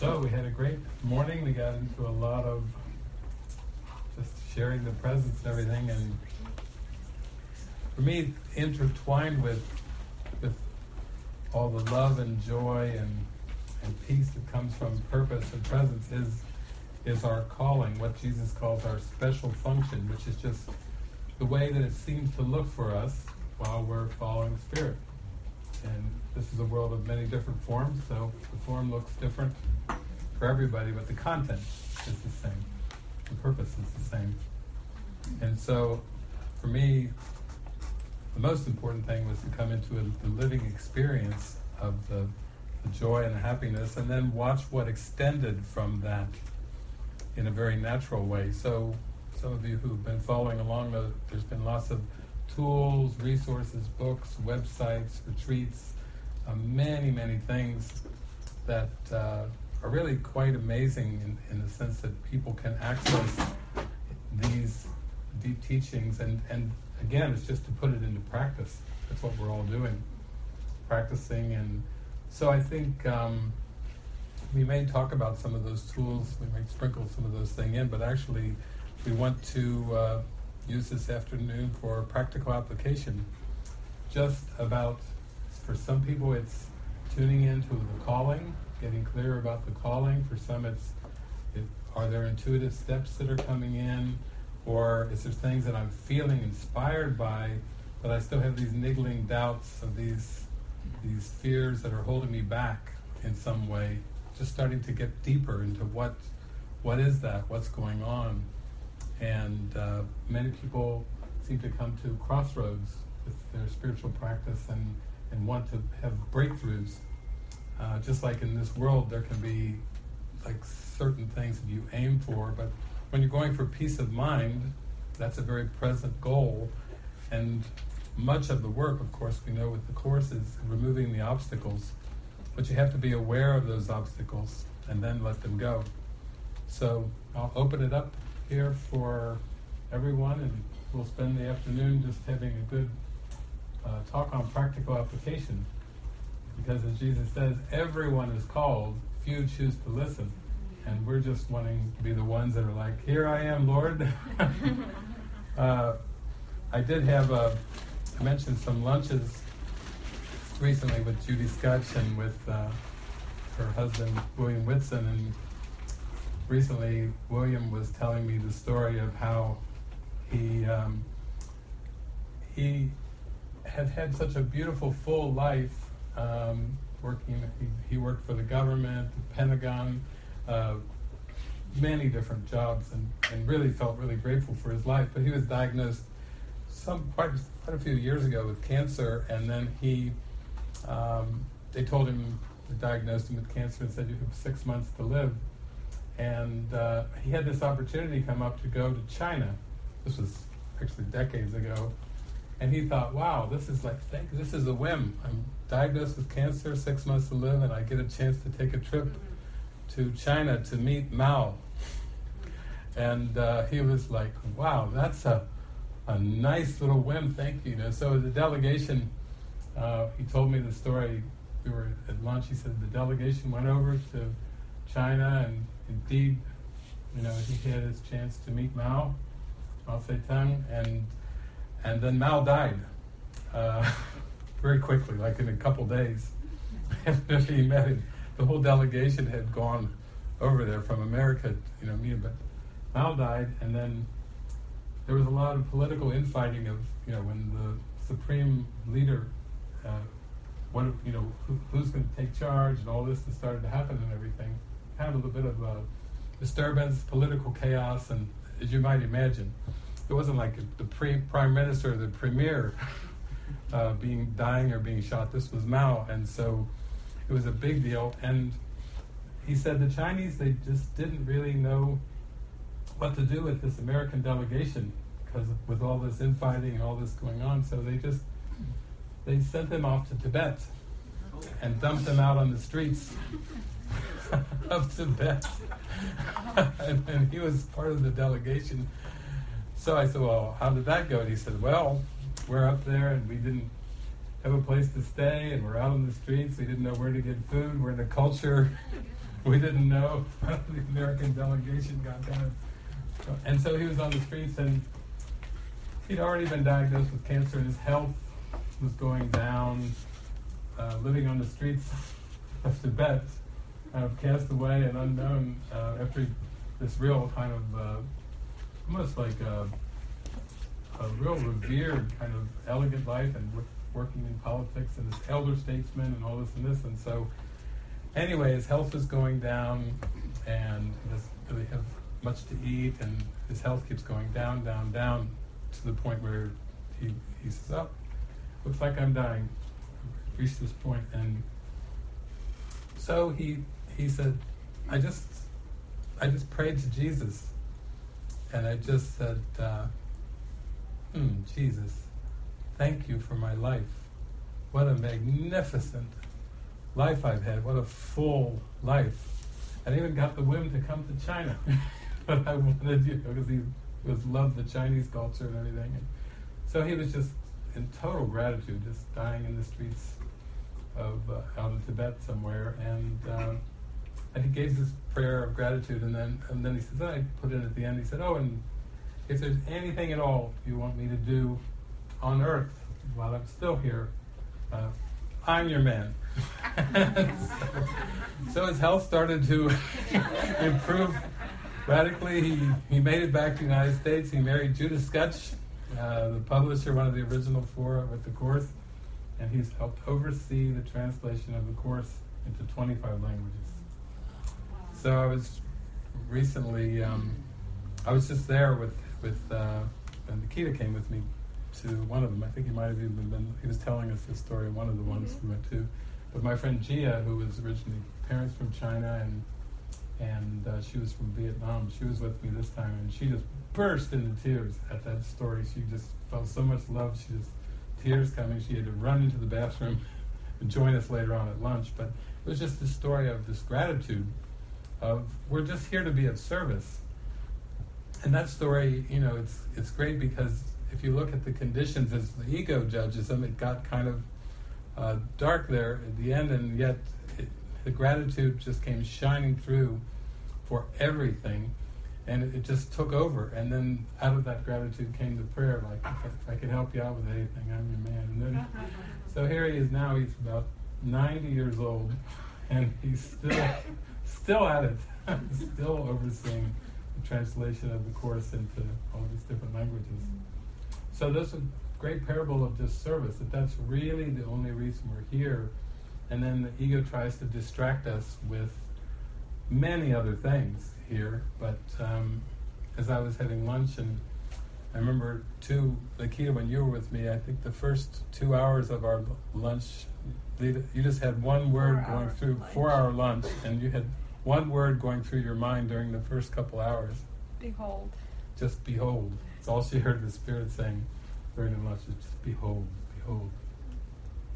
So we had a great morning. We got into a lot of just sharing the presence and everything, and for me, intertwined with with all the love and joy and and peace that comes from purpose and presence is is our calling, what Jesus calls our special function, which is just the way that it seems to look for us while we're following Spirit. And this is a world of many different forms, so the form looks different for everybody, but the content is the same. The purpose is the same. And so, for me, the most important thing was to come into a, the living experience of the, the joy and the happiness, and then watch what extended from that in a very natural way. So, some of you who've been following along, there's been lots of tools, resources, books, websites, retreats, uh, many, many things that uh, are really quite amazing in, in the sense that people can access these deep teachings. And, and again, it's just to put it into practice. That's what we're all doing, practicing. And so I think um, we may talk about some of those tools, we might sprinkle some of those things in, but actually, we want to uh, use this afternoon for practical application. Just about, for some people, it's tuning into the calling, getting clear about the calling. For some, it's it, are there intuitive steps that are coming in, or is there things that I'm feeling inspired by, but I still have these niggling doubts of these these fears that are holding me back in some way. Just starting to get deeper into what what is that, what's going on. And uh, many people seem to come to crossroads with their spiritual practice and, and want to have breakthroughs. Uh, just like in this world, there can be like certain things that you aim for, but when you're going for peace of mind, that's a very present goal. And much of the work, of course, we know with the Course is removing the obstacles. But you have to be aware of those obstacles and then let them go. So I'll open it up here for everyone, and we'll spend the afternoon just having a good uh, talk on practical application. Because as Jesus says, everyone is called, few choose to listen. And we're just wanting to be the ones that are like, Here I am, Lord. uh, I did have a, I mentioned some lunches recently with Judy Skutch and with uh, her husband, William Whitson. And recently, William was telling me the story of how he um, he had had such a beautiful, full life. Um, working, he, he, worked for the government, the Pentagon, uh, many different jobs, and, and really felt really grateful for his life. But he was diagnosed some quite quite a few years ago with cancer, and then he um, they told him, diagnosed him with cancer and said you have six months to live. And uh, he had this opportunity come up to go to China. This was actually decades ago. And he thought, wow, this is like, thank, this is a whim. I'm diagnosed with cancer, six months to live, and I get a chance to take a trip to China to meet Mao. And uh, he was like, wow, that's a, a nice little whim, thank you. know, so the delegation, uh, he told me the story. We were at lunch. He said the delegation went over to China, and indeed, you know, he had his chance to meet Mao, Mao Zedong, and and then Mao died uh, very quickly, like in a couple days. After he met him, the whole delegation had gone over there from America, you know, me, but Mao died, and then there was a lot of political infighting of, you know, when the supreme leader, uh, what, you know, who, who's going to take charge and all this that started to happen and everything. Kind of a bit of a disturbance, political chaos, and as you might imagine, it wasn't like the pre- prime minister or the premier uh, being dying or being shot. This was Mao, and so it was a big deal. And he said the Chinese they just didn't really know what to do with this American delegation because with all this infighting and all this going on, so they just they sent them off to Tibet and dumped them out on the streets of Tibet. and, and, he was part of the delegation. So I said, Well, how did that go? And he said, Well, we're up there and we didn't have a place to stay and we're out on the streets. We didn't know where to get food. We're in a culture we didn't know. the American delegation got down. And so he was on the streets, and he'd already been diagnosed with cancer, and his health was going down. Uh, living on the streets of Tibet, kind of cast away and unknown uh, after this real kind of uh, almost like a, a, real revered kind of elegant life and working in politics and this elder statesman and all this and this. And so, anyway, his health is going down and he doesn't really have much to eat, and his health keeps going down, down, down to the point where he, he says, Oh, looks like I'm dying. Reached this. And so he, he said, I just, I just prayed to Jesus and I just said, uh, hmm, Jesus, thank you for my life. What a magnificent life I've had. What a full life. I even got the whim to come to China. but I wanted, you know, because he was loved the Chinese culture and everything. And so he was just in total gratitude, just dying in the streets of uh, out in Tibet somewhere. And uh, and he gave this prayer of gratitude, and then and then he says, I put it at the end. He said, "Oh, and if there's anything at all you want me to do on Earth while I'm still here, uh, I'm your man." so, so, his health started to improve radically. He he made it back to the United States. He married Judith Skutch, uh, the publisher, one of the original four with the course, and he's helped oversee the translation of the course into 25 languages. So I was recently, um, I was just there with with, uh, and Nikita came with me to one of them. I think he might have even been. He was telling us the story one of the ones mm-hmm. we went to. But my friend Gia, who was originally parents from China and and uh, she was from Vietnam, she was with me this time, and she just burst into tears at that story. She just felt so much love. She just tears coming. She had to run into the bathroom and join us later on at lunch. But it was just the story of this gratitude of we're just here to be of service. And that story, you know, it's it's great because if you look at the conditions as the ego judges them, it got kind of uh, dark there at the end, and yet it, the gratitude just came shining through for everything, and it, it, just took over. And then out of that gratitude came the prayer, like, if I, if I could help you out with anything, I'm your man. And then, so here he is now. He's about 90 years old, and he's still still at it, still overseeing the translation of the course into all these different languages. So this is a great parable of just service, that that's really the only reason we're here. And then the ego tries to distract us with many other things here. But um, as I was having lunch, and I remember too, Nikita, when you were with me, I think the first two hours of our lunch, you just had one word four going through lunch. four hour lunch, and you had one word going through your mind during the first couple hours. Behold. Just behold. It's all she heard the Spirit saying during the lunch. Just behold, behold,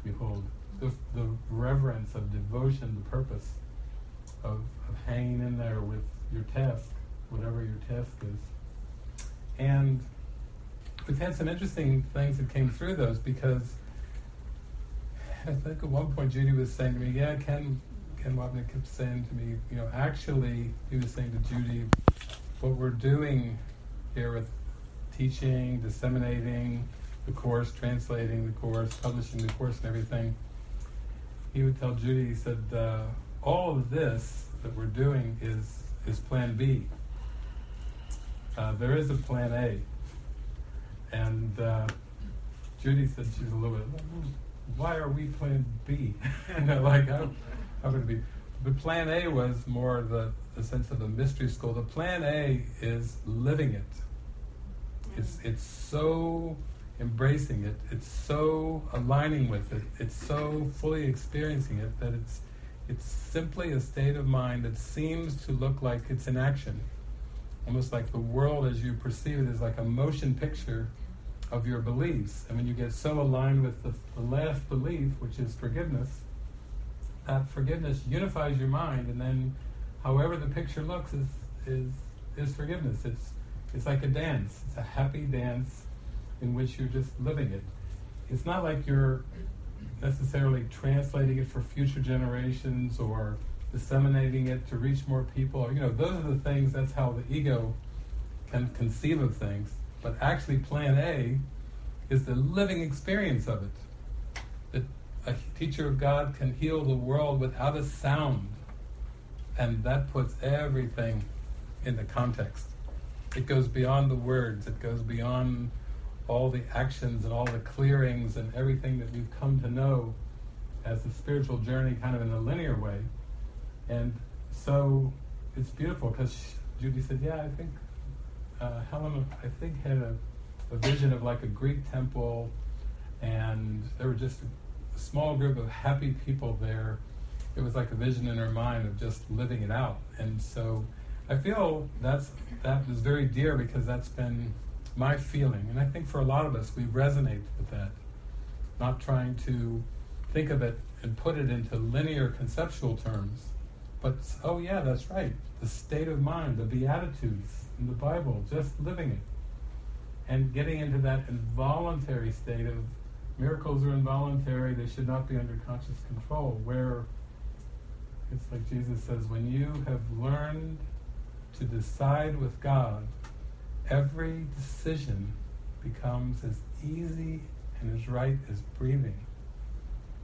behold. The, the reverence of devotion, the purpose of, of hanging in there with your task, whatever your task is. And we've had some interesting things that came through those because I think at one point Judy was saying to me, "Yeah, Ken, Ken Wapnick kept saying to me, you know, actually, he was saying to Judy, what we're doing here with teaching, disseminating the course, translating the course, publishing the course, and everything, he would tell Judy, he said, uh, all of this that we're doing is is Plan B. Uh, there is a Plan A, and uh, Judy said she's a little bit. Why are we Plan B? you know, like how how would it be? But plan A was more the, the sense of a mystery school. The plan A is living it. It's mm-hmm. it's so embracing it. It's so aligning with it. It's so fully experiencing it that it's it's simply a state of mind that seems to look like it's in action. Almost like the world as you perceive it is like a motion picture of your beliefs. And when you get so aligned with the, the last belief, which is forgiveness, that forgiveness unifies your mind, and then however the picture looks is is is forgiveness. It's it's like a dance. It's a happy dance in which you're just living it. It's not like you're necessarily translating it for future generations or disseminating it to reach more people. You know, those are the things, that's how the ego can conceive of things. But actually, plan A is the living experience of it. That a teacher of God can heal the world without a sound. And that puts everything in the context. It goes beyond the words, it goes beyond all the actions and all the clearings and everything that we've come to know as the spiritual journey kind of in a linear way. And so it's beautiful because Judy said, yeah, I think uh, Helen, I think, had a, a, vision of like a Greek temple, and there were just a, small group of happy people there. It was like a vision in her mind of just living it out. And so I feel that's that is very dear because that's been my feeling. And I think for a lot of us, we resonate with that. Not trying to think of it and put it into linear conceptual terms, but oh, yeah, that's right. The state of mind, the Beatitudes in the Bible, just living it. And getting into that involuntary state of miracles are involuntary, they should not be under conscious control, where it's like Jesus says, when you have learned to decide with God every decision becomes as easy and as right as breathing.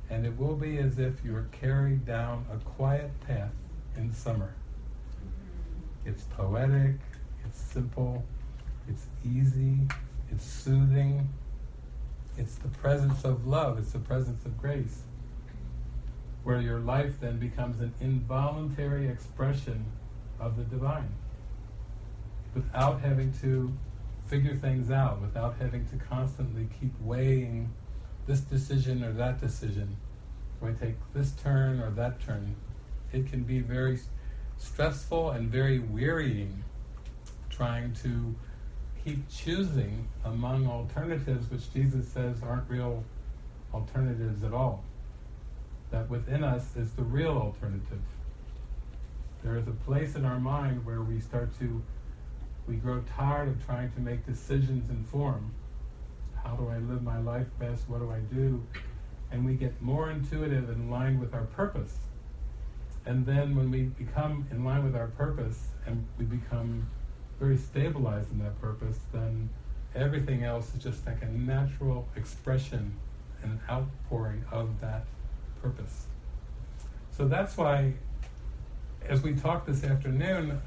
And it will be as if you are carried down a quiet path in summer. It's poetic, it's simple, it's easy, it's soothing, it's the presence of love, it's the presence of grace, where your life then becomes an involuntary expression of the divine without having to figure things out, without having to constantly keep weighing this decision or that decision. Do I take this turn or that turn? It can be very stressful and very wearying trying to keep choosing among alternatives which Jesus says aren't real alternatives at all. That within us is the real alternative. There is a place in our mind where we start to we grow tired of trying to make decisions in form. How do I live my life best? What do I do? And we get more intuitive and in line with our purpose. And then when we become in line with our purpose and we become very stabilized in that purpose, then everything else is just like a natural expression and outpouring of that purpose. So that's why, as we talk this afternoon,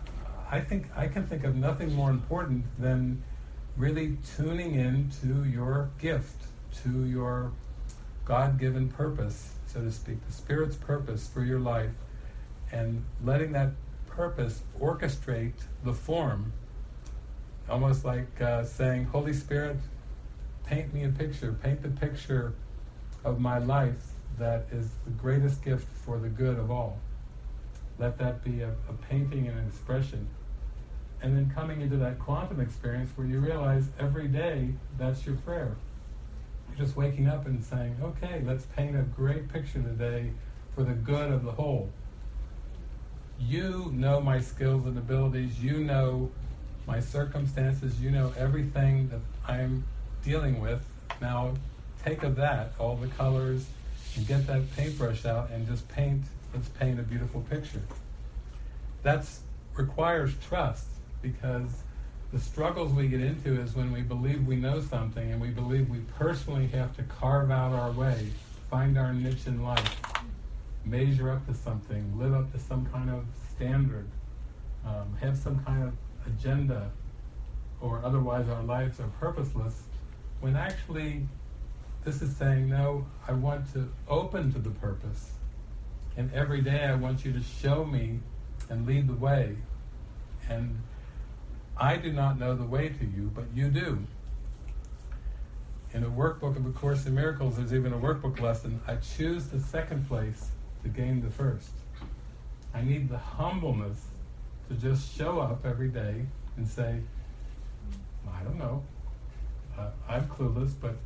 I think I can think of nothing more important than really tuning in to your gift, to your God given purpose, so to speak, the Spirit's purpose for your life, and letting that purpose orchestrate the form. Almost like uh, saying, Holy Spirit, paint me a picture, paint the picture of my life that is the greatest gift for the good of all. Let that be a, a painting and an expression. And then coming into that quantum experience where you realize every day that's your prayer. You're just waking up and saying, okay, let's paint a great picture today for the good of the whole. You know my skills and abilities. You know my circumstances. You know everything that I'm dealing with. Now, take of that, all the colors, and get that paintbrush out and just paint. Let's paint a beautiful picture. That requires trust because the struggles we get into is when we believe we know something and we believe we personally have to carve out our way, find our niche in life, measure up to something, live up to some kind of standard, um, have some kind of agenda, or otherwise our lives are purposeless, when actually this is saying, no, I want to open to the purpose. And every day I want you to show me and lead the way. And I do not know the way to you, but you do. In a workbook of A Course in Miracles, there's even a workbook lesson. I choose the second place to gain the first. I need the humbleness to just show up every day and say, I don't know. Uh, I'm clueless, but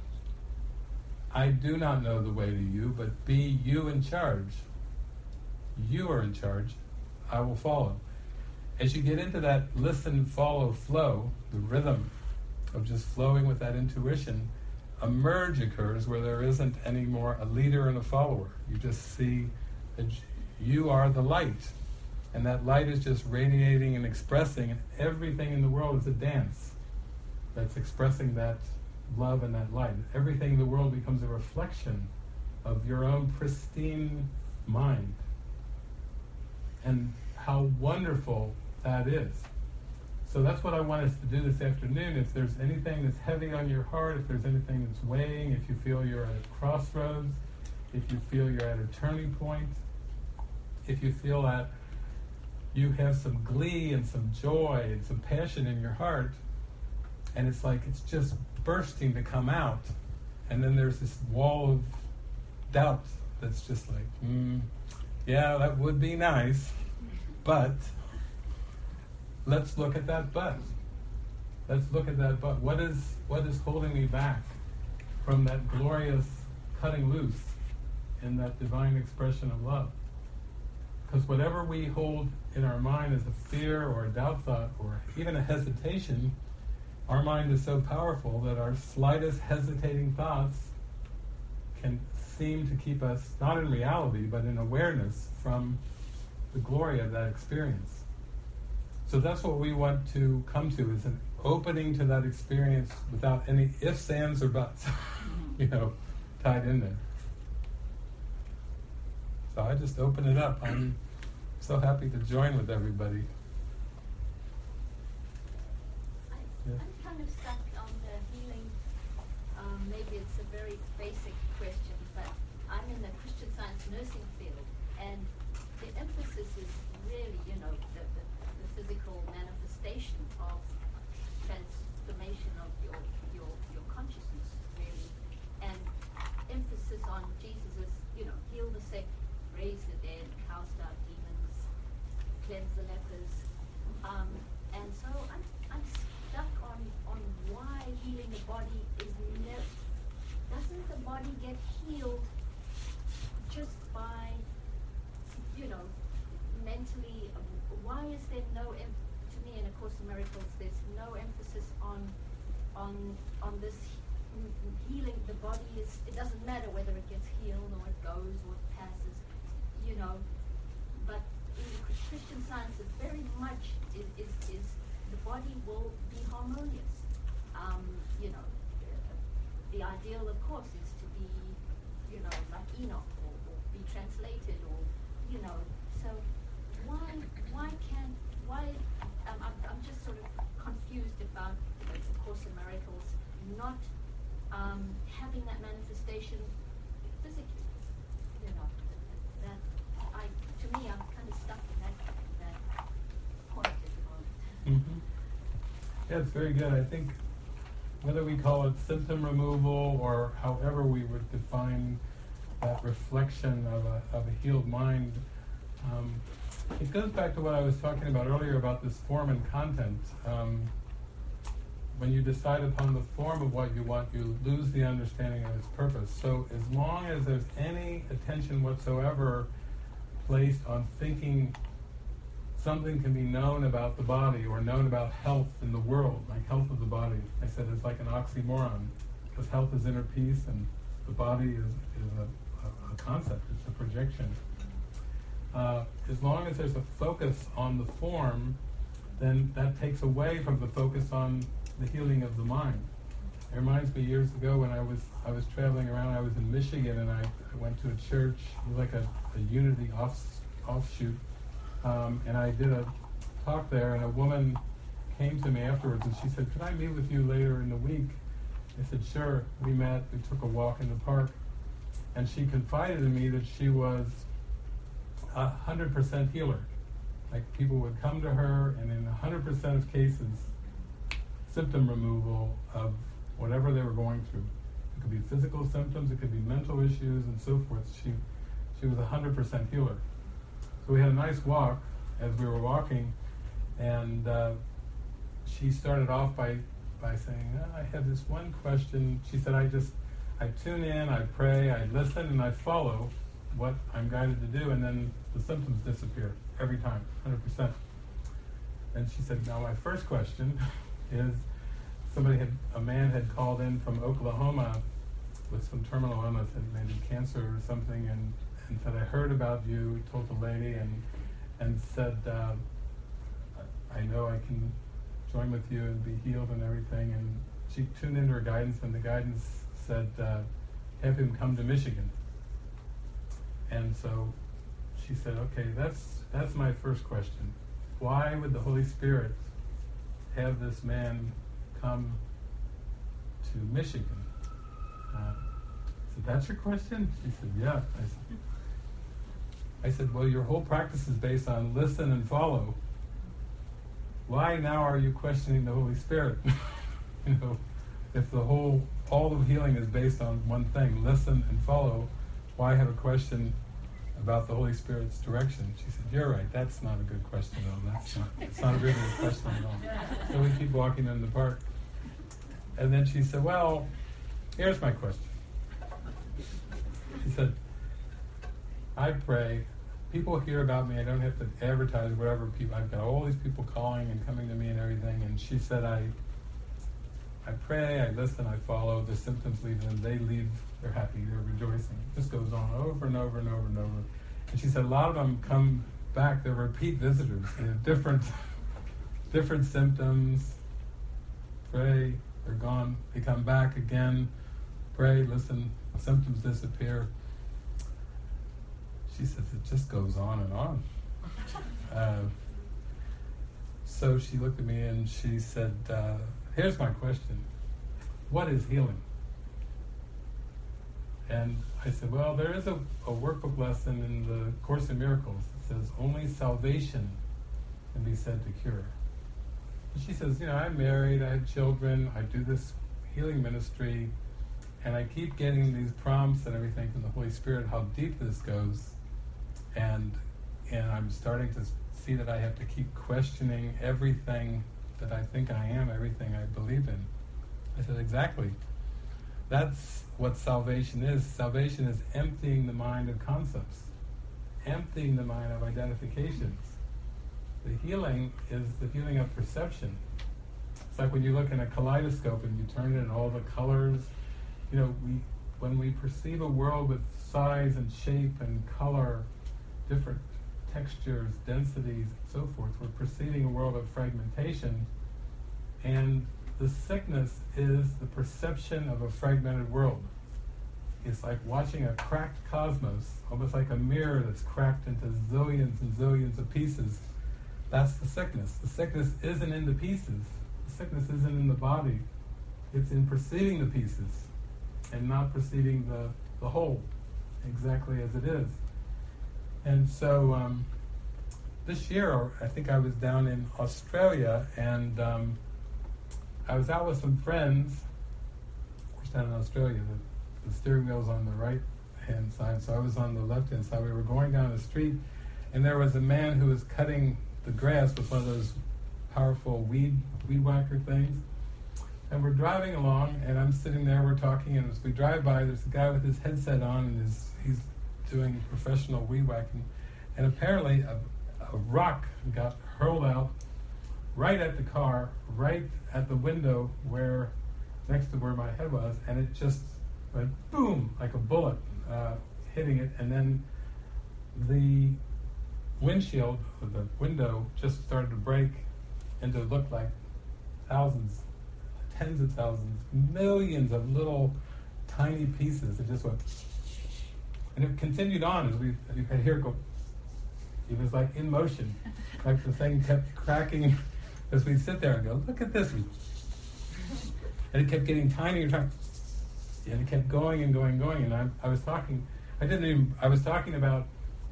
I do not know the way to you, but be you in charge. You are in charge. I will follow. As you get into that listen, follow, flow, the rhythm of just flowing with that intuition, a merge occurs where there isn't anymore a leader and a follower. You just see, a, you are the light. And that light is just radiating and expressing, and everything in the world is a dance that's expressing that love and that light. Everything in the world becomes a reflection of your own pristine mind. And how wonderful that is. So that's what I want us to do this afternoon. If there's anything that's heavy on your heart, if there's anything that's weighing, if you feel you're at a crossroads, if you feel you're at a turning point, if you feel that you have some glee and some joy and some passion in your heart, and it's like it's just bursting to come out, and then there's this wall of doubt that's just like, mm, yeah, that would be nice, but let's look at that but. Let's look at that but. What is what is holding me back from that glorious cutting loose in that divine expression of love? Because whatever we hold in our mind as a fear or a doubt thought or even a hesitation, our mind is so powerful that our slightest hesitating thoughts can seem to keep us not in reality but in awareness from the glory of that experience. So that's what we want to come to is an opening to that experience without any ifs, ands, or buts, you know, tied in there. So I just open it up. I'm so happy to join with everybody. Yeah. I'm kind of stuck on the healing. Um, maybe it's a very basic question, but I'm in the Christian Science nursing field, and the emphasis is really, you know, the, the, the physical manifestation of transformation of your, your, your consciousness, really, and emphasis on Jesus as, you know, heal the sick, raise the dead, cast out demons, cleanse the lepers. Um, and so I'm, I'm stuck on, on why healing the body is never, doesn't the body get healed just by, you know, mentally, um, why is there no, em- to me in A Course in Miracles, there's no emphasis on, on, on this he- m- m- healing, the body is, it doesn't matter whether it gets healed or it goes or it passes, you know, but in Christian science, it very much is, is, is the body will be harmonious. Um, you know, uh, the ideal, of course, is to be, you know, like Enoch or, or be translated or, you know, so why, why can't, why, um, I'm, I'm just sort of confused about the Course in Miracles not um, having that manifestation physically, you know, that I, to me, I'm kind of stuck in that, that point at the moment. hmm Yeah, it's very good. I think whether we call it symptom removal or however we would define that reflection of a, of a healed mind, um, it goes back to what I was talking about earlier about this form and content. Um, when you decide upon the form of what you want, you lose the understanding of its purpose. So, as long as there's any attention whatsoever placed on thinking something can be known about the body or known about health in the world, like health of the body. I said it's like an oxymoron because health is inner peace and the body is, is a, a, a concept, it's a projection. Uh, as long as there's a focus on the form, then that takes away from the focus on the healing of the mind. It reminds me years ago when I was I was traveling around. I was in Michigan and I, went to a church, like a, a Unity off, offshoot, um, and I did a talk there. And a woman came to me afterwards and she said, "Could I meet with you later in the week?" I said, "Sure." We met. We took a walk in the park, and she confided in me that she was a hundred percent healer. Like people would come to her, and in a hundred percent of cases, symptom removal of whatever they were going through. It could be physical symptoms, it could be mental issues, and so forth. She, she was a hundred percent healer. So we had a nice walk as we were walking, and uh, she started off by by saying, "Ah, "I have this one question." She said, "I just I tune in, I pray, I listen, and I follow what I'm guided to do, and then the symptoms disappear every time, hundred percent." And she said, "Now my first question is." somebody had a man had called in from Oklahoma with some terminal illness and maybe cancer or something and and said, I heard about you. Told the lady and and said, uh, I know I can join with you and be healed and everything. And she tuned into her guidance, and the guidance said, uh, have him come to Michigan. And so she said, okay, that's that's my first question. Why would the Holy Spirit have this man come to Michigan? Uh, I said, that's your question? She said, yeah. I said, I said, well, your whole practice is based on listen and follow. Why now are you questioning the Holy Spirit? you know, if the whole, all of healing is based on one thing, listen and follow, why have a question about the Holy Spirit's direction? She said, you're right, that's not a good question at all. That's not, it's not a good question at all. So we keep walking in the park. And then she said, well, here's my question. She said, I pray. People hear about me. I don't have to advertise whatever people. I've got all these people calling and coming to me and everything. And she said, I, I pray, I listen, I follow. The symptoms leave, and they leave. They're happy. They're rejoicing. It just goes on over and over and over and over. And she said, a lot of them come back. They're repeat visitors. They have different, different symptoms. Pray, they're gone. They come back again. Pray, listen. Symptoms disappear she says it just goes on and on. Uh, so she looked at me and she said, uh, Here's my question What is healing? And I said, Well, there is a, a workbook lesson in the Course in Miracles that says only salvation can be said to cure. And she says, You know, I'm married, I have children, I do this healing ministry, and I keep getting these prompts and everything from the Holy Spirit how deep this goes and and I'm starting to see that I have to keep questioning everything that I think I am, everything I believe in. I said, exactly. That's what salvation is. Salvation is emptying the mind of concepts, emptying the mind of identifications. The healing is the healing of perception. It's like when you look in a kaleidoscope and you turn it and all the colors. You know, we when we perceive a world with size and shape and color different textures, densities, and so forth. We're perceiving a world of fragmentation, and the sickness is the perception of a fragmented world. It's like watching a cracked cosmos, almost like a mirror that's cracked into zillions and zillions of pieces. That's the sickness. The sickness isn't in the pieces. The sickness isn't in the body. It's in perceiving the pieces and not perceiving the, the whole exactly as it is. And so um, this year, I think I was down in Australia and um, I was out with some friends. Course, down in Australia, the, the steering wheel's on the right hand side, so I was on the left hand side. We were going down the street, and there was a man who was cutting the grass with one of those powerful weed weed whacker things. And we're driving along, and I'm sitting there, we're talking, and as we drive by, there's a guy with his headset on, and his, he's doing professional weed whacking, and apparently a, a rock got hurled out right at the car, right at the window where next to where my head was, and it just went boom like a bullet uh, hitting it, and then the windshield of the window just started to break and into look like thousands, tens of thousands, millions of little tiny pieces. It just went and it continued on as we, you it go. It was like in motion. Like the thing kept cracking as we sit there and go, look at this. And it kept getting tinier and tinier. And it kept going and going and going. And I, I was talking, I didn't even, I was talking about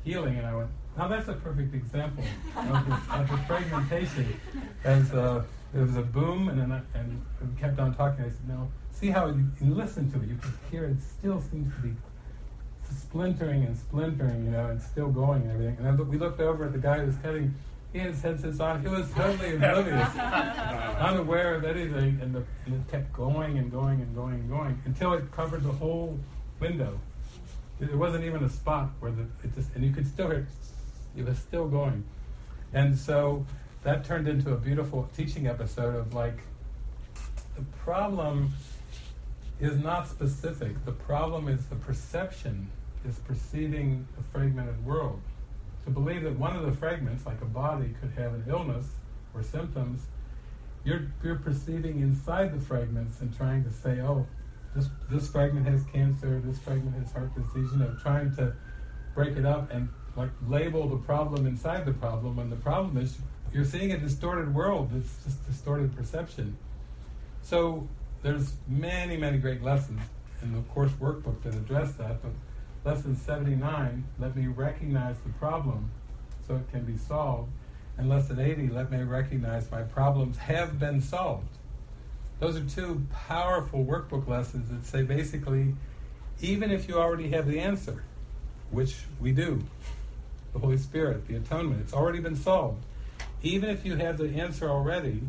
healing and I went, now that's a perfect example of of fragmentation. As uh, there was a boom, and then I, and we kept on talking. I said, "No, see how you, listen to it. You can hear it still seems to be splintering and splintering, you know, and still going and everything. And then we looked over at the guy who was cutting. He had his headsets on. He was totally oblivious, unaware of anything, and, the, and it kept going and going and going and going until it covered the whole window. There wasn't even a spot where the it just, and you could still hear it was still going. And so that turned into a beautiful teaching episode of like the problem is not specific. The problem is the perception is perceiving a fragmented world. To believe that one of the fragments, like a body, could have an illness or symptoms, you're, you're perceiving inside the fragments and trying to say, oh, this, this fragment has cancer, this fragment has heart disease, you know, trying to break it up and like label the problem inside the problem when the problem is you're seeing a distorted world, it's just distorted perception. So there's many, many great lessons in the course workbook that address that, but lesson 79, let me recognize the problem so it can be solved. And lesson 80, let me recognize my problems have been solved. Those are two powerful workbook lessons that say basically, even if you already have the answer, which we do, the Holy Spirit, the atonement, it's already been solved. Even if you have the answer already,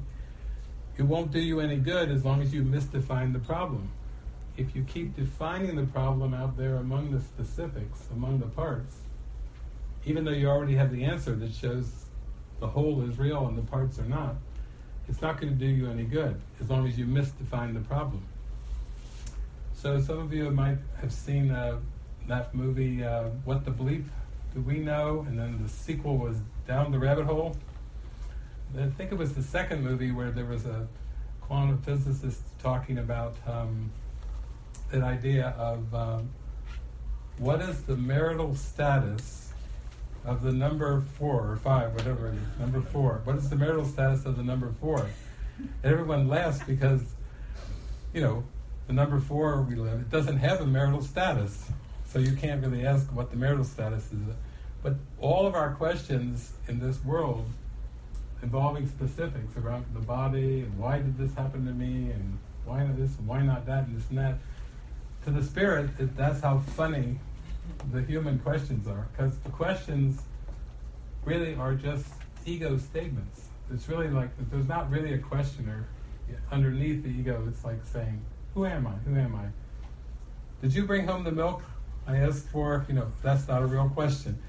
it won't do you any good as long as you misdefine the problem. If you keep defining the problem out there among the specifics, among the parts, even though you already have the answer that shows the whole is real and the parts are not, it's not going to do you any good as long as you misdefine the problem. So some of you might have seen uh, that movie, uh, What the Bleep Do We Know? And then the sequel was Down the Rabbit Hole. I think it was the second movie where there was a quantum physicist talking about um, that idea of um, what is the marital status of the number four or five, whatever it is, number four. What is the marital status of the number four? And everyone laughs because, you know, the number four we live, it doesn't have a marital status. So you can't really ask what the marital status is. But all of our questions in this world involving specifics around the body and why did this happen to me and why not this and why not that and this and that. To the spirit, it, that's how funny the human questions are because the questions really are just ego statements. It's really like there's not really a questioner underneath the ego. It's like saying, "Who am I? Who am I? Did you bring home the milk I asked for?" You know, that's not a real question.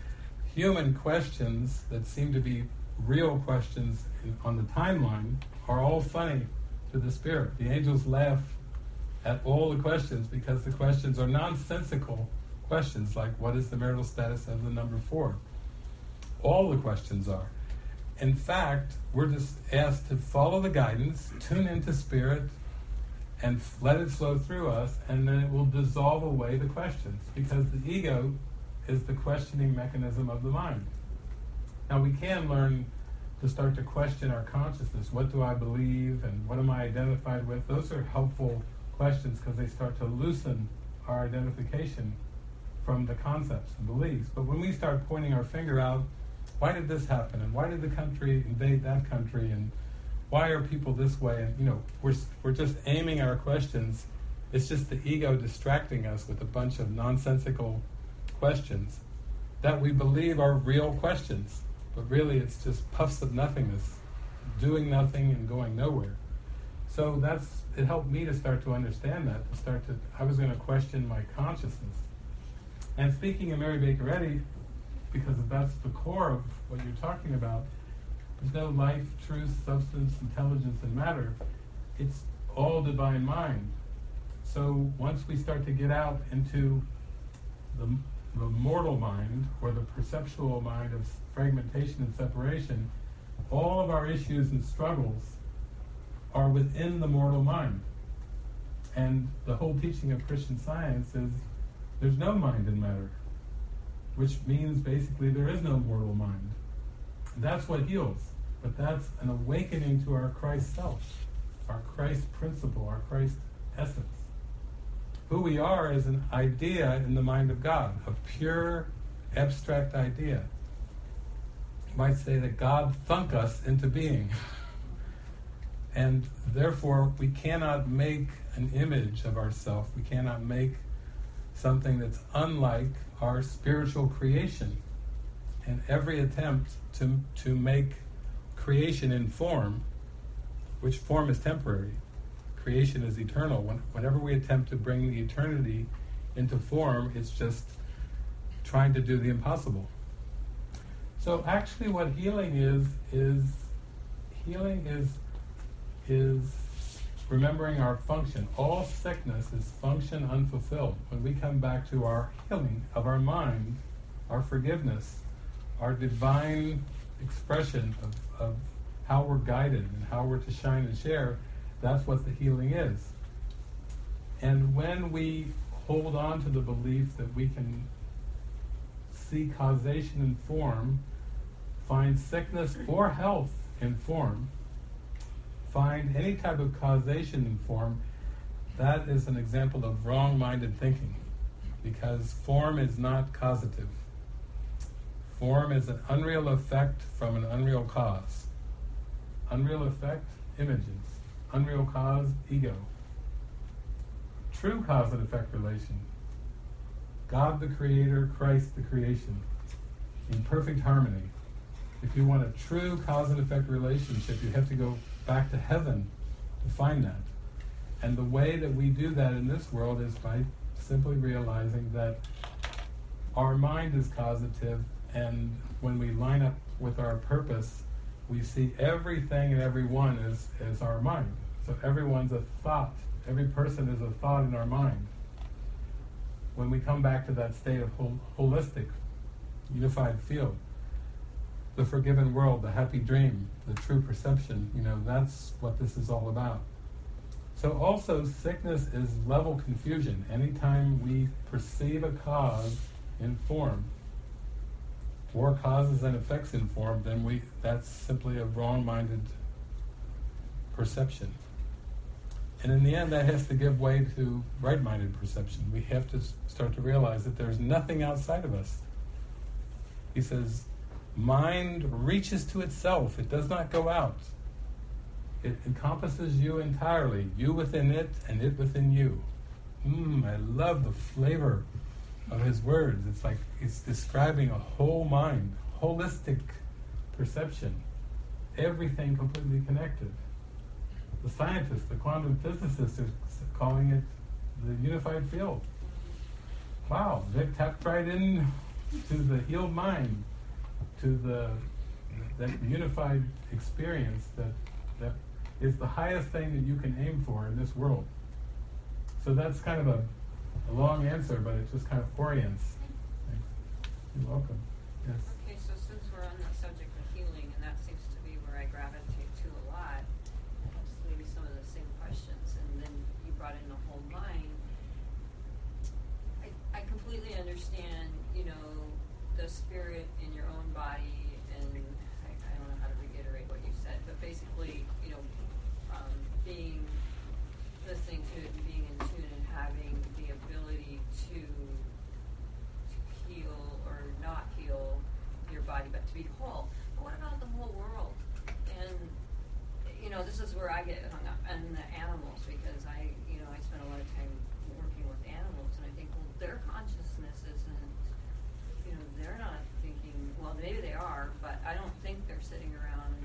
Human questions that seem to be real questions on the timeline are all funny to the spirit. The angels laugh at all the questions because the questions are nonsensical questions like what is the marital status of the number four? All the questions are. In fact, we're just asked to follow the guidance, tune into spirit, and let it flow through us, and then it will dissolve away the questions because the ego is the questioning mechanism of the mind. Now, we can learn to start to question our consciousness. What do I believe and what am I identified with? Those are helpful questions because they start to loosen our identification from the concepts and beliefs. But when we start pointing our finger out, why did this happen? And why did the country invade that country? And why are people this way? And, you know, we're, we're just aiming our questions. It's just the ego distracting us with a bunch of nonsensical questions that we believe are real questions. But really, it's just puffs of nothingness, doing nothing and going nowhere. So that's it helped me to start to understand that. To start to, I was going to question my consciousness. And speaking of Mary Baker Eddy, because that's the core of what you're talking about, there's no life, truth, substance, intelligence, and matter. It's all divine mind. So once we start to get out into the the mortal mind or the perceptual mind of fragmentation and separation, all of our issues and struggles are within the mortal mind. And the whole teaching of Christian science is there's no mind in matter, which means basically there is no mortal mind. That's what heals, but that's an awakening to our Christ self, our Christ principle, our Christ essence. Who we are is an idea in the mind of God, a pure, abstract idea. You might say that God thunk us into being. and therefore, we cannot make an image of ourselves. We cannot make something that's unlike our spiritual creation. And every attempt to, to make creation in form, which form is temporary, creation is eternal. When, whenever we attempt to bring the eternity into form, it's just trying to do the impossible. So actually what healing is is healing is is remembering our function. All sickness is function unfulfilled. When we come back to our healing of our mind, our forgiveness, our divine expression of, of how we're guided and how we're to shine and share, that's what the healing is. And when we hold on to the belief that we can see causation in form, find sickness or health in form, find any type of causation in form, that is an example of wrong minded thinking because form is not causative. Form is an unreal effect from an unreal cause. Unreal effect, images. Unreal cause, ego. True cause and effect relation. God the Creator, Christ the creation. In perfect harmony. If you want a true cause and effect relationship, you have to go back to heaven to find that. And the way that we do that in this world is by simply realizing that our mind is causative, and when we line up with our purpose, we see everything and everyone as, as our mind. So everyone's a thought. Every person is a thought in our mind. When we come back to that state of hol- holistic, unified field, the forgiven world, the happy dream, the true perception, you know, that's what this is all about. So also sickness is level confusion. Anytime we perceive a cause in form, or causes and effects in form, then we that's simply a wrong-minded perception. And in the end, that has to give way to right-minded perception. We have to start to realize that there's nothing outside of us. He says, mind reaches to itself; it does not go out. It encompasses you entirely, you within it, and it within you. Mmm, I love the flavor of his words. It's like it's describing a whole mind, holistic perception, everything completely connected. The scientists, the quantum physicists, are calling it the unified field. Wow, they've tapped right in to the healed mind, to the that unified experience that that is the highest thing that you can aim for in this world. So that's kind of a a long answer, but it just kind of orients. Thanks. You're welcome. Yes. Okay, so since we're on the subject of healing, and that seems to be where I gravitate to a lot, it's maybe some of the same questions, and then you brought in the whole mind. I, I completely understand, you know, the spirit in your own body, and I, I don't know how to reiterate what you said, but basically, you know, um, being listening to it and being in tune and having the ability to to heal or not heal your body, but to be whole. But what about the whole world? And you know, this is where I get hung up on the animals because I, you know, I spend a lot of time working with animals, and I think, well, their consciousness isn't, you know, they're not thinking. Well, maybe they are, but I don't think they're sitting around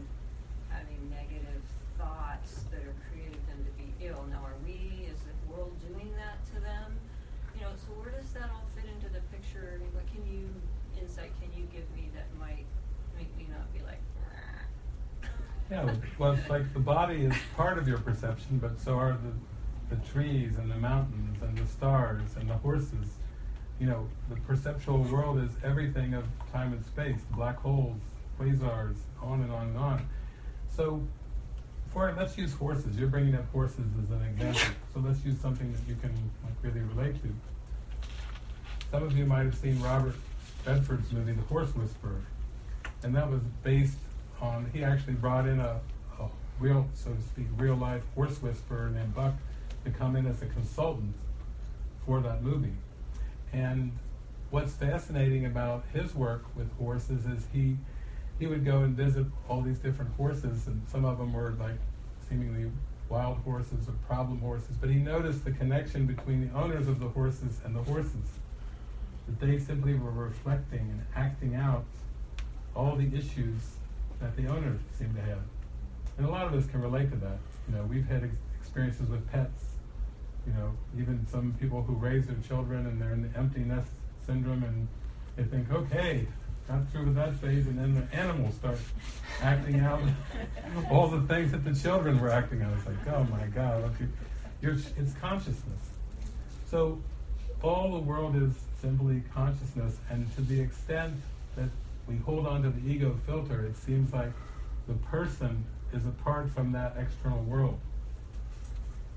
having negative thoughts that are created them to be ill. Now, are we, as the world, doing that to them? You know, so where does that all fit into the picture? What can you insight can you give me that might make me not be like? Well, it's like the body is part of your perception, but so are the, the trees and the mountains and the stars and the horses. You know, the perceptual world is everything of time and space, black holes, quasars, on and on and on. So, for let's use horses. You're bringing up horses as an example. So let's use something that you can like really relate to. Some of you might have seen Robert Redford's movie, The Horse Whisperer, and that was based on. He actually brought in a, a real, so to speak, real life horse whisperer named Buck to come in as a consultant for that movie. And what's fascinating about his work with horses is he he would go and visit all these different horses, and some of them were like seemingly wild horses or problem horses. But he noticed the connection between the owners of the horses and the horses. That they simply were reflecting and acting out all the issues that the owners seem to have. And a lot of us can relate to that. You know, we've had ex- experiences with pets. You know, even some people who raise their children and they're in the empty nest syndrome and they think, okay, got through with that phase, and then the animals start acting out all the things that the children were acting out. It's like, oh my God, you, you're, it's consciousness. So all the world is simply consciousness, and to the extent that we hold on to the ego filter, it seems like the person is apart from that external world.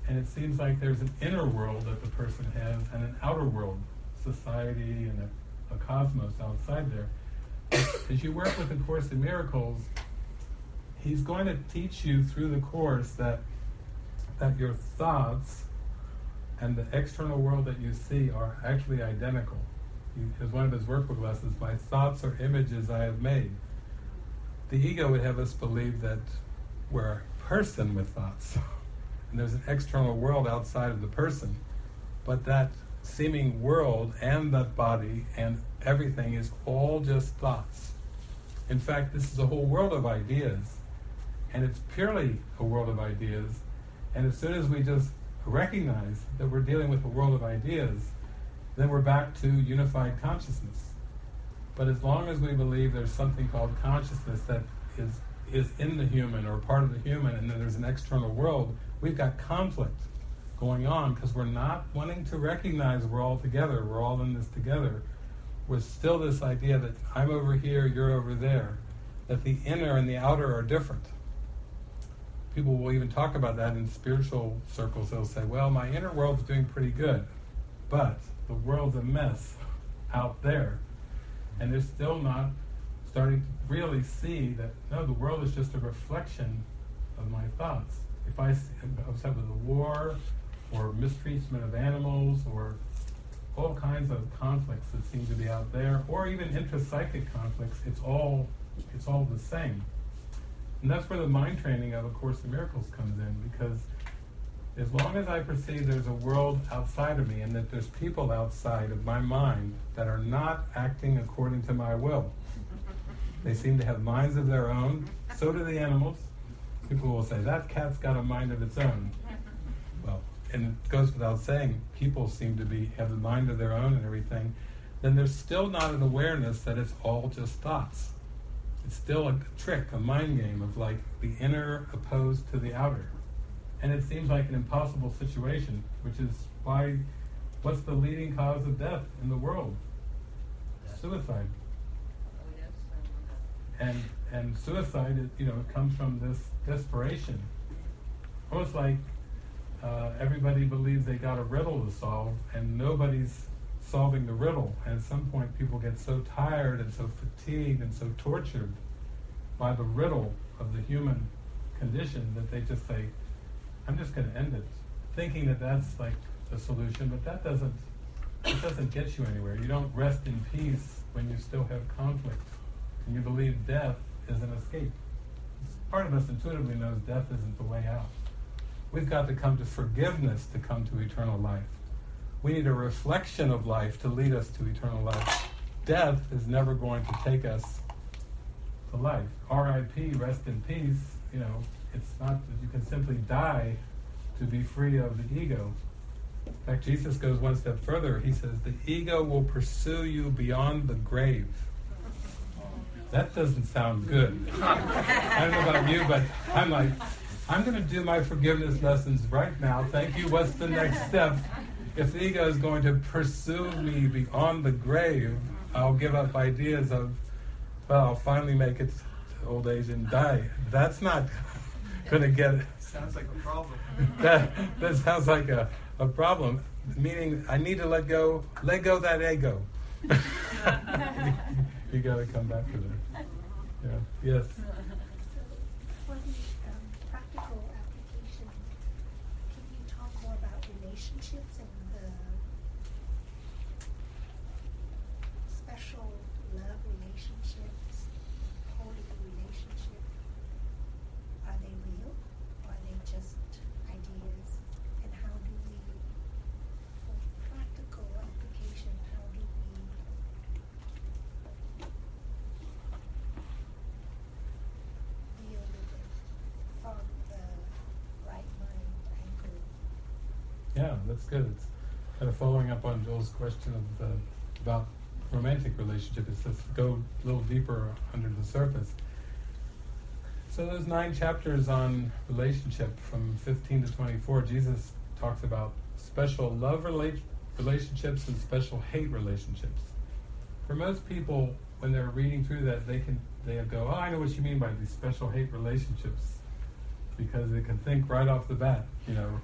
And it seems like there's an inner world that the person has and an outer world, society and a, a cosmos outside there. As you work with the Course in Miracles, he's going to teach you through the Course that, that your thoughts and the external world that you see are actually identical. As one of his workbook lessons, my thoughts are images I have made. The ego would have us believe that we're a person with thoughts, and there's an external world outside of the person. But that seeming world and that body and everything is all just thoughts. In fact, this is a whole world of ideas, and it's purely a world of ideas. And as soon as we just recognize that we're dealing with a world of ideas, then we're back to unified consciousness. But as long as we believe there's something called consciousness that is, is in the human or part of the human, and then there's an external world, we've got conflict going on because we're not wanting to recognize we're all together, we're all in this together. We're still this idea that I'm over here, you're over there, that the inner and the outer are different people will even talk about that in spiritual circles. They'll say, well, my inner world's doing pretty good, but the world's a mess out there. And they're still not starting to really see that, no, the world is just a reflection of my thoughts. If I am upset with a war or mistreatment of animals or all kinds of conflicts that seem to be out there, or even intrapsychic conflicts, it's all, it's all the same. And that's where the mind training of A Course in Miracles comes in, because as long as I perceive there's a world outside of me and that there's people outside of my mind that are not acting according to my will, they seem to have minds of their own, so do the animals. People will say, that cat's got a mind of its own. Well, and it goes without saying, people seem to be have a mind of their own and everything. Then there's still not an awareness that it's all just thoughts it's still a trick, a mind game of like the inner opposed to the outer. And it seems like an impossible situation, which is why, what's the leading cause of death in the world? Suicide. And and suicide, it, you know, comes from this desperation. Almost like uh, everybody believes they got a riddle to solve, and nobody's solving the riddle. And at some point, people get so tired and so fatigued and so tortured by the riddle of the human condition that they just say, I'm just going to end it, thinking that that's like the solution, but that doesn't, it doesn't get you anywhere. You don't rest in peace when you still have conflict, and you believe death is an escape. Part of us intuitively knows death isn't the way out. We've got to come to forgiveness to come to eternal life. We need a reflection of life to lead us to eternal life. Death is never going to take us to life. R.I.P. Rest in peace. You know, it's not that you can simply die to be free of the ego. In fact, Jesus goes one step further. He says, The ego will pursue you beyond the grave. That doesn't sound good. I don't know about you, but I'm like, I'm going to do my forgiveness lessons right now. Thank you. What's the next step? if the ego is going to pursue me beyond the grave, I'll give up ideas of, well, I'll finally make it to old age and die. That's not going to get it. Sounds like a problem. that, that sounds like a, a problem. Meaning, I need to let go, let go that ego. you got to come back to that. Yeah. Yes. Following up on Joel's question of the, about romantic relationship. It's just go a little deeper under the surface. So those nine chapters on relationship from 15 to 24, Jesus talks about special love rela- relationships and special hate relationships. For most people, when they're reading through that, they can they go, "Oh, I know what you mean by these special hate relationships," because they can think right off the bat, you know,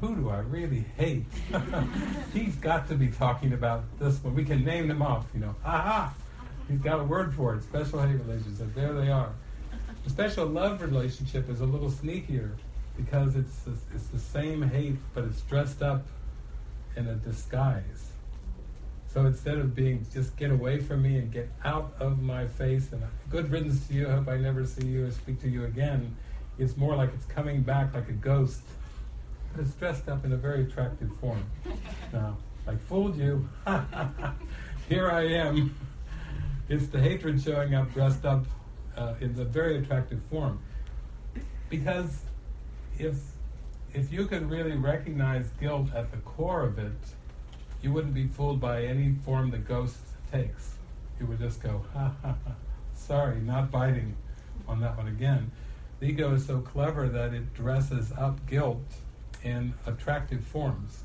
who do I really hate? He's got to be talking about this one. We can name them off, you know. Aha! He's got a word for it. Special hate relationship. There they are. The special love relationship is a little sneakier because it's the, it's the same hate, but it's dressed up in a disguise. So instead of being just get away from me and get out of my face and good riddance to you, I hope I never see you or speak to you again, it's more like it's coming back like a ghost, it's dressed up in a very attractive form. Now, I fooled you. Here I am. It's the hatred showing up dressed up uh, in a very attractive form. Because if if you could really recognize guilt at the core of it, you wouldn't be fooled by any form the ghost takes. You would just go, ha ha ha, sorry, not biting on that one again. The ego is so clever that it dresses up guilt in attractive forms.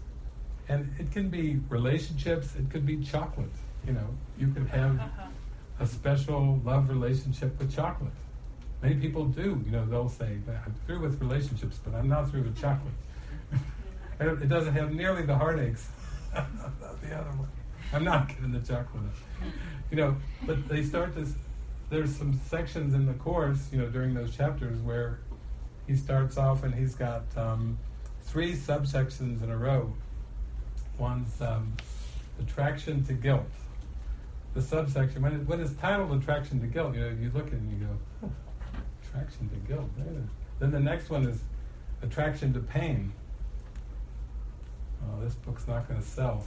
And it can be relationships, it could be chocolate. You know, you could have a special love relationship with chocolate. Many people do, you know, they'll say, I'm through with relationships, but I'm not through with chocolate. it doesn't have nearly the heartaches of the other one. I'm not getting the chocolate. You know, but they start this, there's some sections in the course, you know, during those chapters where he starts off and he's got um, three subsections in a row. One's um, attraction to guilt. The subsection, when, it, when it's titled attraction to guilt, you know, you look at it and you go, attraction to guilt. Then the next one is attraction to pain. Oh, this book's not going to sell.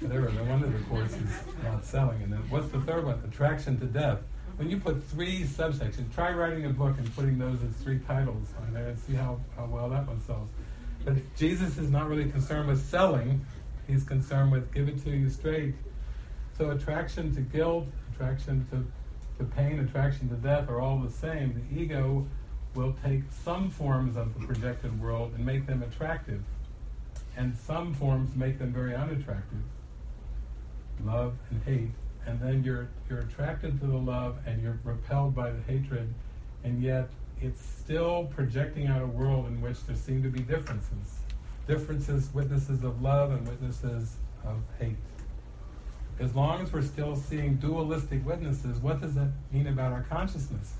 Whatever, no wonder the course is not selling. And then what's the third one? Attraction to death. When you put three subsections, try writing a book and putting those as three titles on there and see how, how well that one sells. But Jesus is not really concerned with selling, he's concerned with give it to you straight. So attraction to guilt, attraction to, to pain, attraction to death are all the same. The ego will take some forms of the projected world and make them attractive, and some forms make them very unattractive. Love and hate, and then you're you're attracted to the love and you're repelled by the hatred, and yet it's still projecting out a world in which there seem to be differences. Differences, witnesses of love and witnesses of hate. As long as we're still seeing dualistic witnesses, what does that mean about our consciousness?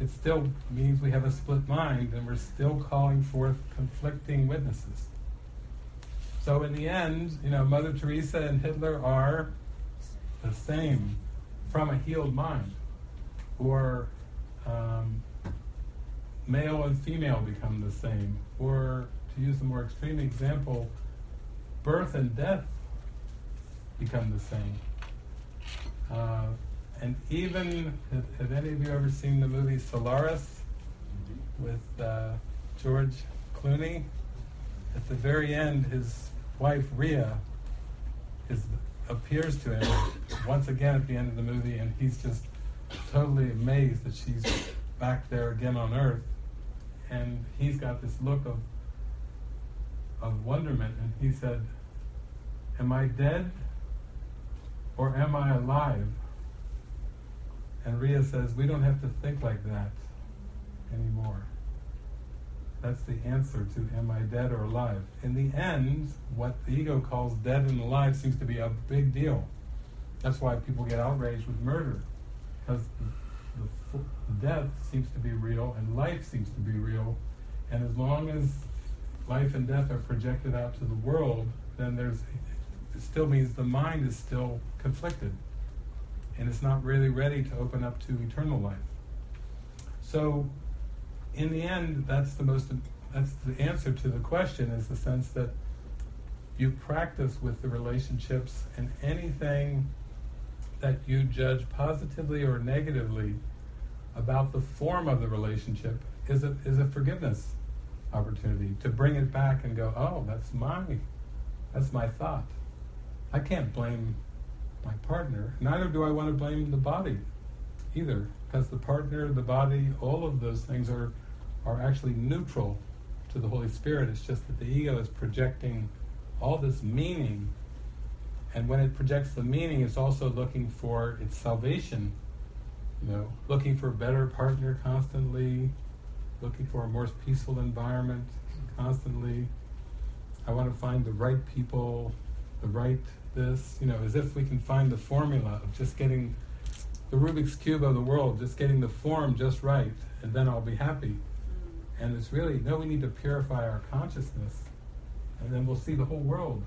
It still means we have a split mind and we're still calling forth conflicting witnesses. So in the end, you know, Mother Teresa and Hitler are the same from a healed mind. Or um, male and female become the same. Or, to use a more extreme example, birth and death become the same. Uh, and even, have, have, any of you ever seen the movie Solaris with uh, George Clooney? At the very end, his wife Rheya is, appears to him once again at the end of the movie, and he's just totally amazed that she's back there again on Earth. And he's got this look of of wonderment, and he said, "Am I dead, or am I alive?" And Rheya says, "We don't have to think like that anymore." That's the answer to am I dead or alive? In the end, what the ego calls dead and alive seems to be a big deal. That's why people get outraged with murder, because death seems to be real and life seems to be real. And as long as life and death are projected out to the world, then there's it still means the mind is still conflicted, and it's not really ready to open up to eternal life. So in the end, that's the most that's the answer to the question is the sense that you practice with the relationships and anything that you judge positively or negatively about the form of the relationship is a, is a forgiveness opportunity to bring it back and go, oh, that's my that's my thought. I can't blame my partner. Neither do I want to blame the body either, because the partner, the body, all of those things are are actually neutral to the Holy Spirit. It's just that the ego is projecting all this meaning, and when it projects the meaning, it's also looking for its salvation. You know, looking for a better partner constantly, looking for a more peaceful environment constantly. I want to find the right people, the right this, you know, as if we can find the formula of just getting the Rubik's Cube of the world, just getting the form just right, and then I'll be happy. Mm. And it's really, no, we need to purify our consciousness, and then we'll see the whole world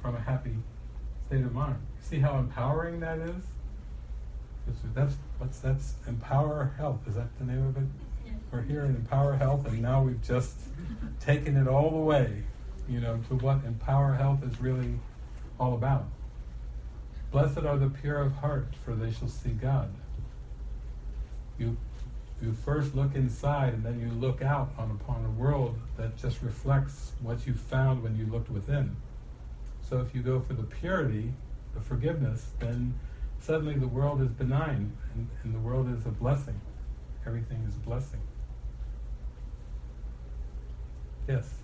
from a happy state of mind. See how empowering that is? That's what's that's Empower Health. Is that the name of it? We're here in Empower Health, and now we've just taken it all the way, you know, to what Empower Health is really all about. Blessed are the pure of heart, for they shall see God. You you first look inside and then you look out on upon a world that just reflects what you found when you looked within. So if you go for the purity, the forgiveness, then suddenly the world is benign and, and the world is a blessing. Everything is a blessing. Yes.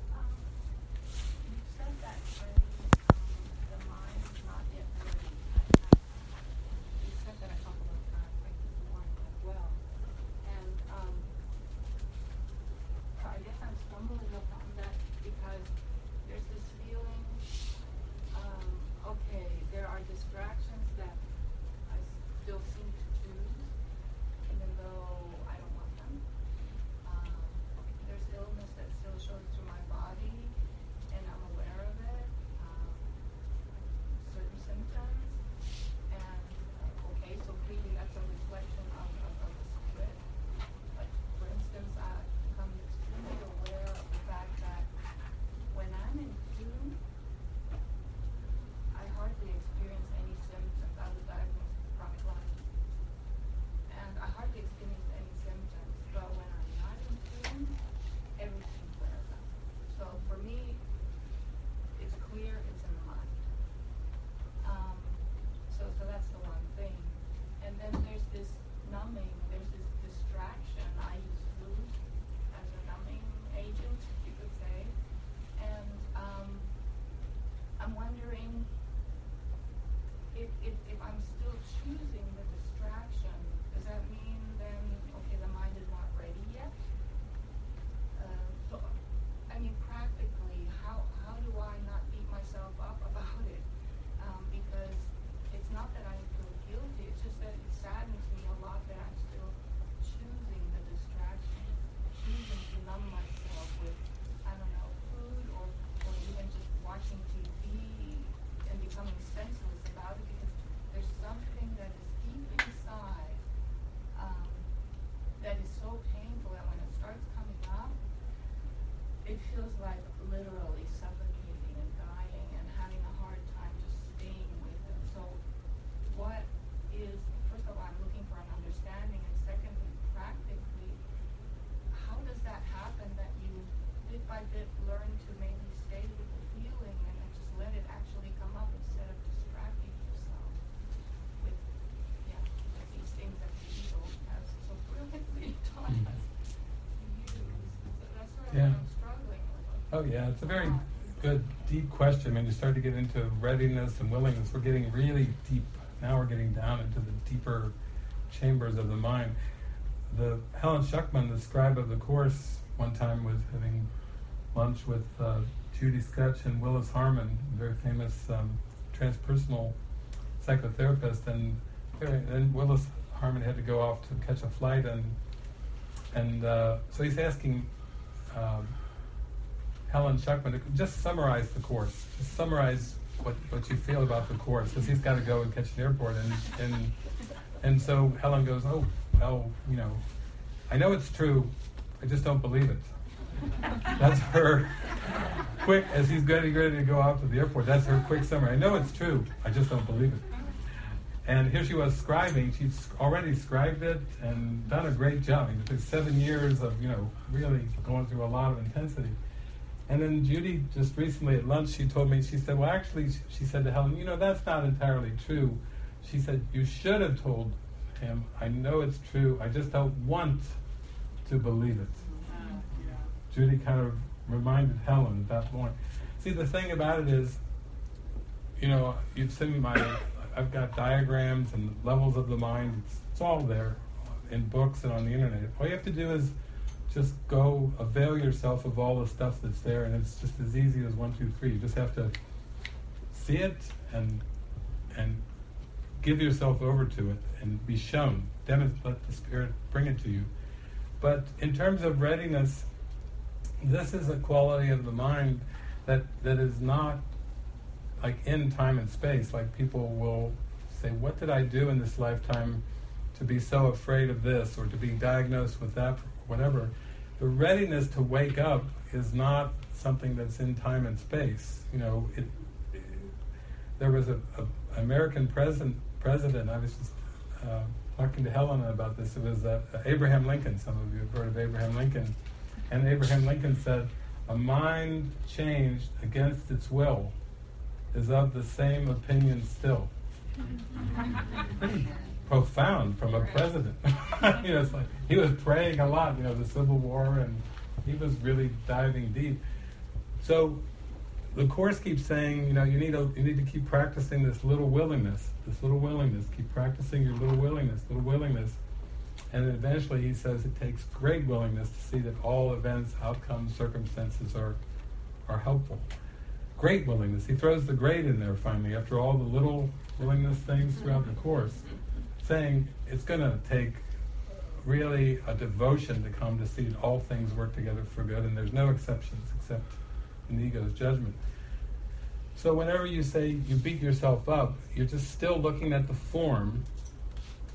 Feels like literally suffocating and dying and having a hard time just staying with it. So, what is, first of all, I'm looking for an understanding, and secondly, practically, how does that happen that you bit by bit learn to maybe stay with the feeling and then just let it actually come up instead of distracting yourself with, yeah, with these things that the ego has so brilliantly taught Mm. us to use. So that's sort of Yeah. what I'm struggling with. Oh yeah, it's a very good, deep question. When you start to get into readiness and willingness, we're getting really deep. Now we're getting down into the deeper chambers of the mind. The Helen Schucman, the scribe of the course, one time was having lunch with uh, Judy Skutch and Willis Harman, a very famous um, transpersonal psychotherapist, and and Willis Harman had to go off to catch a flight, and and uh, so he's asking. Um, Helen Schucman to just summarize the course. Just summarize what, what you feel about the course, because he's got to go and catch an airport. And, and, and so Helen goes, Oh, well, you know, I know it's true, I just don't believe it. That's her quick, as he's getting ready to go out to the airport, that's her quick summary. I know it's true, I just don't believe it. And here she was scribing. She's already scribed it and done a great job. It took seven years of, you know, really going through a lot of intensity. And then Judy just recently at lunch, she told me, she said, well, actually, she said to Helen, you know, that's not entirely true. She said, you should have told him, I know it's true, I just don't want to believe it. Judy kind of reminded Helen at that point. See, the thing about it is, you know, you've seen my, I've got diagrams and levels of the mind. It's, it's all there in books and on the internet. All you have to do is just go avail yourself of all the stuff that's there, and it's just as easy as one, two, three. You just have to see it and and give yourself over to it and be shown. Demonstrate, let the Spirit bring it to you. But in terms of readiness, this is a quality of the mind that that is not like in time and space. Like people will say, "What did I do in this lifetime to be so afraid of this, or to be diagnosed with that, whatever?" The readiness to wake up is not something that's in time and space. You know, it. it there was a, a American president. President. I was just uh, talking to Helena about this. It was uh, Abraham Lincoln. Some of you have heard of Abraham Lincoln. And Abraham Lincoln said, A mind changed against its will is of the same opinion still. Pretty profound from a president. you know, it's like he was praying a lot, you know, the Civil War, and he was really diving deep. So the course keeps saying, you know, you need to you need to keep practicing this little willingness, this little willingness. Keep practicing your little willingness, little willingness. And eventually he says it takes great willingness to see that all events, outcomes, circumstances are, are helpful. Great willingness. He throws the great in there finally after all the little willingness things throughout the course, saying it's going to take really a devotion to come to see that all things work together for good and there's no exceptions except in the ego's judgment. So whenever you say you beat yourself up, you're just still looking at the form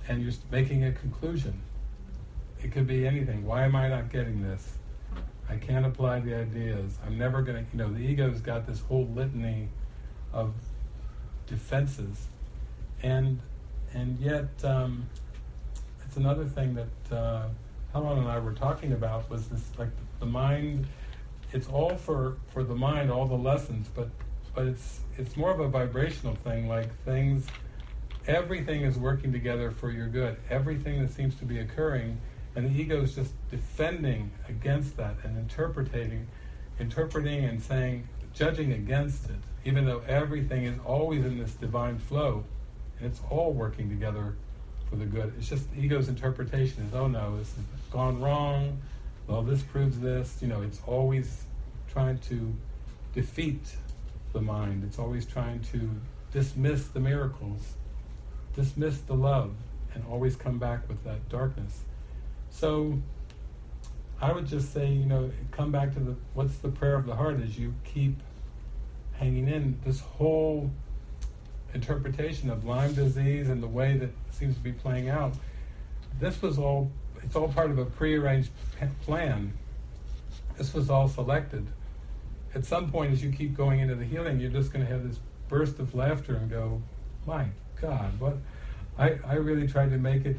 and you're making a conclusion. It could be anything. Why am I not getting this? I can't apply the ideas. I'm never going to, you know, the ego's got this whole litany of defenses. And and yet, um, another thing that uh, Helen and I were talking about was this, like the, the mind. It's all for for the mind, all the lessons, but but it's it's more of a vibrational thing, like things everything is working together for your good. Everything that seems to be occurring, and the ego is just defending against that and interpreting, interpreting and saying, judging against it, even though everything is always in this divine flow, and it's all working together for the good. It's just ego's interpretation is, oh no, has gone wrong. Well, this proves this. You know, it's always trying to defeat the mind. It's always trying to dismiss the miracles dismiss the love and always come back with that darkness. So I would just say, you know, come back to the what's the prayer of the heart as you keep hanging in this whole interpretation of Lyme disease and the way that seems to be playing out. This was all it's all part of a prearranged plan. This was all selected. At some point, as you keep going into the healing, you're just going to have this burst of laughter and go, "My God, what I, I really tried to make it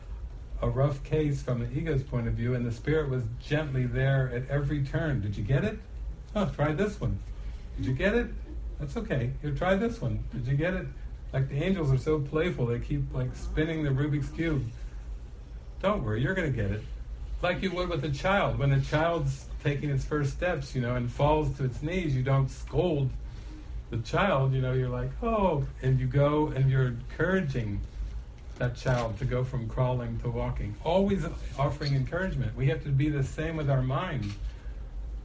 a rough case from the ego's point of view, and the spirit was gently there at every turn. Did you get it? Oh, try this one. Did you get it? That's okay. Here, try this one. Did you get it? Like the angels are so playful, they keep like spinning the Rubik's cube. Don't worry, you're going to get it. Like you would with a child. When a child's taking its first steps, you know, and falls to its knees, you don't scold the child, you know, you're like, oh, and you go and you're encouraging that child to go from crawling to walking. Always offering encouragement. We have to be the same with our mind.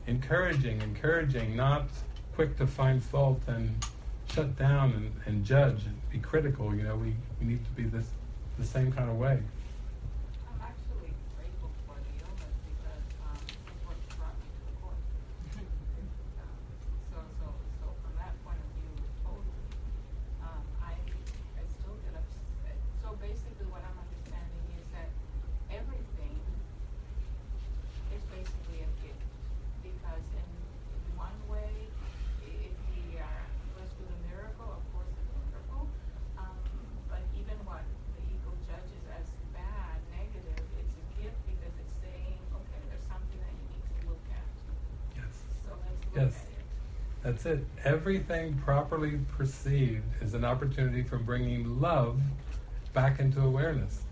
Encouraging, encouraging, not quick to find fault and shut down and, and judge and be critical. You know, we, we need to be this the same kind of way. Everything properly perceived is an opportunity for bringing love back into awareness.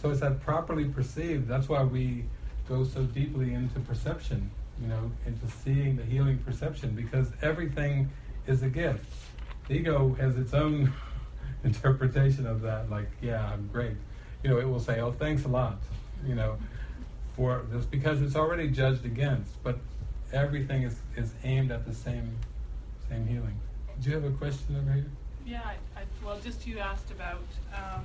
So it's that properly perceived. That's why we go so deeply into perception, you know, into seeing the healing perception, because everything is a gift. The ego has its own interpretation of that, like, yeah, I'm great. You know, it will say, oh, thanks a lot, you know, for this, because it's already judged against. But everything is, is aimed at the same same healing. Do you have a question over here? Yeah, I, I, well, just you asked about um,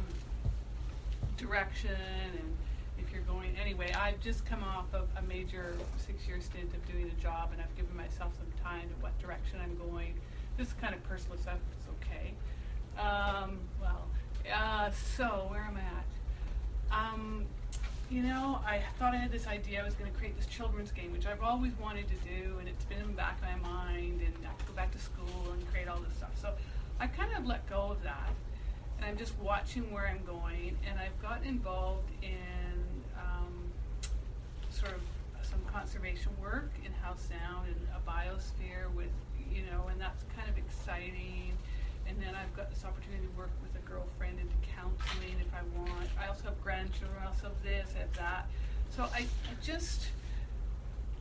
direction and if you're going. Anyway, I've just come off of a major six-year stint of doing a job, and I've given myself some time to what direction I'm going. This is kind of personal stuff. It's okay. Um, well, uh, so where am I at? Um, you know, I thought I had this idea I was going to create this children's game, which I've always wanted to do, and it's been in the back of my mind, and I have to go back to school and create all this stuff. So I kind of let go of that, and I'm just watching where I'm going, and I've gotten involved in um, sort of some conservation work in Howe Sound and a biosphere with, you know, and that's kind of exciting. And then I've got this opportunity to work with girlfriend into counseling if I want. I also have grandchildren, I also have this, I have that. So I, I just,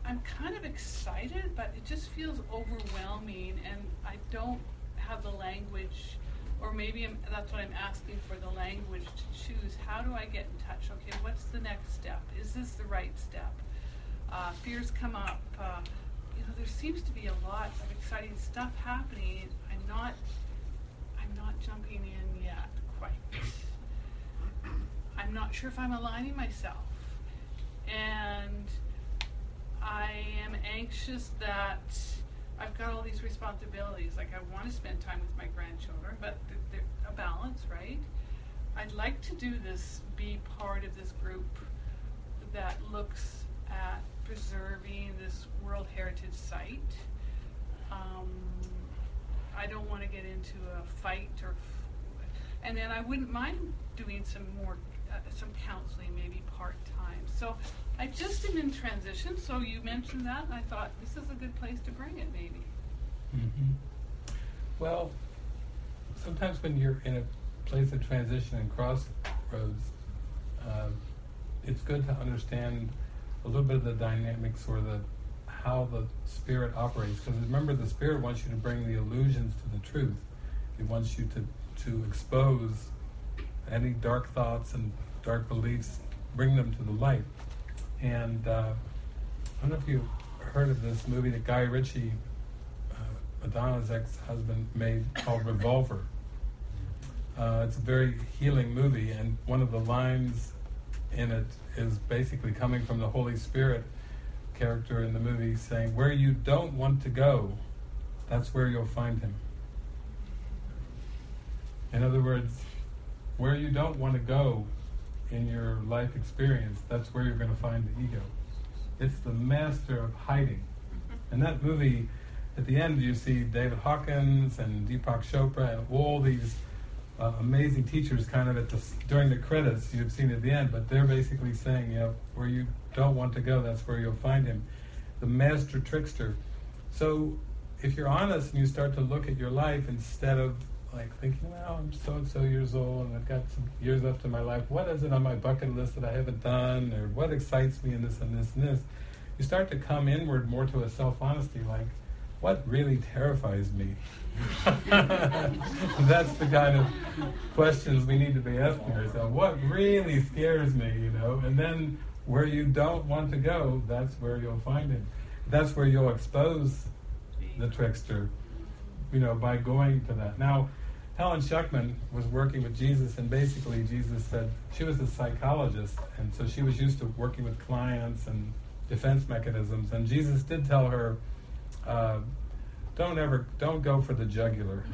I'm kind of excited, but it just feels overwhelming, and I don't have the language, or maybe I'm, that's what I'm asking for the language to choose. How do I get in touch? Okay, what's the next step? Is this the right step? Uh, fears come up. Uh, you know, there seems to be a lot of exciting stuff happening. I'm not, not jumping in yet quite. I'm not sure if I'm aligning myself, and I am anxious that I've got all these responsibilities. Like I want to spend time with my grandchildren, but a balance, right? I'd like to do this, be part of this group that looks at preserving this World Heritage Site. Um, I don't want to get into a fight or, and then I wouldn't mind doing some more, uh, some counseling, maybe part time. So I just am in transition. So you mentioned that, and I thought this is a good place to bring it, maybe. Mm-hmm. Well, sometimes when you're in a place of transition and crossroads, uh, it's good to understand a little bit of the dynamics or the how the spirit operates. Because remember, the spirit wants you to bring the illusions to the truth. It wants you to to expose any dark thoughts and dark beliefs, bring them to the light. And uh, I don't know if you heard of this movie that Guy Ritchie, uh, Madonna's ex-husband, made called Revolver. Uh, it's a very healing movie, and one of the lines in it is basically coming from the Holy Spirit character in the movie saying, Where you don't want to go, that's where you'll find him. In other words, where you don't want to go in your life experience, that's where you're going to find the ego. It's the master of hiding. In that movie, at the end, you see David Hawkins and Deepak Chopra and all these uh, amazing teachers kind of at the during the credits you've seen at the end, but they're basically saying, you know, where you don't want to go, that's where you'll find him, the master trickster. So if you're honest and you start to look at your life instead of like thinking, well, I'm so and so years old and I've got some years left in my life. What is it on my bucket list that I haven't done, or what excites me in this and this and this? You start to come inward more to a self honesty, like what really terrifies me. That's the kind of questions we need to be asking ourselves. What really scares me, you know? And then where you don't want to go, that's where you'll find it. That's where you'll expose the trickster, you know, by going to that. Now, Helen Schucman was working with Jesus, and basically Jesus said she was a psychologist, and so she was used to working with clients and defense mechanisms. And Jesus did tell her, uh, don't ever, don't go for the jugular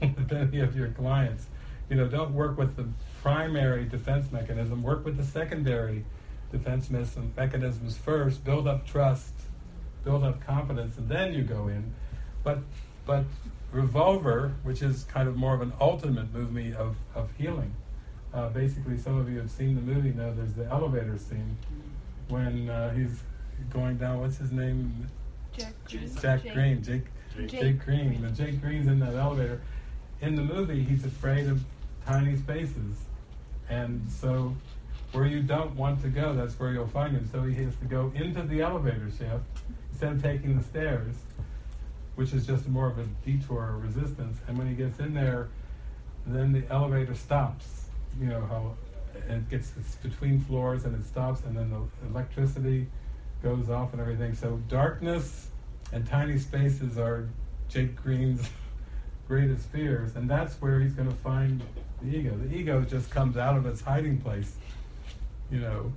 with any of your clients. You know, don't work with the primary defense mechanism. Work with the secondary defense mechanisms first. Build up trust, build up confidence, and then you go in. But, but Revolver, which is kind of more of an ultimate movie of, of healing. Uh, basically, some of you have seen the movie know there's the elevator scene when uh, he's going down, what's his name? Jack Green. Jack Green, Jake, Jake. Jake, Green. And Jake Green's in that elevator. In the movie, he's afraid of tiny spaces, and so where you don't want to go, that's where you'll find him. So he has to go into the elevator shaft instead of taking the stairs, which is just more of a detour or resistance. And when he gets in there, then the elevator stops. You know how it gets it's between floors and it stops, and then the electricity goes off and everything. So darkness and tiny spaces are Jake Green's greatest fears, and that's where he's going to find the ego. The ego just comes out of its hiding place. You know,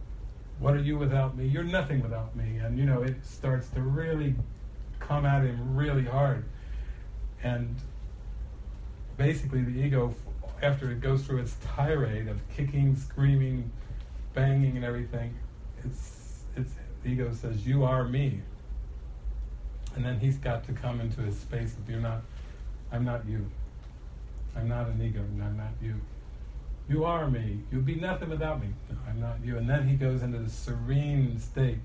what are you without me? You're nothing without me, and you know it starts to really come at him really hard, and basically the ego, after it goes through its tirade of kicking, screaming, banging, and everything, it's it's the ego says, "You are me," and then he's got to come into his space of "You're not, I'm not you. I'm not an ego, and I'm not you. You are me. You'd be nothing without me. No, I'm not you." And then he goes into the serene state,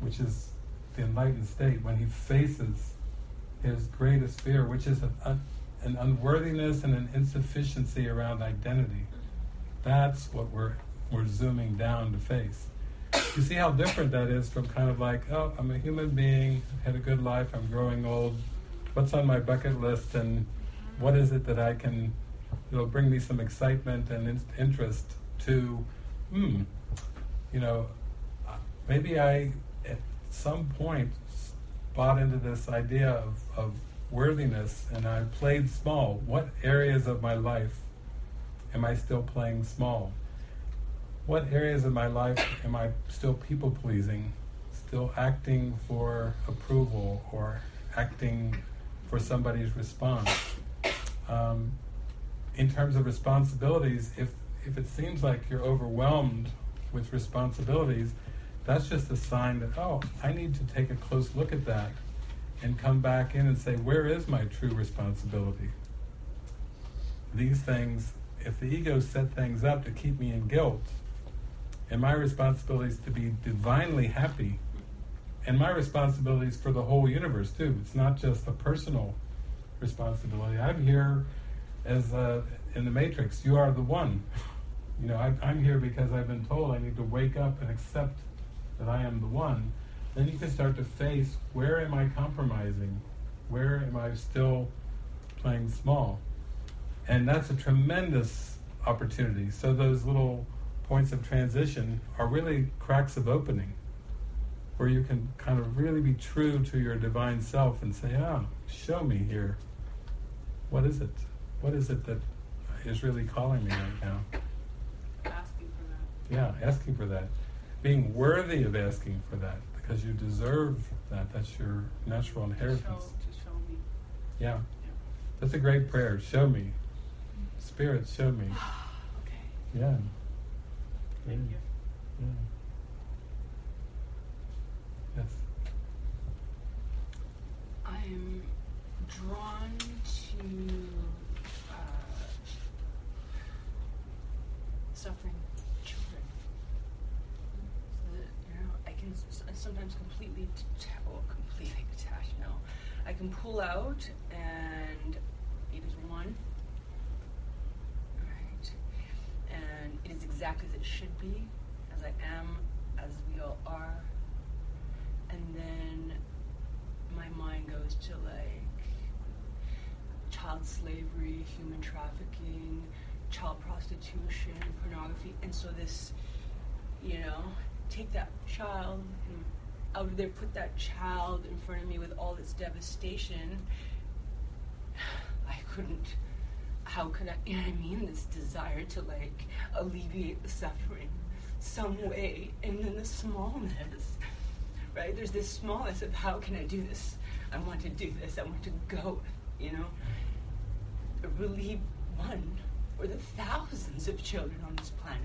which is the enlightened state when he faces his greatest fear, which is a, a, an unworthiness and an insufficiency around identity. That's what we're we're zooming down to face. You see how different that is from kind of like, oh, I'm a human being, had a good life, I'm growing old. What's on my bucket list, and what is it that I can, it'll bring me some excitement and in- interest to, hmm, you know, uh, maybe I at some point bought into this idea of, of worthiness and I played small. What areas of my life am I still playing small? What areas of my life am I still people pleasing, still acting for approval or acting for somebody's response? Um, in terms of responsibilities, if, if it seems like you're overwhelmed with responsibilities, that's just a sign that, oh, I need to take a close look at that and come back in and say, where is my true responsibility? These things, if the ego set things up to keep me in guilt, and my responsibility is to be divinely happy, and my responsibility is for the whole universe too. It's not just a personal responsibility. I'm here as uh, in the Matrix. You are the one. You know, I, I'm here because I've been told I need to wake up and accept that I am the one. Then you can start to face where am I compromising? Where am I still playing small? And that's a tremendous opportunity. So those little points of transition are really cracks of opening where you can kind of really be true to your divine self and say, ah, show me here. What is it? What is it that is really calling me right now? Asking for that. Yeah, asking for that. Being worthy of asking for that because you deserve that. That's your natural To inheritance. show, to show me. Yeah. Yeah. That's a great prayer. Show me. Spirit, show me. Okay. Yeah. Thank Yeah. you. Yeah. Yes. I'm drawn to uh, suffering children. You know, I can sometimes completely detach, well, completely detach. No, I can pull out, and it is one. Right, and it is exactly as it should be, as I am, as we all are. And then my mind goes to like child slavery, human trafficking, child prostitution, pornography, and so this, you know, take that child out there put that child in front of me with all its devastation. I couldn't. How could I? You know I mean? This desire to like alleviate the suffering some way, and then the smallness right? There's this smallness of how can I do this? I want to do this. I want to go, you know, relieve one or the thousands of children on this planet,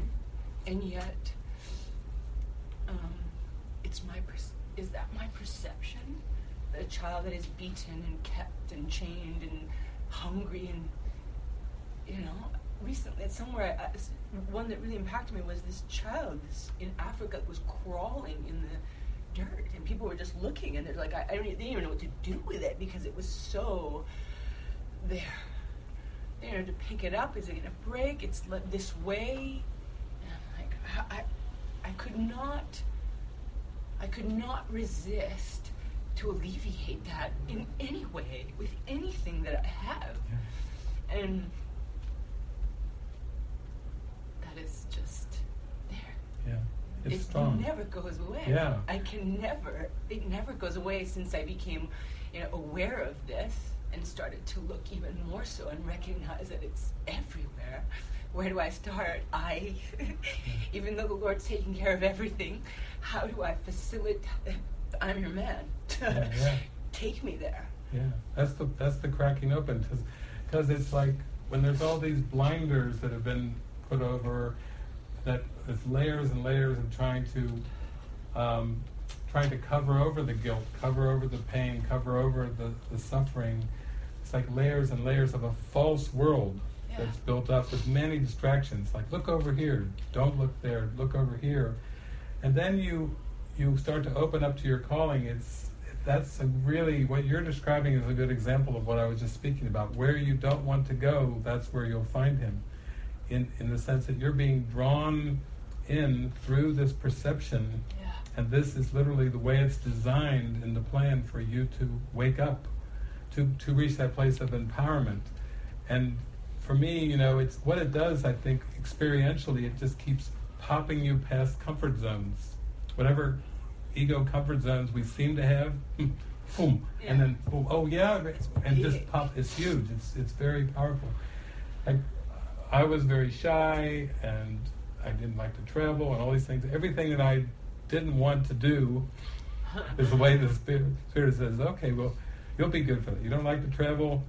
and yet, um, it's my per- is that my perception? A child that is beaten and kept and chained and hungry and you know recently at somewhere I, s- one that really impacted me was this child this, in Africa was crawling in the dirt and people were just looking, and they're like, I, I didn't even know what to do with it because it was so there. You know, to pick it up, is it going to break? It's this way. And I'm like, I, I, I could not, I could not resist to alleviate that in any way with anything that I have. And that is just there. Yeah. It's it strong. never goes away. Yeah. I can never. It never goes away since I became, you know, aware of this and started to look even more so and recognize that it's everywhere. Where do I start? I, even though the Lord's taking care of everything, how do I facilitate? I'm your man. Yeah, yeah. Take me there. Yeah, that's the that's the cracking open because it's like when there's all these blinders that have been put over that there's layers and layers of trying to um, trying to cover over the guilt, cover over the pain, cover over the, the suffering. Like layers and layers of a false world Yeah. that's built up with many distractions. Like look over here, don't look there, look over here, and then you you start to open up to your calling. It's that's a really what you're describing is a good example of what I was just speaking about. Where you don't want to go, that's where you'll find him. In in the sense that you're being drawn in through this perception, Yeah. and this is literally the way it's designed in the plan for you to wake up, to to reach that place of empowerment. And for me, you know, it's what it does. I think experientially, it just keeps popping you past comfort zones, whatever ego comfort zones we seem to have. Boom, and then boom. Oh yeah, and just pop. It's huge. It's it's very powerful. I, I was very shy and I didn't like to travel and all these things. Everything that I didn't want to do is the way the Spirit, Spirit says, okay, well, you'll be good for that. You don't like to travel,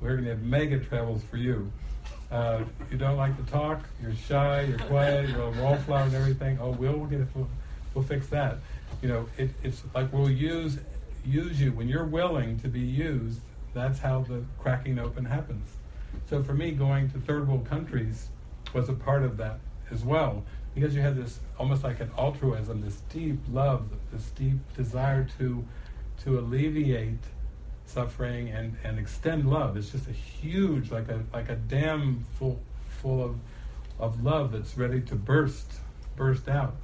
we're going to have mega travels for you. Uh, you don't like to talk, you're shy, you're quiet, you're a wallflower and everything. Oh, we'll, we'll get it, we'll, we'll fix that. You know, it, it's like we'll use use you when you're willing to be used. That's how the cracking open happens. So for me, going to third world countries was a part of that as well, because you had this almost like an altruism, this deep love, this deep desire to to alleviate suffering and, and extend love. It's just a huge, like a like a dam full full of of love that's ready to burst burst out.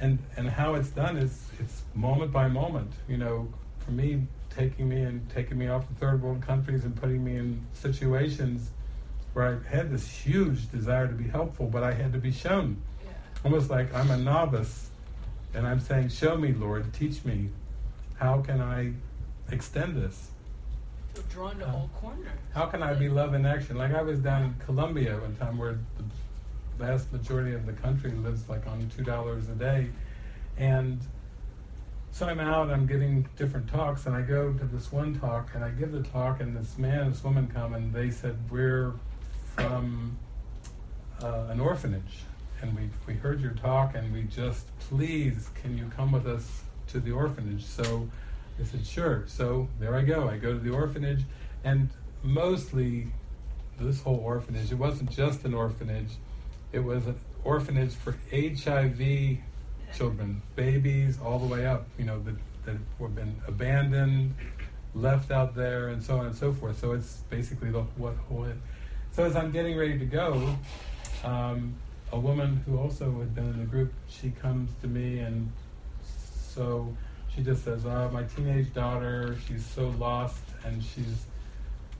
And and how it's done is it's moment by moment. You know, for me, taking me and taking me off to third world countries and putting me in situations where I had this huge desire to be helpful, but I had to be shown. Yeah. Almost like I'm a novice and I'm saying, Show me, Lord, teach me. How can I extend this? Feel drawn to all corners. How can I be love in action? Like I was down in Colombia one time where the vast majority of the country lives like on two dollars a day. And so I'm out, I'm giving different talks, and I go to this one talk, and I give the talk, and this man and this woman come, and they said, We're from uh, an orphanage, and we, we heard your talk, and we just, please, can you come with us to the orphanage? So I said, Sure. So there I go. I go to the orphanage, and mostly this whole orphanage, it wasn't just an orphanage, it was an orphanage for HIV children, babies, all the way up, you know, that, that have been abandoned, left out there, and so on and so forth. So it's basically the what whole. So as I'm getting ready to go, um, a woman who also had been in the group, she comes to me, and so she just says, "Ah, my teenage daughter, she's so lost, and she's."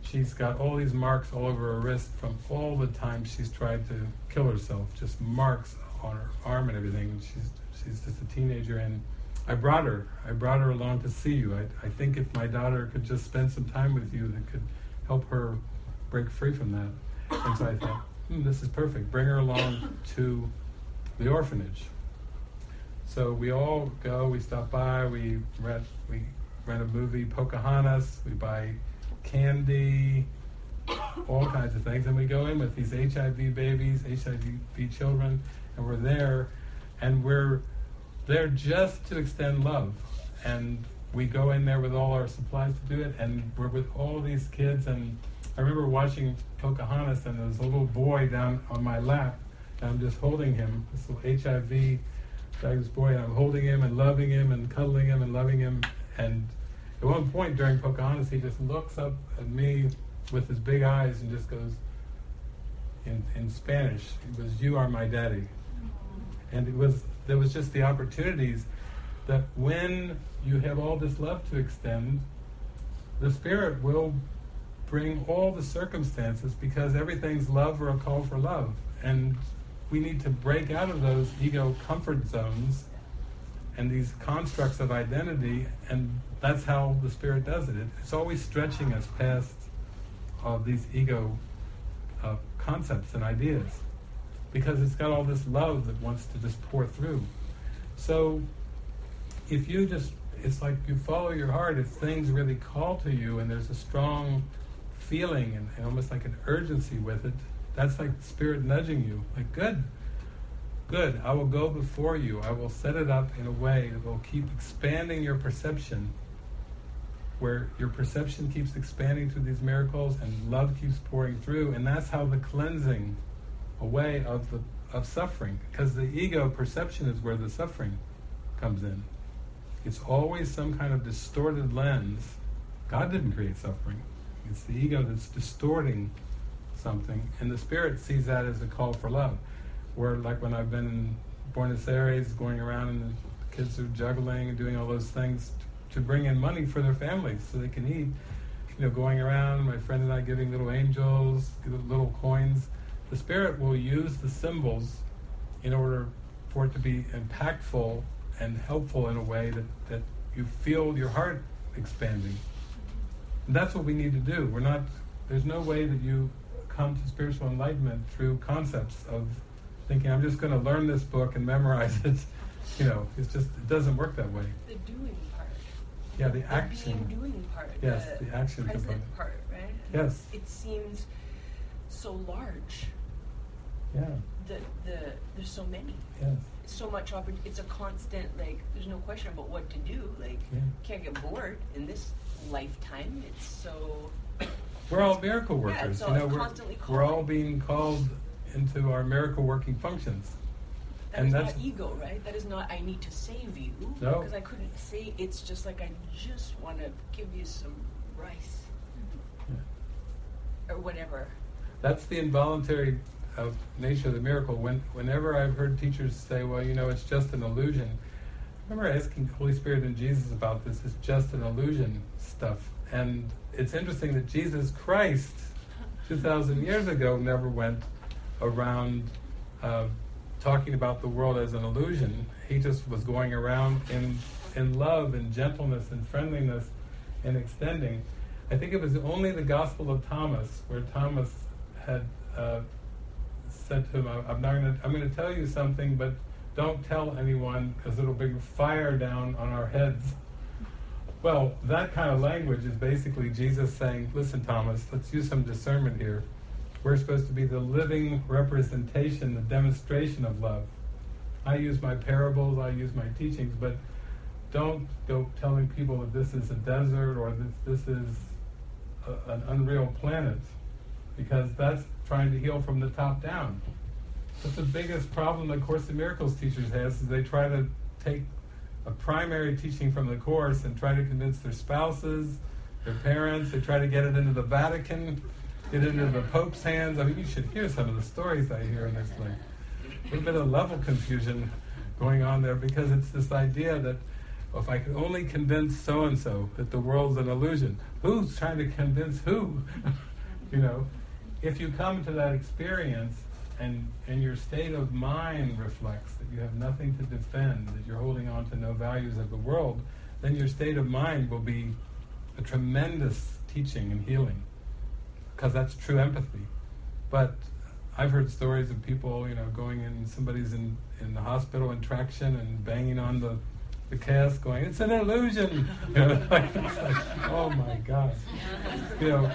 She's got all these marks all over her wrist from all the time she's tried to kill herself, just marks on her arm and everything. She's she's just a teenager, and I brought her. I brought her along to see you. I, I think if my daughter could just spend some time with you, that could help her break free from that. And so I thought, hmm, this is perfect. Bring her along to the orphanage. So we all go. We stop by. We rent. We rent a movie, Pocahontas. We buy candy, all kinds of things, and we go in with these HIV babies, HIV children, and we're there, and we're there just to extend love, and we go in there with all our supplies to do it, and we're with all these kids, and I remember watching Pocahontas, and there's a little boy down on my lap, and I'm just holding him, this little HIV this boy, and I'm holding him and loving him and cuddling him and loving him. And at one point during Pocahontas, he just looks up at me with his big eyes and just goes in, in Spanish. It was, "You are my daddy," and it was there was just the opportunities that when you have all this love to extend, the Spirit will bring all the circumstances because everything's love or a call for love. And we need to break out of those ego comfort zones and these constructs of identity, and that's how the Spirit does it. It's always stretching us past uh, these ego uh, concepts and ideas because it's got all this love that wants to just pour through. So if you just, it's like you follow your heart, if things really call to you and there's a strong feeling and, and almost like an urgency with it, that's like the spirit nudging you. Like, good, good, I will go before you. I will set it up in a way that will keep expanding your perception, where your perception keeps expanding through these miracles and love keeps pouring through. And that's how the cleansing away of the of suffering, because the ego perception is where the suffering comes in. It's always some kind of distorted lens. God didn't create suffering. It's the ego that's distorting something, and the spirit sees that as a call for love. Where, like when I've been in Buenos Aires, going around and the kids are juggling and doing all those things to bring in money for their families so they can eat. You know, going around, my friend and I giving little angels, little coins. The spirit will use the symbols in order for it to be impactful and helpful in a way that, that you feel your heart expanding. And that's what we need to do. We're not, there's no way that you come to spiritual enlightenment through concepts of thinking, I'm just going to learn this book and memorize it. You know, it's just, it doesn't work that way. The doing part. Yeah, the The action. being doing part. Yes, the action present component. part, right? Yes. It seems so large. Yeah, The the there's so many. yes. So much opportunity. It's a constant like. There's no question about what to do. Like Yeah. can't get bored in this lifetime. It's so. We're all miracle Yeah, workers. you know, we're, we're all being called into our miracle working functions. That And is that's- not ego, right? That is not. I need to save you. No. Because I couldn't say. It's just like I just want to give you some rice Yeah. or whatever. That's the involuntary uh, nature of the miracle. When, whenever I've heard teachers say, well, you know, it's just an illusion, I remember asking Holy Spirit and Jesus about this. It's just an illusion stuff. And it's interesting that Jesus Christ, 2,000 years ago, never went around uh, talking about the world as an illusion. He just was going around in, in love and gentleness and friendliness and extending. I think it was only the Gospel of Thomas where Thomas had uh, said to him, "I- "I'm not to. I'm going to tell you something, but don't tell anyone, because it'll bring fire down on our heads." Well, that kind of language is basically Jesus saying, "Listen, Thomas, let's use some discernment here. We're supposed to be the living representation, the demonstration of love. I use my parables, I use my teachings, but don't go telling people that this is a desert or that this is a, an unreal planet, because that's trying to heal from the top down. That's the biggest problem that Course in Miracles teachers has is they try to take a primary teaching from the Course and try to convince their spouses, their parents, they try to get it into the Vatican, get it into the Pope's hands. I mean, you should hear some of the stories I hear in this like a little bit of level confusion going on there because it's this idea that well, if I could only convince so and so that the world's an illusion, who's trying to convince who? you know, if you come to that experience and and your state of mind reflects that you have nothing to defend, that you're holding on to no values of the world, then your state of mind will be a tremendous teaching and healing because that's true empathy. But I've heard stories of people, you know, going in, somebody's in, in the hospital in traction and banging on the, the cast going, it's an illusion! You know, like, it's like, oh my God. You know,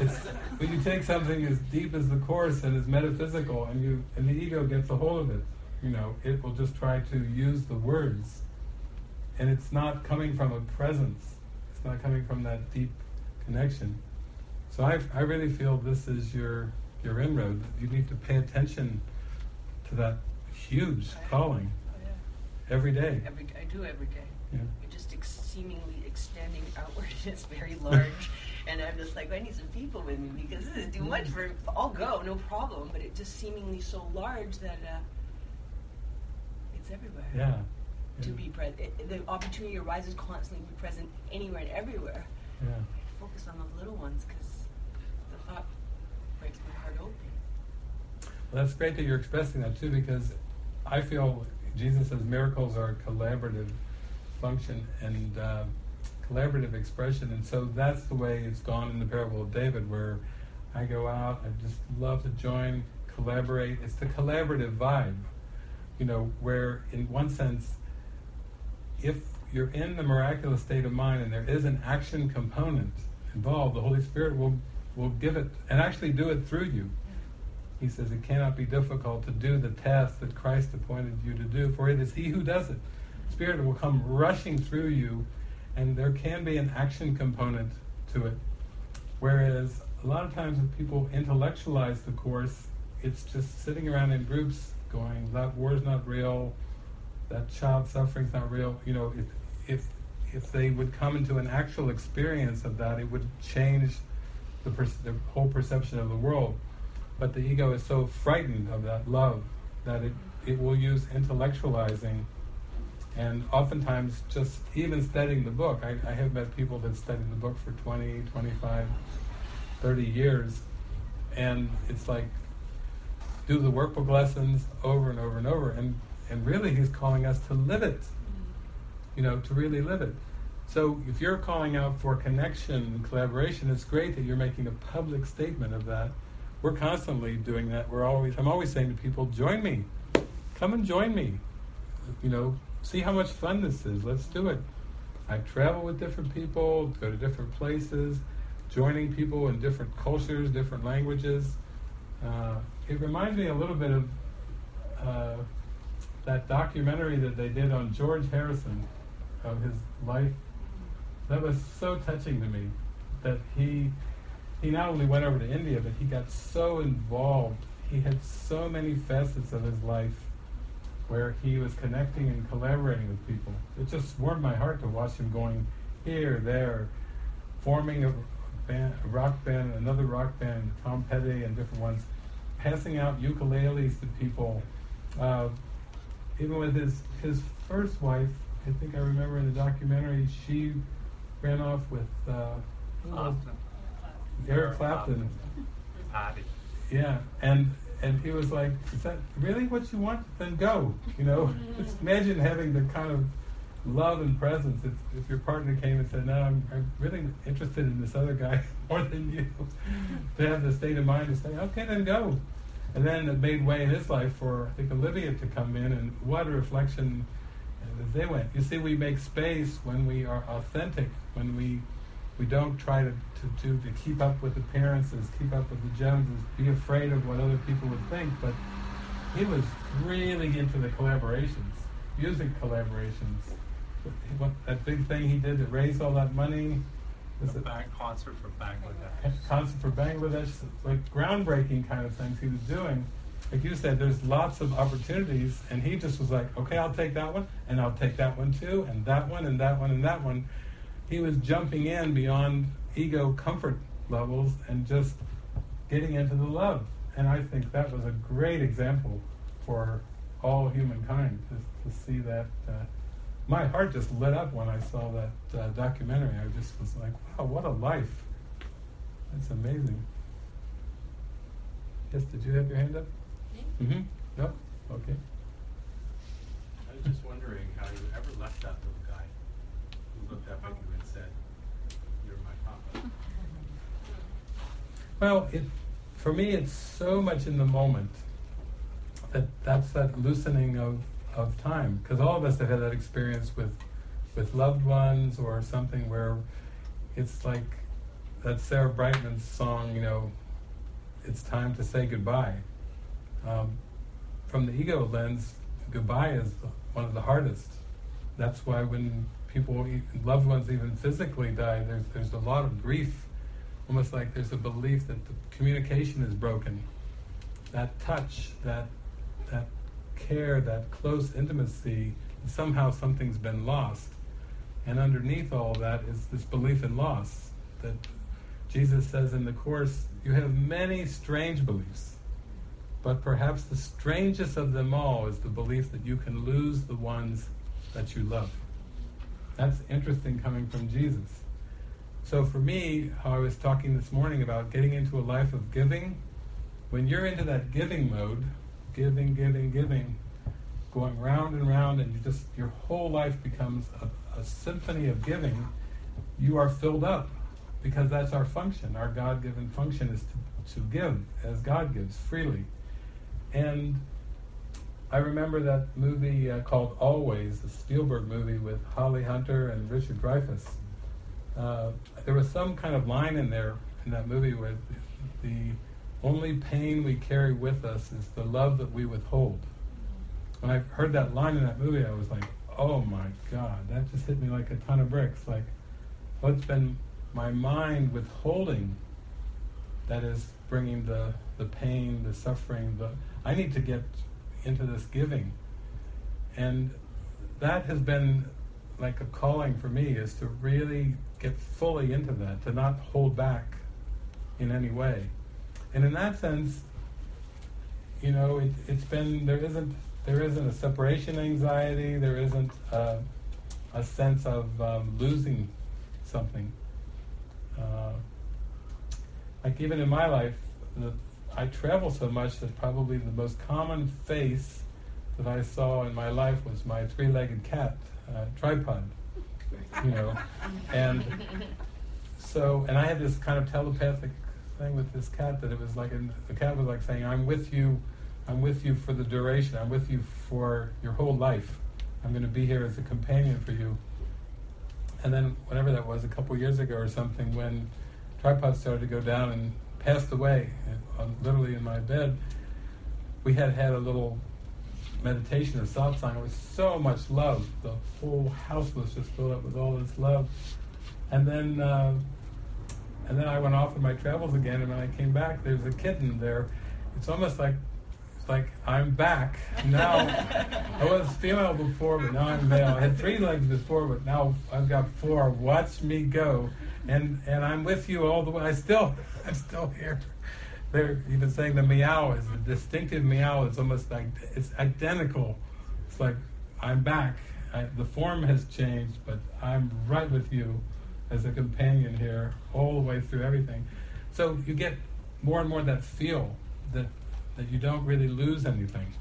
it's, when you take something as deep as the Course and as metaphysical and, you, and the ego gets a hold of it, you know, it will just try to use the words. And it's not coming from a presence. It's not coming from that deep connection. So I, I really feel this is your your inroad. You need to pay attention to that huge oh, calling. Oh, yeah. every day. Every I do every day. Yeah. It just ex- seemingly extending outward. It's very large, and I'm just like, I need some people with me because this is too much for. I'll go, no problem. But it just seemingly so large that uh, it's everywhere. Yeah. To be present, the opportunity arises constantly to be present anywhere and everywhere. Yeah. Focus on the little ones because the thought breaks my heart open. Well, that's great that you're expressing that too, because I feel Jesus says miracles are a collaborative function and uh, collaborative expression, and so that's the way it's gone in the parable of David, where I go out, I just love to join, collaborate. It's the collaborative vibe, you know, where in one sense, if you're in the miraculous state of mind and there is an action component involved, the Holy Spirit will will give it and actually do it through you. He says it cannot be difficult to do the task that Christ appointed you to do, for it is He who does it. Spirit will come rushing through you, and there can be an action component to it. Whereas a lot of times when people intellectualize the course, it's just sitting around in groups going, that war's not real, that child suffering's not real. You know, if, if, if they would come into an actual experience of that, it would change the, per- the whole perception of the world. But the ego is so frightened of that love that it, it will use intellectualizing and oftentimes just even studying the book. I, I have met people that studied the book for 20, 25, 30 years, and it's like do the workbook lessons over and over and over. And, and really, he's calling us to live it, you know, to really live it. So if you're calling out for connection and collaboration, it's great that you're making a public statement of that. We're constantly doing that. We're always I'm always saying to people, join me. Come and join me. You know, see how much fun this is. Let's do it. I travel with different people, go to different places, joining people in different cultures, different languages. Uh, it reminds me a little bit of uh, that documentary that they did on George Harrison of his life. That was so touching to me that he he not only went over to India, but he got so involved. He had so many facets of his life where he was connecting and collaborating with people. It just warmed my heart to watch him going here, there, forming a, band, a rock band, another rock band, Tom Petty and different ones, passing out ukuleles to people. Uh, even with his his first wife, I think I remember in the documentary, she ran off with uh, was- Eric Clapton. Pattie. Yeah, and and he was like, "Is that really what you want? Then go." You know, mm-hmm. just imagine having the kind of love and presence. If if your partner came and said, "No, I'm, I'm really interested in this other guy more than you," mm-hmm. to have the state of mind to say, "Okay, then go." And then it made way in his life for I think Olivia to come in, and what a reflection as they went. You see, we make space when we are authentic, when we we don't try to, to, to, to keep up with the appearances, keep up with the Joneses, be afraid of what other people would think. But he was really into the collaborations, music collaborations. What, that big thing he did to raise all that money, was The it concert for Bangladesh. concert for Bangladesh, like groundbreaking kind of things he was doing. Like you said, there's lots of opportunities, and he just was like, okay, I'll take that one, and I'll take that one too, and that one, and that one, and that one. He was jumping in beyond ego comfort levels and just getting into the love. And I think that was a great example for all humankind to, to see that. Uh, my heart just lit up when I saw that uh, documentary. I just was like, wow, what a life. That's amazing. Yes, did you have your hand up? Me? Mm-hmm. No? Okay. I was just wondering how you ever left that little guy who looked up at you and said, "You're my papa." Well, it, for me, it's so much in the moment that that's that loosening of, of time. Because all of us have had that experience with, with loved ones or something where it's like that Sarah Brightman song, you know, it's time to say goodbye. Um, from the ego lens, goodbye is one of the hardest. That's why when people, loved ones even physically die, there's, there's a lot of grief almost like there's a belief that the communication is broken. That touch, that that care, that close intimacy somehow something's been lost. And underneath all that is this belief in loss that Jesus says in the Course, you have many strange beliefs, but perhaps the strangest of them all is the belief that you can lose the ones that you love. That's interesting coming from Jesus. So for me, how I was talking this morning about getting into a life of giving, when you're into that giving mode, giving, giving, giving, going round and round, and you just your whole life becomes a, a symphony of giving, you are filled up because that's our function. Our God-given function is to, to give as God gives freely. And I remember that movie uh, called Always, the Spielberg movie with Holly Hunter and Richard Dreyfuss. Uh, there was some kind of line in there in that movie where the, only pain we carry with us is the love that we withhold. When I heard that line in that movie, I was like, oh my God, that just hit me like a ton of bricks. Like, what's been my mind withholding that is bringing the, the pain, the suffering, the I need to get into this giving. And that has been like a calling for me is to really get fully into that, to not hold back in any way. And in that sense, you know, it, it's been there isn't there isn't a separation anxiety, there isn't a, a sense of um, losing something. Uh, like even in my life, the, I travel so much that probably the most common face that I saw in my life was my three-legged cat, uh, tripod. You know, and so and I had this kind of telepathic thing with this cat that it was like and the cat was like saying, "I'm with you, I'm with you for the duration. I'm with you for your whole life. I'm going to be here as a companion for you." And then whenever that was, a couple years ago or something, when tripod started to go down and passed away, uh, literally in my bed, we had had a little meditation of satsang. It was so much love. The whole house was just filled up with all this love. And then, uh, and then I went off on my travels again. And when I came back, there's a kitten there. It's almost like it's like I'm back now. I was female before, but now I'm male. I had three legs before, but now I've got four. Watch me go, and and I'm with you all the way. I still, I'm still here. They're even saying the meow is the distinctive meow. It's almost like it's identical. It's like I'm back. I, the form has changed, but I'm right with you as a companion here all the way through everything. So you get more and more that feel that that you don't really lose anything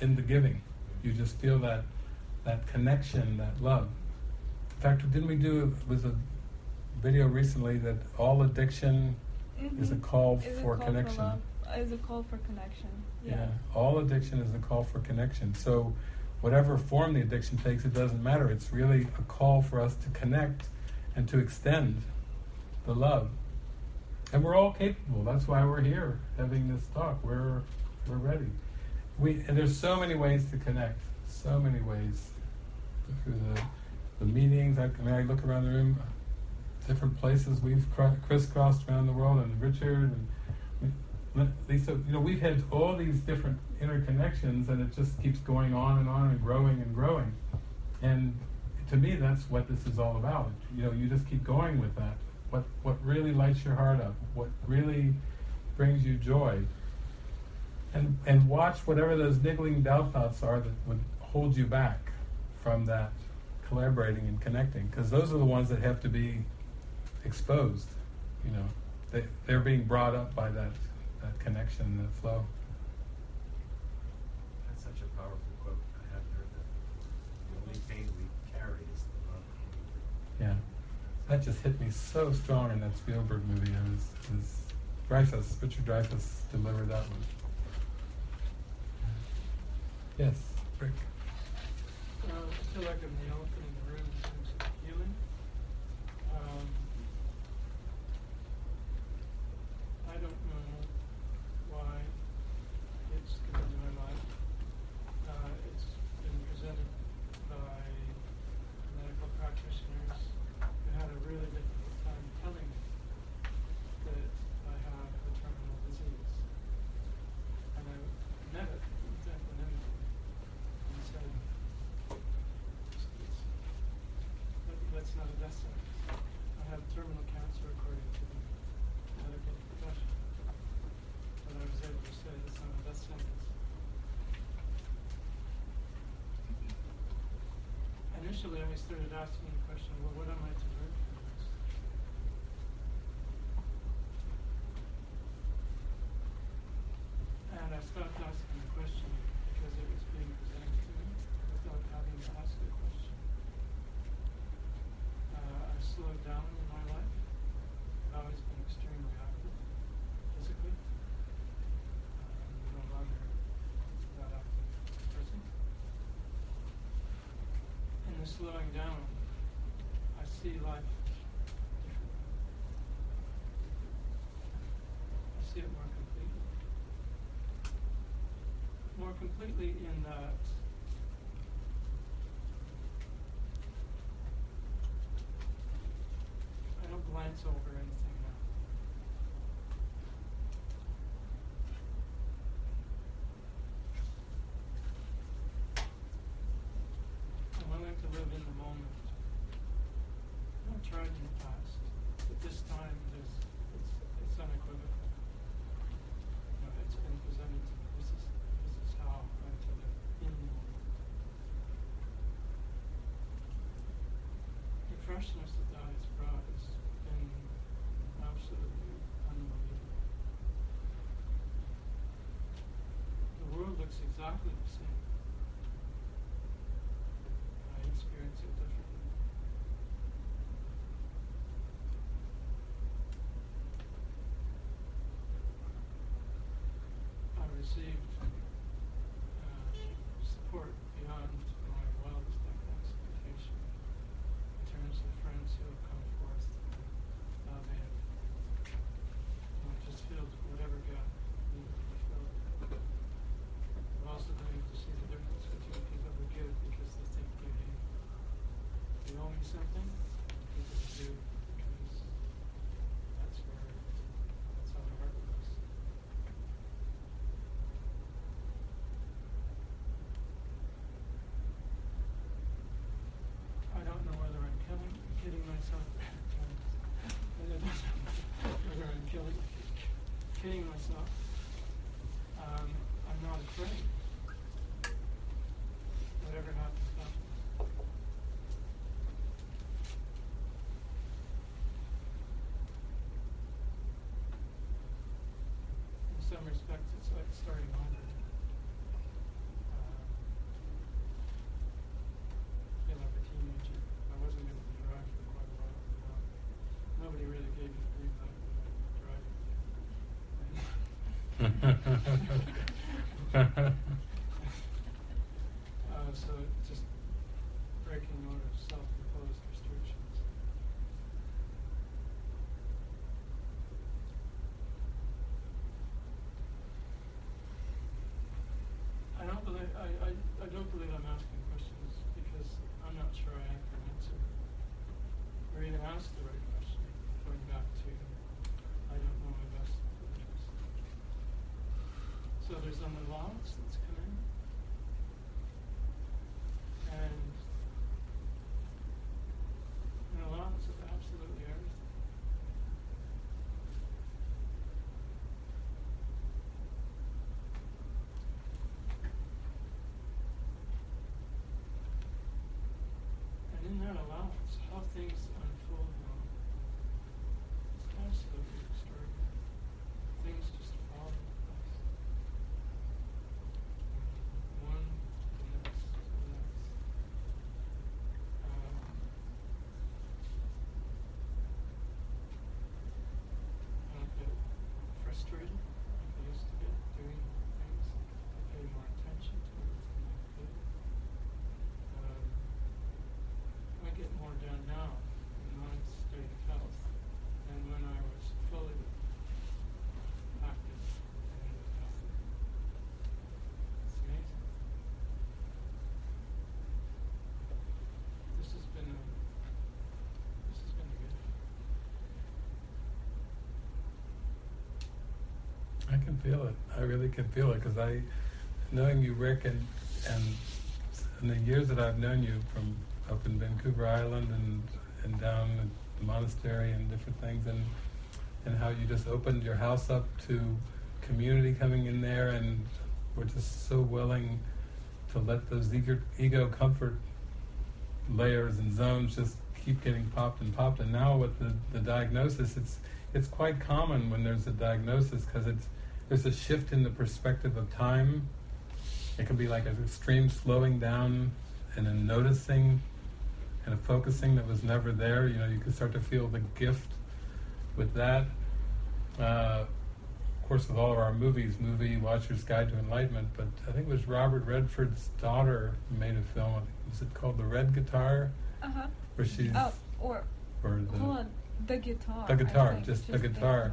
in the giving. You just feel that that connection, that love. In fact, didn't we do was a video recently that all addiction Mm-hmm. is a call Is a for call connection. love. Uh, is a call for connection. Yeah. Yeah. all addiction is a call for connection. So, whatever form the addiction takes, it doesn't matter. It's really a call for us to connect and to extend the love. And we're all capable. That's why we're here having this talk. We're we're ready. We and there's so many ways to connect. So many ways through the the meetings. I, I mean, I look around the room, different places we've cr- crisscrossed around the world, and Richard and Lisa. You know, we've had all these different interconnections, and it just keeps going on and on and growing and growing. And to me, that's what this is all about. You know, you just keep going with that. What what really lights your heart up? What really brings you joy? And and watch whatever those niggling doubt thoughts are that would hold you back from that collaborating and connecting, because those are the ones that have to be exposed. You know, they they're being brought up by that that connection, that flow. That's such a powerful quote. I haven't heard that. The only pain we carry is the love. we Yeah, that just hit me so strong in that Spielberg movie. It was, it was Dreyfuss, Richard Dreyfuss delivered that one. Yes, Rick. Uh, I feel like I'm the elephant in the room in terms of healing. Um, I don't know why it's come into my life. Uh, it's been presented by medical practitioners who had a really difficult time telling me that I have a terminal disease. And I met it with equanimity and said, not a death sentence. I have terminal cancer according to the medical profession. But I was able to say it's not a death sentence. Initially, I started asking the question, well, what am I to learn from this? And I stopped asking the question because it was being presented to me without having to ask the question. Uh, I've slowed down in my life. I've always been extremely active physically. Um, no longer that active person. In the slowing down, I see life. I see it more completely. More completely in that I don't glance over anything now. I'm willing to live in the moment. I've tried in the past, but this time there's, it's, it's unequivocal. You know, it's been presented to me. This is, this is how I'm to live in the moment. The freshness that that has brought has been absolutely unbelievable. The world looks exactly the same. I experience it differently. I received uh, support beyond my wildest expectation in terms of friends who have come forth. Uh, they have you know, just filled whatever gap needed to be filled. I've also been able to see the difference between people who give because they think they something. I don't know whether I'm killing, kidding myself. Whether I'm killing, myself. Um, I'm not afraid. Whatever happens. In some respects, it's like starting over. Um, feel like a teenager. I wasn't able to drive for quite a while. Now, nobody really gave me the green light when I was driving. uh, so it's just breaking out of self-imposed restrictions. I don't believe I, I, I don't believe I'm asking questions because I'm not sure I have an answer. Or even ask the right question, going back to I don't know my best interest. So there's an allowance that's come in. And an allowance of absolutely everything. And in that allowance, how things unfold now, it's absolutely extraordinary. Things just fall into place. One to the next to the next. Um, I don't get frustrated like I used to get doing things. I pay more attention to everything I do. Um, I get more done now in my state of health than when I was fully active and healthy. It's amazing. This has been a this has been a gift. I can feel it. I really can feel it because I, knowing you, Rick, and and in the years that I've known you from up in Vancouver Island and and down at the monastery and different things, and and how you just opened your house up to community coming in there, and we're just so willing to let those ego, ego comfort layers and zones just keep getting popped and popped. And now with the, the diagnosis, it's it's quite common when there's a diagnosis because it's there's a shift in the perspective of time. It can be like an extreme slowing down and a noticing and a focusing that was never there. You know, you can start to feel the gift with that. Uh, of course, with all of our movies, Movie Watcher's Guide to Enlightenment, but I think it was Robert Redford's daughter who made a film. Was it called The Red Guitar? Uh huh. Where she's Oh, or or the hold on, the guitar. the guitar, think, just the guitar,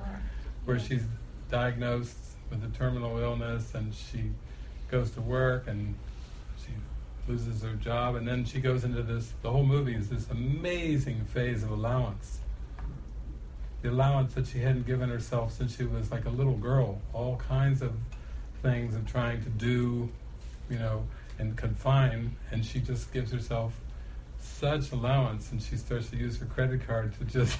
where Yeah. she's diagnosed with a terminal illness and she goes to work and she loses her job and then she goes into this the whole movie is this amazing phase of allowance. The allowance that she hadn't given herself since she was like a little girl. All kinds of things of trying to do you know and confine and she just gives herself such allowance and she starts to use her credit card to just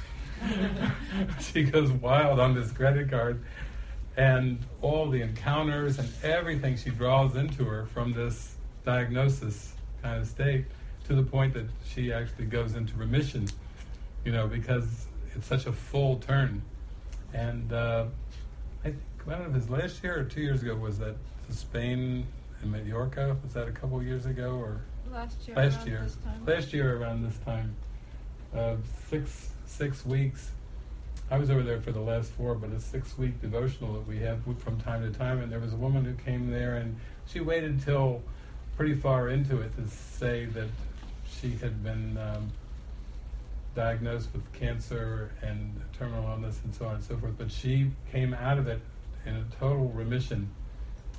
she goes wild on this credit card and all the encounters and everything she draws into her from this diagnosis kind of state to the point that she actually goes into remission you know because it's such a full turn. And uh, I think I don't know if it was last year or two years ago was that Spain and Mallorca? Was that a couple years ago or? Last year. last year. last year around this time. Uh, six six weeks I was over there for the last four but a six week devotional that we have from time to time and there was a woman who came there and she waited until pretty far into it to say that she had been um, diagnosed with cancer and terminal illness and so on and so forth but she came out of it in a total remission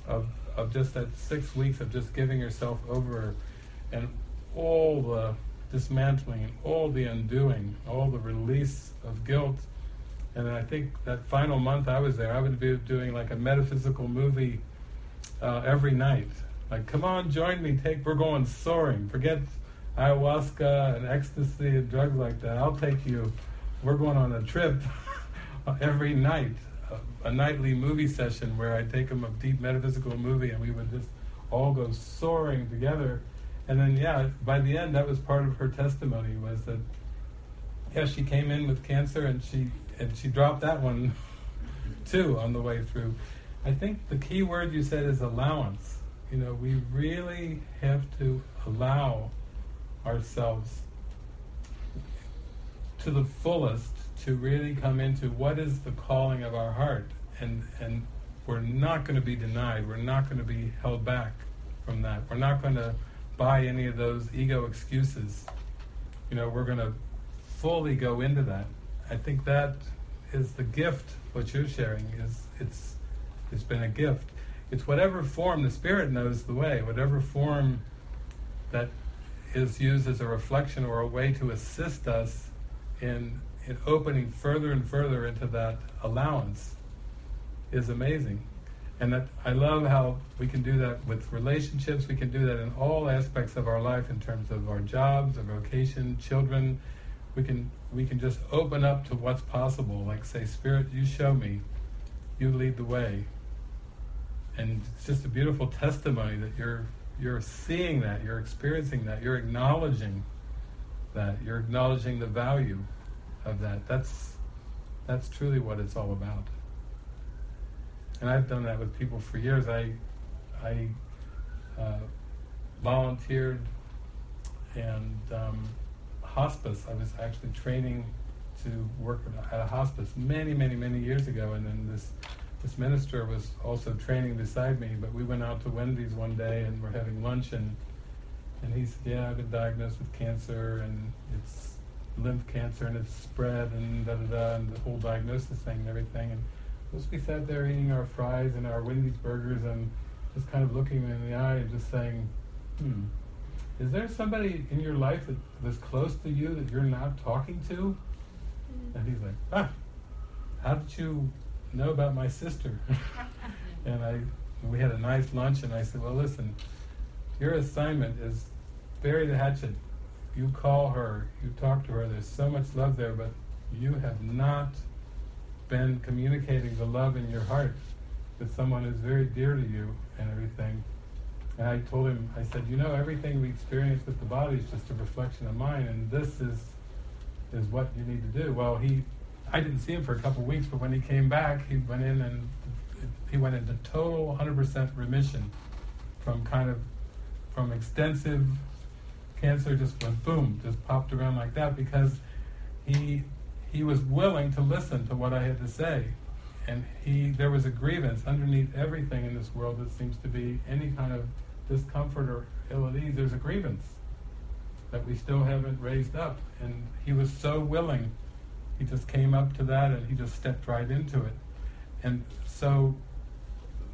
of of just that six weeks of just giving herself over and all the dismantling and all the undoing, all the release of guilt. And I think that final month I was there, I would be doing like a metaphysical movie uh, every night. Like, come on, join me. Take, we're going soaring. Forget ayahuasca and ecstasy and drugs like that. I'll take you. We're going on a trip every night, a, a nightly movie session where I take them a deep metaphysical movie and we would just all go soaring together. And then, yeah, by the end, that was part of her testimony was that, yeah, she came in with cancer and she and she dropped that one too on the way through. I think the key word you said is allowance. You know, we really have to allow ourselves to the fullest to really come into what is the calling of our heart. And and we're not going to be denied. We're not going to be held back from that. We're not going to buy any of those ego excuses. You know we're going to fully go into that i think that is the gift what you're sharing is it's it's been a gift it's whatever form the spirit knows the way whatever form that is used as a reflection or a way to assist us in in opening further and further into that allowance is amazing. And that I love how we can do that with relationships, we can do that in all aspects of our life in terms of our jobs, our vocation, children. We can we can just open up to what's possible, like say, Spirit, you show me, you lead the way. And it's just a beautiful testimony that you're you're seeing that, you're experiencing that, you're acknowledging that, you're acknowledging the value of that. That's that's truly what it's all about. And I've done that with people for years. I I uh, volunteered and um, hospice. I was actually training to work at a hospice many, many, many years ago, and then this this minister was also training beside me. But we went out to Wendy's one day and we're having lunch, and and he said, "Yeah, I've been diagnosed with cancer, and it's lymph cancer, and it's spread, and da da da, and the whole diagnosis thing and everything." And just we sat there eating our fries and our Wendy's burgers, and just kind of looking him in the eye and just saying, "Hmm." Is there somebody in your life that was close to you that you're not talking to? And he's like, ah, how did you know about my sister? and I, we had a nice lunch, and I said, well, listen, your assignment is bury the hatchet. you call her, you talk to her, there's so much love there, but you have not been communicating the love in your heart with someone who's very dear to you and everything. And I told him, I said, you know, everything we experience with the body is just a reflection of mind, and this is is what you need to do. Well, he, I didn't see him for a couple of weeks, but when he came back, he went in and he went into total 100% remission from kind of from extensive cancer. Just went boom, just popped around like that because he he was willing to listen to what I had to say, and he there was a grievance underneath everything in this world that seems to be any kind of discomfort or ill at ease. There's a grievance that we still haven't raised up. And he was so willing. He just came up to that and he just stepped right into it. And so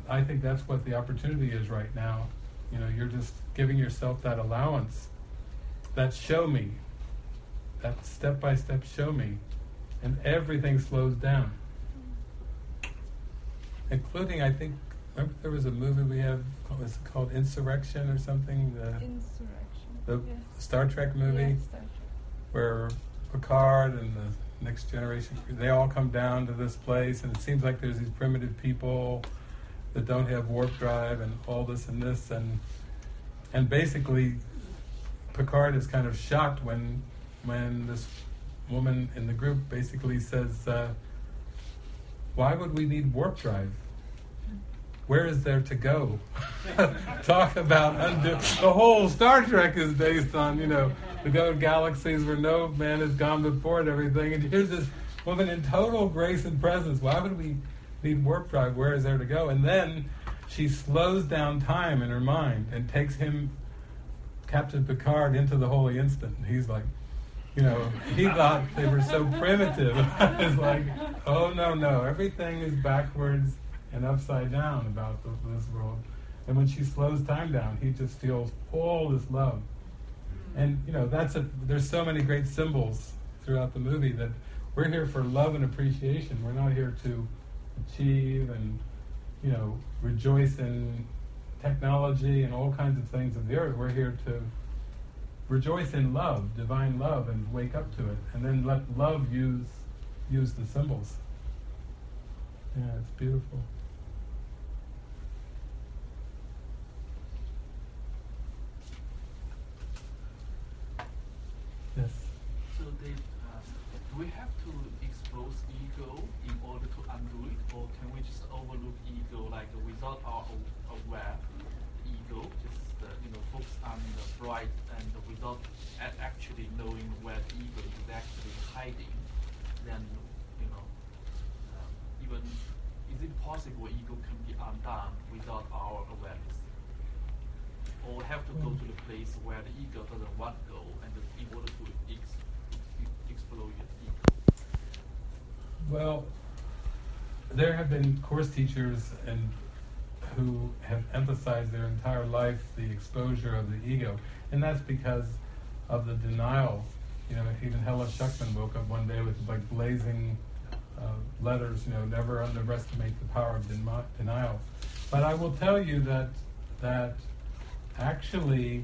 I think that's what the opportunity is right now. You know, you're just giving yourself that allowance, that show me, that step by step show me, and everything slows down. Including, I think, remember there was a movie we have, what was it called, Insurrection or something? The, Insurrection. the yeah. Star Trek movie Yeah, Star Trek. where Picard and the next generation they all come down to this place and it seems like there's these primitive people that don't have warp drive and all this and this and and basically Picard is kind of shocked when when this woman in the group basically says uh, why would we need warp drive where is there to go? Talk about undo. The whole Star Trek is based on, you know, to go galaxies where no man has gone before and everything. And here's this woman in total grace and presence. Why would we need warp drive? Where is there to go? And then she slows down time in her mind and takes him, Captain Picard, into the holy instant. And he's like, you know, he thought they were so primitive. it's like, oh no, no, everything is backwards and upside down about the, this world. And when she slows time down, he just feels all this love. Hmm. And you know, that's a. There's so many great symbols throughout the movie that we're here for love and appreciation. We're not here to achieve and you know rejoice in technology and all kinds of things of the earth. We're here to rejoice in love, divine love, and wake up to it, and then let love use use the symbols. Yeah, it's beautiful. Yes. So Dave, uh, do we have to expose ego in order to undo it, or can we just overlook ego, like without our aw- aware ego, just uh, you know focus on the bright and without actually knowing where the ego is actually hiding, then you know um, even is it possible ego can be undone without our awareness? Or have to go to the place where the ego doesn't want to go, and in order to ex- ex- explode ego. Well, there have been course teachers and who have emphasized their entire life the exposure of the ego, and that's because of the denial. You know, even Helen Schucman woke up one day with like blazing uh, letters. You know, never underestimate the power of deni- denial. But I will tell you that that actually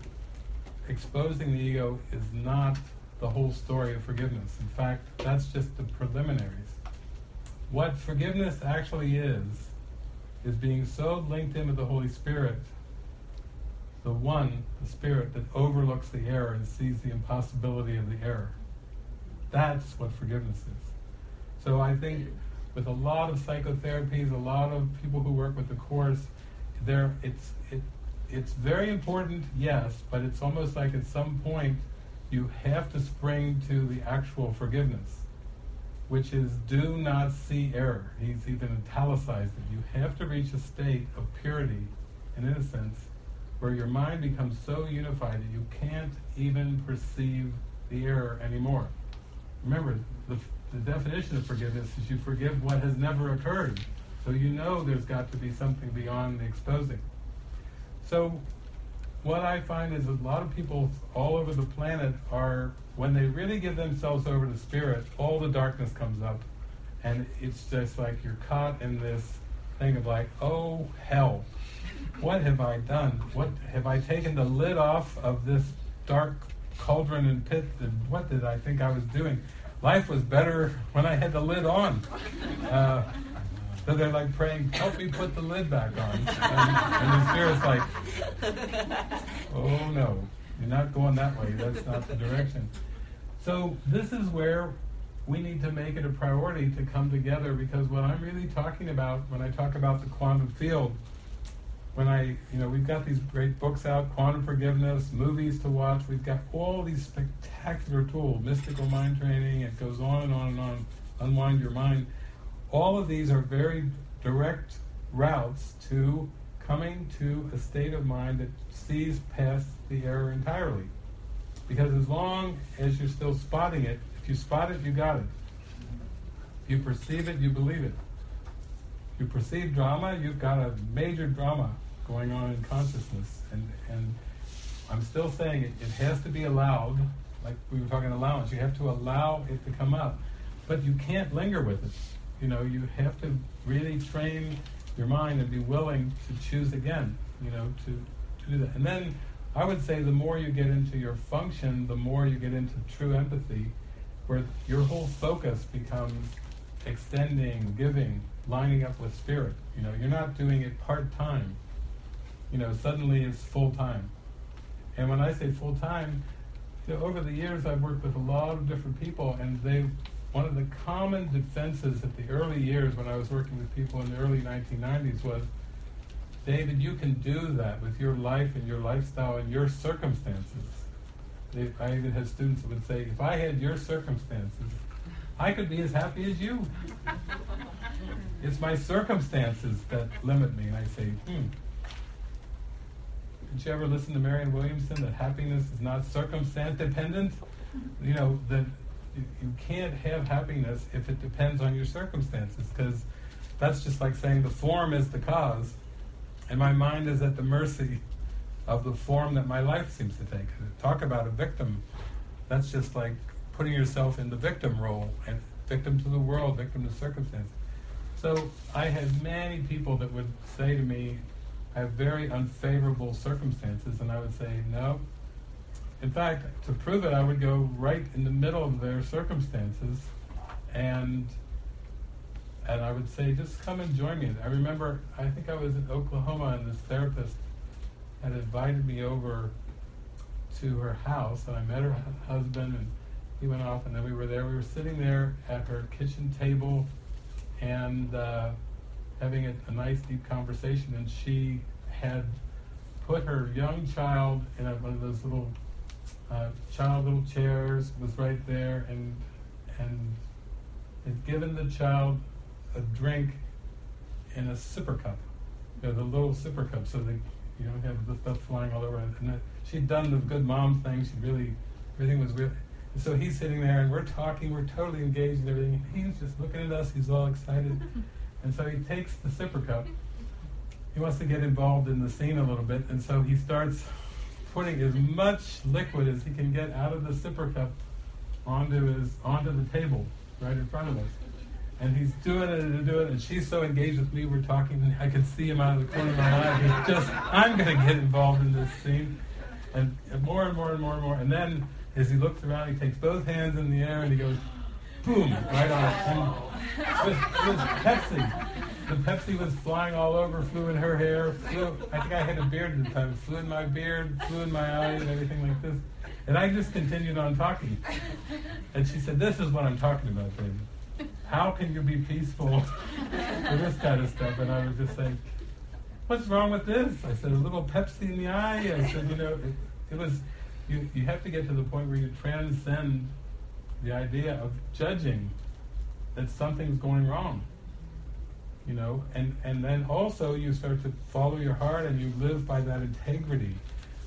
exposing the ego is not the whole story of forgiveness. In fact, that's just the preliminaries. What forgiveness actually is, is being so linked in with the Holy Spirit, the one, the Spirit, that overlooks the error and sees the impossibility of the error. That's what forgiveness is. So I think with a lot of psychotherapies, a lot of people who work with the Course, there it's it it's very important, yes, but it's almost like at some point you have to spring to the actual forgiveness, which is do not see error. He's even italicized it. You have to reach a state of purity and innocence where your mind becomes so unified that you can't even perceive the error anymore. Remember, the, the definition of forgiveness is you forgive what has never occurred. So you know there's got to be something beyond the exposing. So what I find is a lot of people all over the planet are, when they really give themselves over to spirit, all the darkness comes up. And it's just like you're caught in this thing of like, oh hell, what have I done? What have I taken the lid off of this dark cauldron and pit, and what did I think I was doing? Life was better when I had the lid on. Uh, so they're like praying, help me put the lid back on. And, and the spirit's like, oh no, you're not going that way. That's not the direction. So this is where we need to make it a priority to come together because what I'm really talking about when I talk about the quantum field, when I, you know, we've got these great books out, quantum forgiveness, movies to watch, we've got all these spectacular tools, mystical mind training, it goes on and on and on, unwind your mind. All of these are very direct routes to coming to a state of mind that sees past the error entirely. Because as long as you're still spotting it, if you spot it, you got it. If you perceive it, you believe it. If you perceive drama, you've got a major drama going on in consciousness. And, and I'm still saying it, it has to be allowed, like we were talking allowance, you have to allow it to come up. But you can't linger with it. You know, you have to really train your mind and be willing to choose again, you know, to, to do that. And then I would say the more you get into your function, the more you get into true empathy, where your whole focus becomes extending, giving, lining up with spirit. You know, you're not doing it part time. You know, suddenly it's full time. And when I say full time, you know, over the years I've worked with a lot of different people, and they one of the common defenses at the early years when I was working with people in the early 1990s was, David, you can do that with your life and your lifestyle and your circumstances. They, I even had students that would say, if I had your circumstances, I could be as happy as you. it's my circumstances that limit me. And I say, hmm. Did you ever listen to Marianne Williamson that happiness is not circumstance dependent? You know, that you can't have happiness if it depends on your circumstances because that's just like saying the form is the cause and my mind is at the mercy of the form that my life seems to take. Talk about a victim. That's just like putting yourself in the victim role and victim to the world, victim to circumstance. So I had many people that would say to me, I have very unfavorable circumstances, and I would say, no, in fact, to prove it, I would go right in the middle of their circumstances, and and I would say, just come and join me. I remember, I think I was in Oklahoma, and this therapist had invited me over to her house, and I met her husband, and he went off, and then we were there. We were sitting there at her kitchen table, and uh, having a, a nice, deep conversation, and she had put her young child in a, one of those little uh, child little chairs was right there and and had given the child a drink in a sipper cup, you know, the little sipper cup, so that you don't have the stuff flying all over. And she'd done the good mom thing. She really, everything was really. And so he's sitting there, and we're talking. We're totally engaged in everything. He's just looking at us. He's all excited, and so he takes the sipper cup. He wants to get involved in the scene a little bit, and so he starts putting as much liquid as he can get out of the sipper cup onto his onto the table right in front of us. And he's doing it and doing it, and she's so engaged with me. We're talking, and I can see him out of the corner of my eye. He's just, I'm going to get involved in this scene, and, more and more and more and more. And then, as he looks around, he takes both hands in the air and he goes, boom, right on. And it was Pepsi. The Pepsi was flying all over, flew in her hair, flew. I think I had a beard at the time. Flew in my beard, flew in my eye, and everything like this. And I just continued on talking. And she said, "This is what I'm talking about, baby. How can you be peaceful with this kind of stuff?" And I was just like, "What's wrong with this?" I said, "A little Pepsi in the eye." I said, "You know, it, it was. You you have to get to the point where you transcend the idea of judging that something's going wrong." You know? And and then also you start to follow your heart and you live by that integrity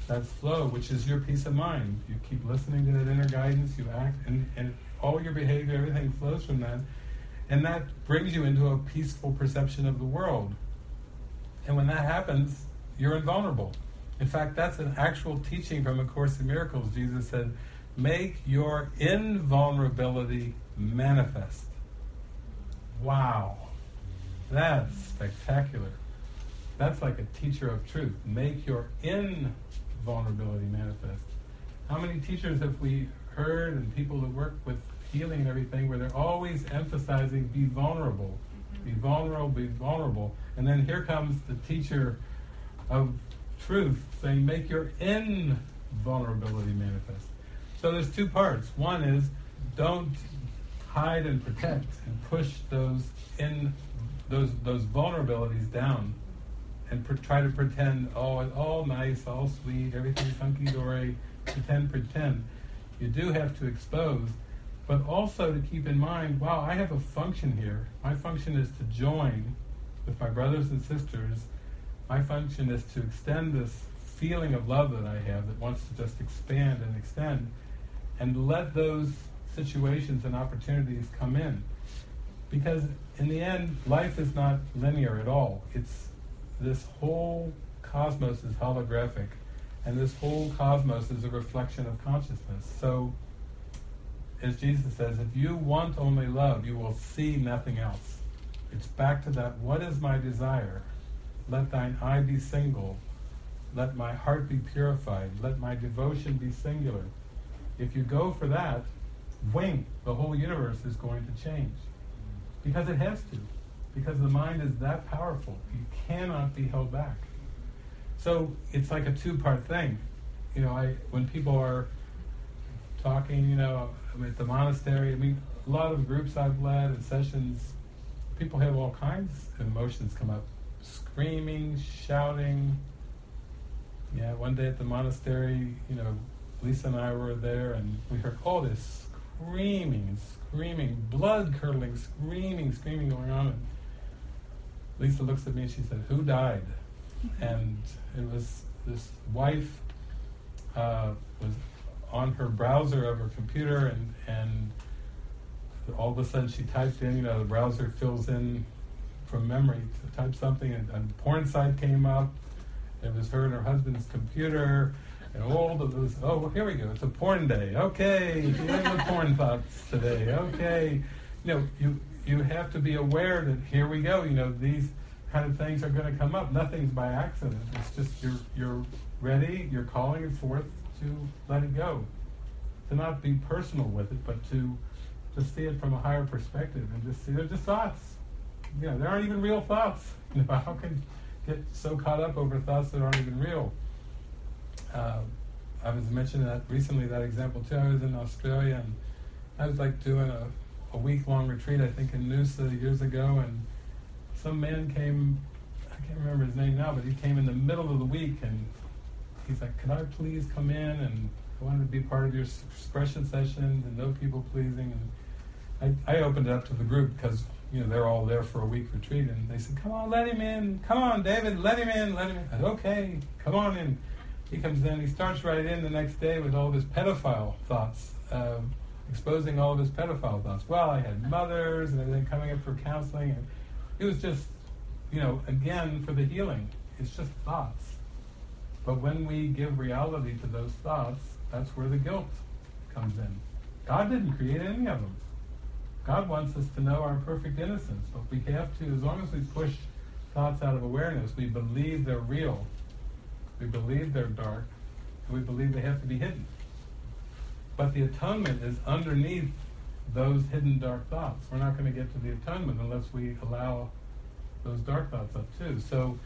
that flow which is your peace of mind. You keep listening to that inner guidance you act and and all your behavior everything flows from that. And that brings you into a peaceful perception of the world. And when that happens you're invulnerable. In fact that's an actual teaching from a course in miracles. Jesus said make your invulnerability manifest. Wow that's spectacular. That's like a teacher of truth. Make your invulnerability manifest. How many teachers have we heard and people that work with healing and everything where they're always emphasizing be vulnerable, be mm-hmm. vulnerable, be vulnerable. And then here comes the teacher of truth saying make your invulnerability manifest. So there's two parts. One is don't hide and protect and push those in those those vulnerabilities down and pr- try to pretend oh it's all nice, all sweet, everything's hunky dory, pretend, pretend. You do have to expose, but also to keep in mind, wow, I have a function here. My function is to join with my brothers and sisters. My function is to extend this feeling of love that I have that wants to just expand and extend, and let those situations and opportunities come in. Because in the end, life is not linear at all. It's this whole cosmos is holographic, and this whole cosmos is a reflection of consciousness. So, as Jesus says, if you want only love, you will see nothing else. It's back to that what is my desire? Let thine eye be single. Let my heart be purified. Let my devotion be singular. If you go for that, wing, the whole universe is going to change. Because it has to. Because the mind is that powerful. You cannot be held back. So it's like a two part thing. You know, I when people are talking, you know, at the monastery, I mean, a lot of groups I've led and sessions, people have all kinds of emotions come up. Screaming, shouting. Yeah, one day at the monastery, you know, Lisa and I were there and we heard all this screaming and screaming, blood curdling, screaming, screaming going on. And Lisa looks at me and she said, Who died? And it was this wife uh, was on her browser of her computer and, and all of a sudden she typed in, you know, the browser fills in from memory to type something and, and porn site came up. It was her and her husband's computer all of those, oh, here we go. It's a porn day. Okay, dealing with porn thoughts today. Okay, you know, you you have to be aware that here we go. You know, these kind of things are going to come up. Nothing's by accident. It's just you're you're ready. You're calling it forth to let it go, to not be personal with it, but to to see it from a higher perspective and just see they're just thoughts. You know, there aren't even real thoughts. You know, how can get so caught up over thoughts that aren't even real? Uh, I was mentioning that recently, that example too. I was in Australia and I was like doing a, a week long retreat, I think in Noosa years ago, and some man came, I can't remember his name now, but he came in the middle of the week and he's like, Could I please come in? And I wanted to be part of your expression sessions and no people pleasing. And I, I opened it up to the group because you know they're all there for a week retreat, and they said, "Come on, let him in. Come on, David, let him in. Let him in." Said, "Okay, come on in." He comes in, he starts right in the next day with all his pedophile thoughts, um, exposing all of his pedophile thoughts. Well, I had mothers and everything coming up for counseling, and it was just, you know, again for the healing, it's just thoughts. But when we give reality to those thoughts, that's where the guilt comes in. God didn't create any of them. God wants us to know our perfect innocence, but we have to, as long as we push thoughts out of awareness, we believe they're real we believe they're dark, and we believe they have to be hidden. But the atonement is underneath those hidden dark thoughts. We're not going to get to the atonement unless we allow those dark thoughts up too. So,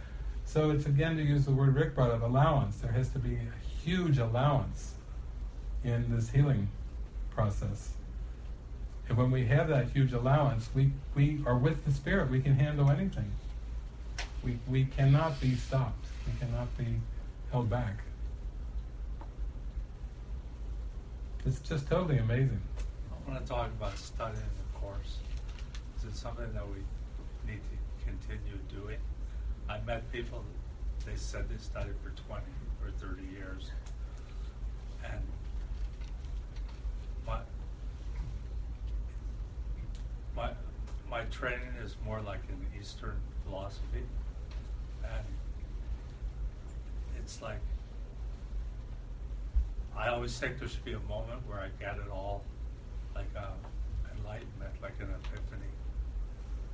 so it's again to use the word Rick brought up, allowance. There has to be a huge allowance in this healing process. And when we have that huge allowance, we, we are with the Spirit. We can handle anything. We, we cannot be stopped. We cannot be held back. It's just totally amazing. I want to talk about studying the course. Is it something that we need to continue doing? I met people, they said they studied for 20 or 30 years. And my, my, my training is more like an Eastern philosophy. And it's like I always think there should be a moment where I get it all, like uh, enlightenment, like an epiphany.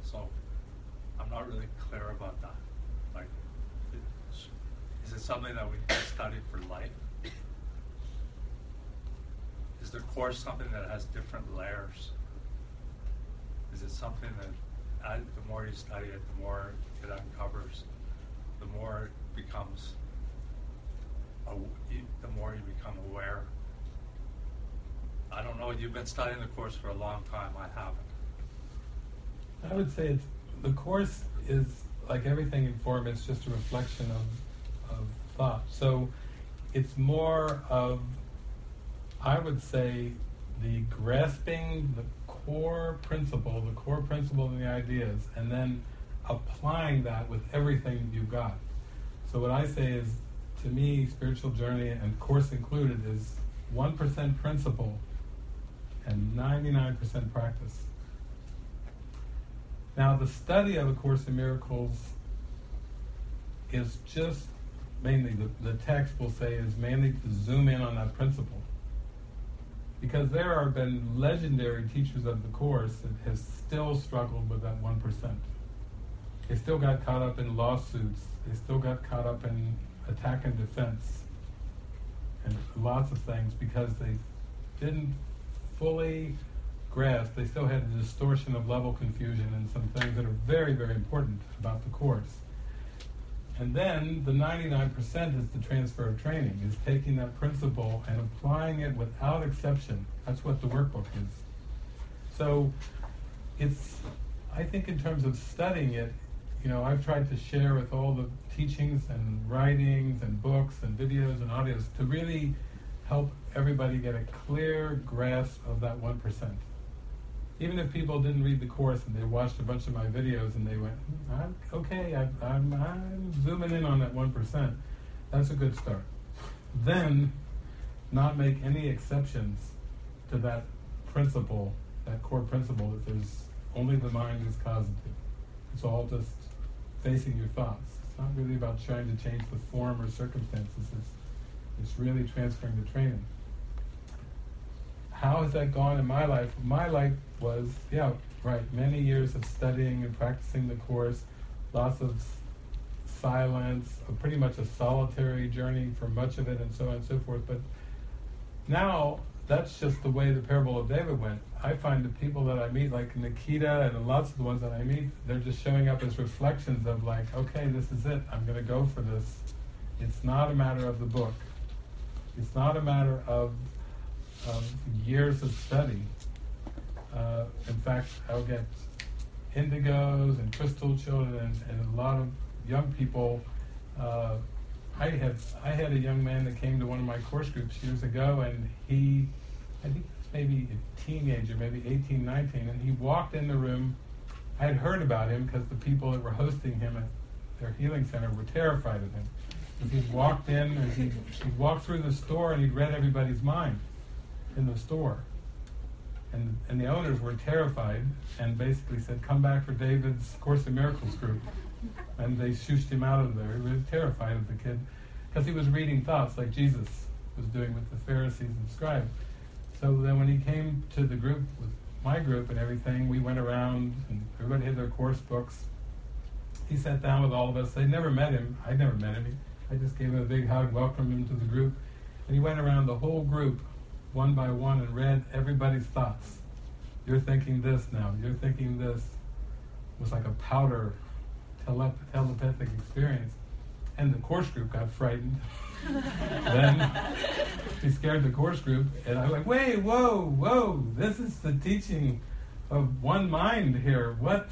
So I'm not really clear about that. Like, is it something that we study for life? Is the course something that has different layers? Is it something that, I, the more you study it, the more it uncovers, the more it becomes, the more you become aware? I don't know, you've been studying the course for a long time, I haven't. I would say it's the course is like everything in form. It's just a reflection of of thought. So it's more of I would say the grasping the core principle, the core principle and the ideas, and then applying that with everything you've got. So what I say is, to me, spiritual journey and course included is one percent principle and ninety nine percent practice. Now, the study of A Course in Miracles is just mainly, the, the text will say, is mainly to zoom in on that principle. Because there have been legendary teachers of the Course that have still struggled with that 1%. They still got caught up in lawsuits, they still got caught up in attack and defense, and lots of things because they didn't fully grasp, they still had a distortion of level confusion and some things that are very, very important about the course. And then the 99% is the transfer of training, is taking that principle and applying it without exception. That's what the workbook is. So it's, I think, in terms of studying it, you know, I've tried to share with all the teachings and writings and books and videos and audios to really help everybody get a clear grasp of that 1%. Even if people didn't read the course and they watched a bunch of my videos and they went, "Hmm, I'm, okay, I'm, I'm zooming in on that 1%, that's a good start. Then, not make any exceptions to that principle, that core principle that there's only the mind is causative. It's all just facing your thoughts. It's not really about trying to change the form or circumstances. It's, it's really transferring the training. How has that gone in my life? My life was, yeah, right, many years of studying and practicing the course, lots of silence, pretty much a solitary journey for much of it, and so on and so forth. But now, that's just the way the parable of David went. I find the people that I meet, like Nikita and lots of the ones that I meet, they're just showing up as reflections of, like, okay, this is it, I'm going to go for this. It's not a matter of the book, it's not a matter of um, years of study. Uh, in fact, I'll get indigos and crystal children and, and a lot of young people. Uh, I had I had a young man that came to one of my course groups years ago, and he, I think maybe a teenager, maybe 18, 19, and he walked in the room. I had heard about him because the people that were hosting him at their healing center were terrified of him. He walked in and he, he walked through the store and he'd read everybody's mind in the store. And, and the owners were terrified and basically said, Come back for David's Course in Miracles group. And they shooshed him out of there. He was terrified of the kid because he was reading thoughts like Jesus was doing with the Pharisees and scribes. So then when he came to the group with my group and everything, we went around and everybody had their course books. He sat down with all of us. They'd never met him. I'd never met him. I just gave him a big hug, welcomed him to the group. And he went around the whole group one by one and read everybody's thoughts. You're thinking this now. You're thinking this. It was like a powder telep- telepathic experience. And the course group got frightened. then he scared the course group, and I was like, "Wait, whoa, whoa! This is the teaching of one mind here. What?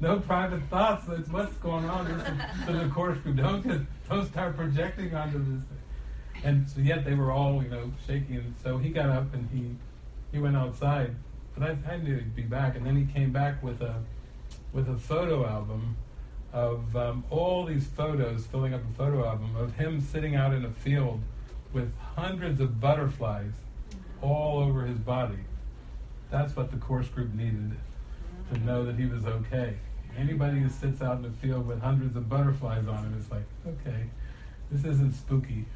no private thoughts. That's what's going on This is- to the course group. Don't don't start projecting onto this." And so yet they were all, you know, shaking. And so he got up and he he went outside, but I, I knew he'd be back. And then he came back with a with a photo album of um, all these photos, filling up a photo album of him sitting out in a field with hundreds of butterflies all over his body. That's what the course group needed to know that he was okay. Anybody who sits out in the field with hundreds of butterflies on him is like, okay, this isn't spooky.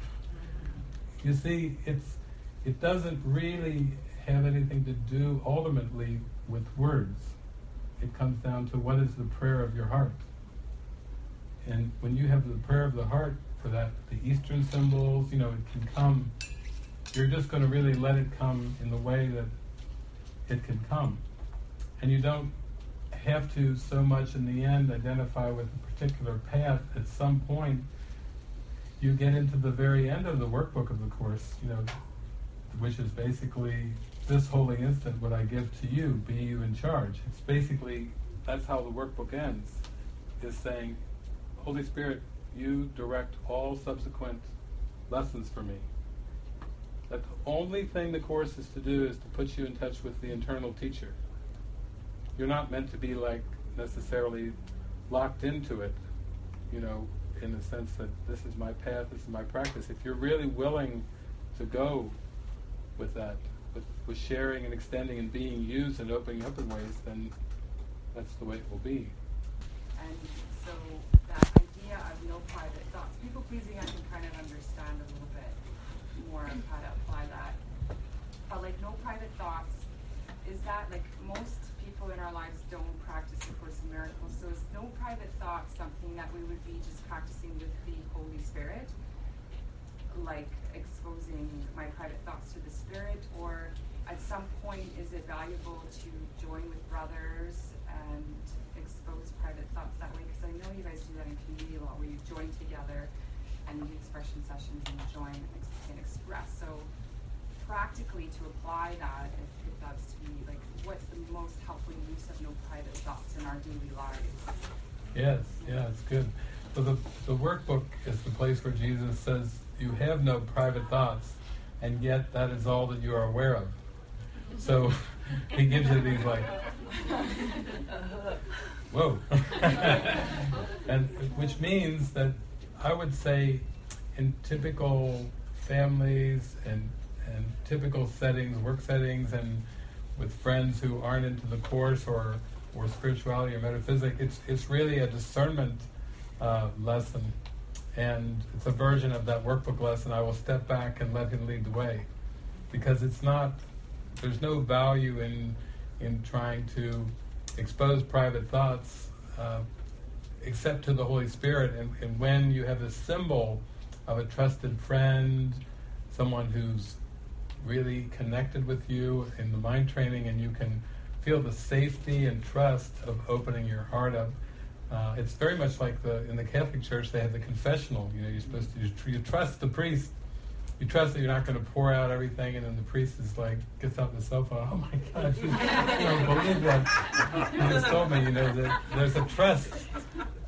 You see, it's it doesn't really have anything to do ultimately with words. It comes down to what is the prayer of your heart. And when you have the prayer of the heart for that, the Eastern symbols, you know, it can come you're just going to really let it come in the way that it can come. And you don't have to so much in the end identify with a particular path. At some point, you get into the very end of the workbook of the course, you know, which is basically this holy instant what I give to you, be you in charge. It's basically that's how the workbook ends, is saying, Holy Spirit, you direct all subsequent lessons for me. That the only thing the course is to do is to put you in touch with the internal teacher. You're not meant to be like necessarily locked into it, you know, in the sense that this is my path, this is my practice. If you're really willing to go with that, with, with sharing and extending and being used and opening up in ways, then that's the way it will be. And so no private thoughts, people pleasing, I can kind of understand a little bit more of how to apply that. But like no private thoughts, is that like most people in our lives don't practice the Course in Miracles? So is no private thoughts something that we would be just practicing with the Holy Spirit? Like exposing my private thoughts to the Spirit? Or at some point, is it valuable to join with brothers and private thoughts that way? Because I know you guys do that in community law where you join together and do expression sessions and join and express. So practically to apply that, if, if that's to be like, what's the most helpful use of no private thoughts in our daily lives? Yes, yeah, it's good. So the, the workbook is the place where Jesus says you have no private thoughts, and yet that is all that you are aware of. So he gives you these like, whoa, and which means that I would say in typical families and and typical settings, work settings, and with friends who aren't into the course or or spirituality or metaphysics, it's it's really a discernment uh, lesson, and it's a version of that workbook lesson. I will step back and let him lead the way, because it's not. There's no value in in trying to expose private thoughts, uh, except to the Holy Spirit. And, and when you have the symbol of a trusted friend, someone who's really connected with you in the mind training, and you can feel the safety and trust of opening your heart up. Uh, it's very much like the in the Catholic Church they have the confessional. You know, you're supposed to you, tr- you trust the priest. You trust that you're not going to pour out everything, and then the priest is like gets off the sofa. Oh my you, you don't believe that? You just told me. You know that there's a trust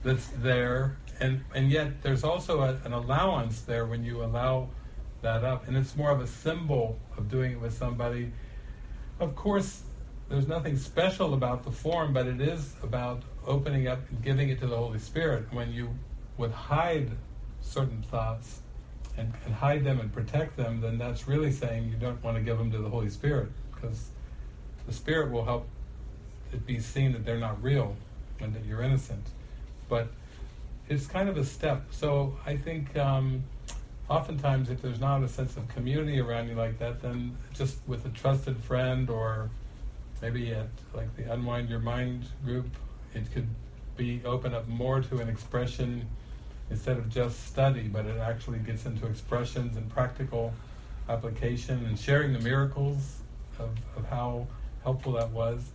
that's there, and and yet there's also a, an allowance there when you allow that up, and it's more of a symbol of doing it with somebody. Of course, there's nothing special about the form, but it is about opening up and giving it to the Holy Spirit. When you would hide certain thoughts and, and hide them and protect them, then that's really saying you don't want to give them to the Holy Spirit because the Spirit will help it be seen that they're not real and that you're innocent. But it's kind of a step. So I think um, oftentimes if there's not a sense of community around you like that, then just with a trusted friend or maybe at like the Unwind Your Mind group, it could be open up more to an expression instead of just study, but it actually gets into expressions and practical application and sharing the miracles of, of how helpful that was.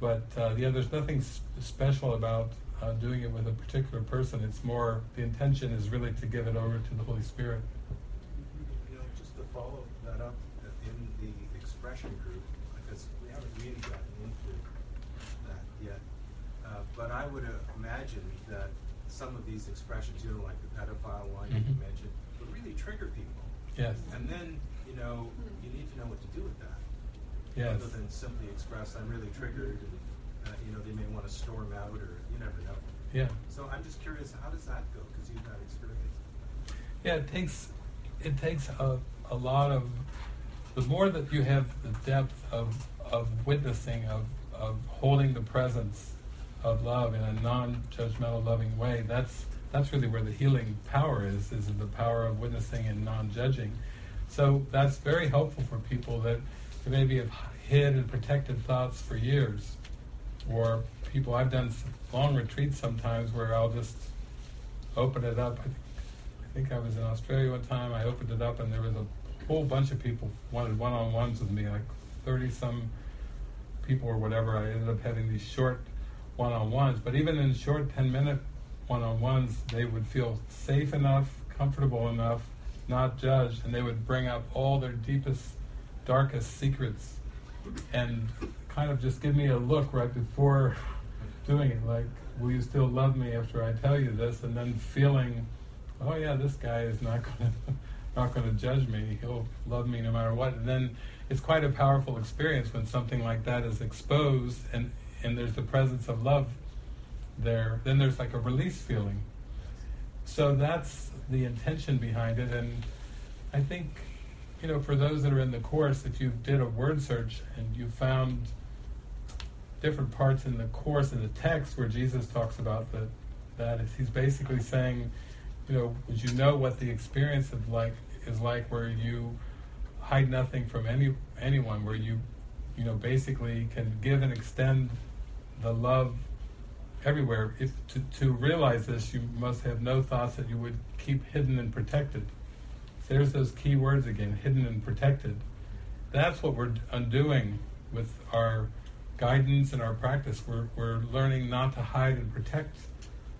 But uh, yeah, there's nothing s- special about uh, doing it with a particular person. It's more the intention is really to give it over to the Holy Spirit. You know, just to follow that up, in the expression group, because we haven't really gotten into that yet, uh, but I would imagine some of these expressions, you know, like the pedophile one you Mhm. mentioned, would really trigger people. Yes. And then, you know, you need to know what to do with that. Yes. Rather than simply express, I'm really triggered, and, uh, you know, they may want to storm out, or you never know. Yeah. So I'm just curious, how does that go? Because you've had experience. Yeah, it takes it takes a, a lot of the more that you have the depth of of witnessing of of holding the presence of love in a non-judgmental loving way that's that's really where the healing power is is the power of witnessing and non-judging so that's very helpful for people that maybe have hid and protected thoughts for years or people I've done long retreats sometimes where I'll just open it up I think I think I was in Australia one time. I opened it up and there was a whole bunch of people wanted one-on-ones with me, like thirty some people or whatever. I ended up having these short one-on-ones, but even in short ten-minute one-on-ones, they would feel safe enough, comfortable enough, not judged, and they would bring up all their deepest, darkest secrets, and kind of just give me a look right before doing it, like, "Will you still love me after I tell you this?" And then feeling, "Oh yeah, this guy is not going to not going to judge me. He'll love me no matter what." And then it's quite a powerful experience when something like that is exposed, and and there's the presence of love there. Then there's like a release feeling. So that's the intention behind it, and I think, you know, for those that are in the course, if you did a word search and you found different parts in the course in the text where Jesus talks about that, that is, he's basically saying, you know, would you know what the experience of like is like where you hide nothing from any anyone, where you, you know, basically can give and extend the love everywhere. If to, to realize this, you must have no thoughts that you would keep hidden and protected. So there's those key words again: hidden and protected. That's what we're undoing with our guidance and our practice. We're we're learning not to hide and protect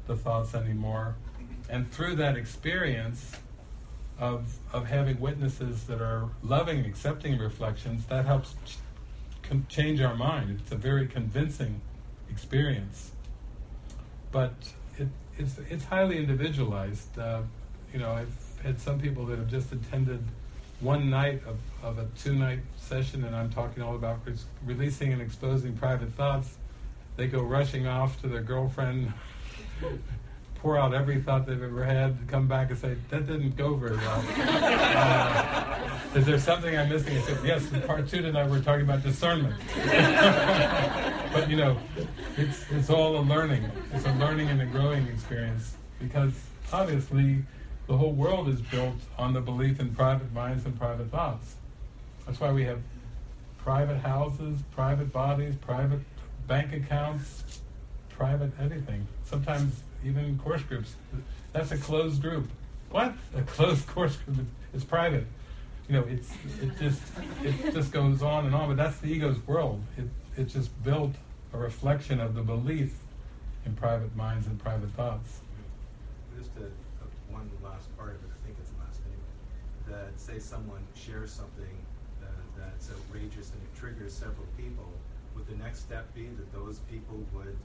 the thoughts anymore, and through that experience of of having witnesses that are loving, accepting reflections, that helps ch- change our mind. It's a very convincing experience but it, it's it's highly individualized. Uh, you know, I've had some people that have just attended one night of, of a two night session, and I'm talking all about re- releasing and exposing private thoughts. They go rushing off to their girlfriend, pour out every thought they've ever had, come back and say, That didn't go very well. Uh, is there something I'm missing? I said, Yes, in part two tonight we're talking about discernment. but you know, it's, it's all a learning. It's a learning and a growing experience because obviously the whole world is built on the belief in private minds and private thoughts. That's why we have private houses, private bodies, private bank accounts, private anything. Sometimes even course groups. That's a closed group. What? A closed course group? It's private. You know, it's it just it just goes on and on. But that's the ego's world. It it just built a reflection of the belief in private minds and private thoughts. Just a, a one last part of it, I think it's the last anyway. That say someone shares something uh, that's outrageous and it triggers several people. Would the next step be that those people would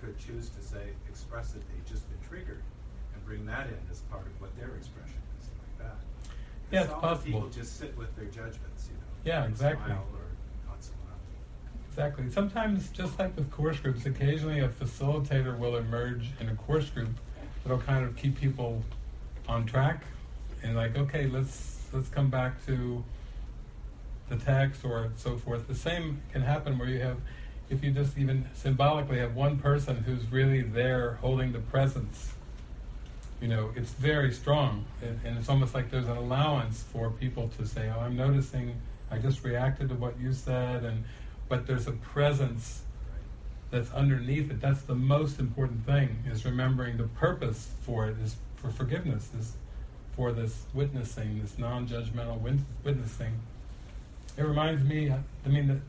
could choose to say express that they've just been triggered and bring that in as part of what their expression is like that? Yeah, it's possible. People just sit with their judgments, you know. Yeah, and exactly. Smile or not smile. Exactly. Sometimes, just like with course groups, occasionally a facilitator will emerge in a course group that'll kind of keep people on track and like, okay, let's let's come back to the text or so forth. The same can happen where you have, if you just even symbolically have one person who's really there holding the presence. You know, it's very strong, and, and it's almost like there's an allowance for people to say, "Oh, I'm noticing. I just reacted to what you said," and but there's a presence that's underneath it. That's the most important thing is remembering the purpose for it is for forgiveness, is for this witnessing, this non-judgmental wit- witnessing. It reminds me, I mean, the,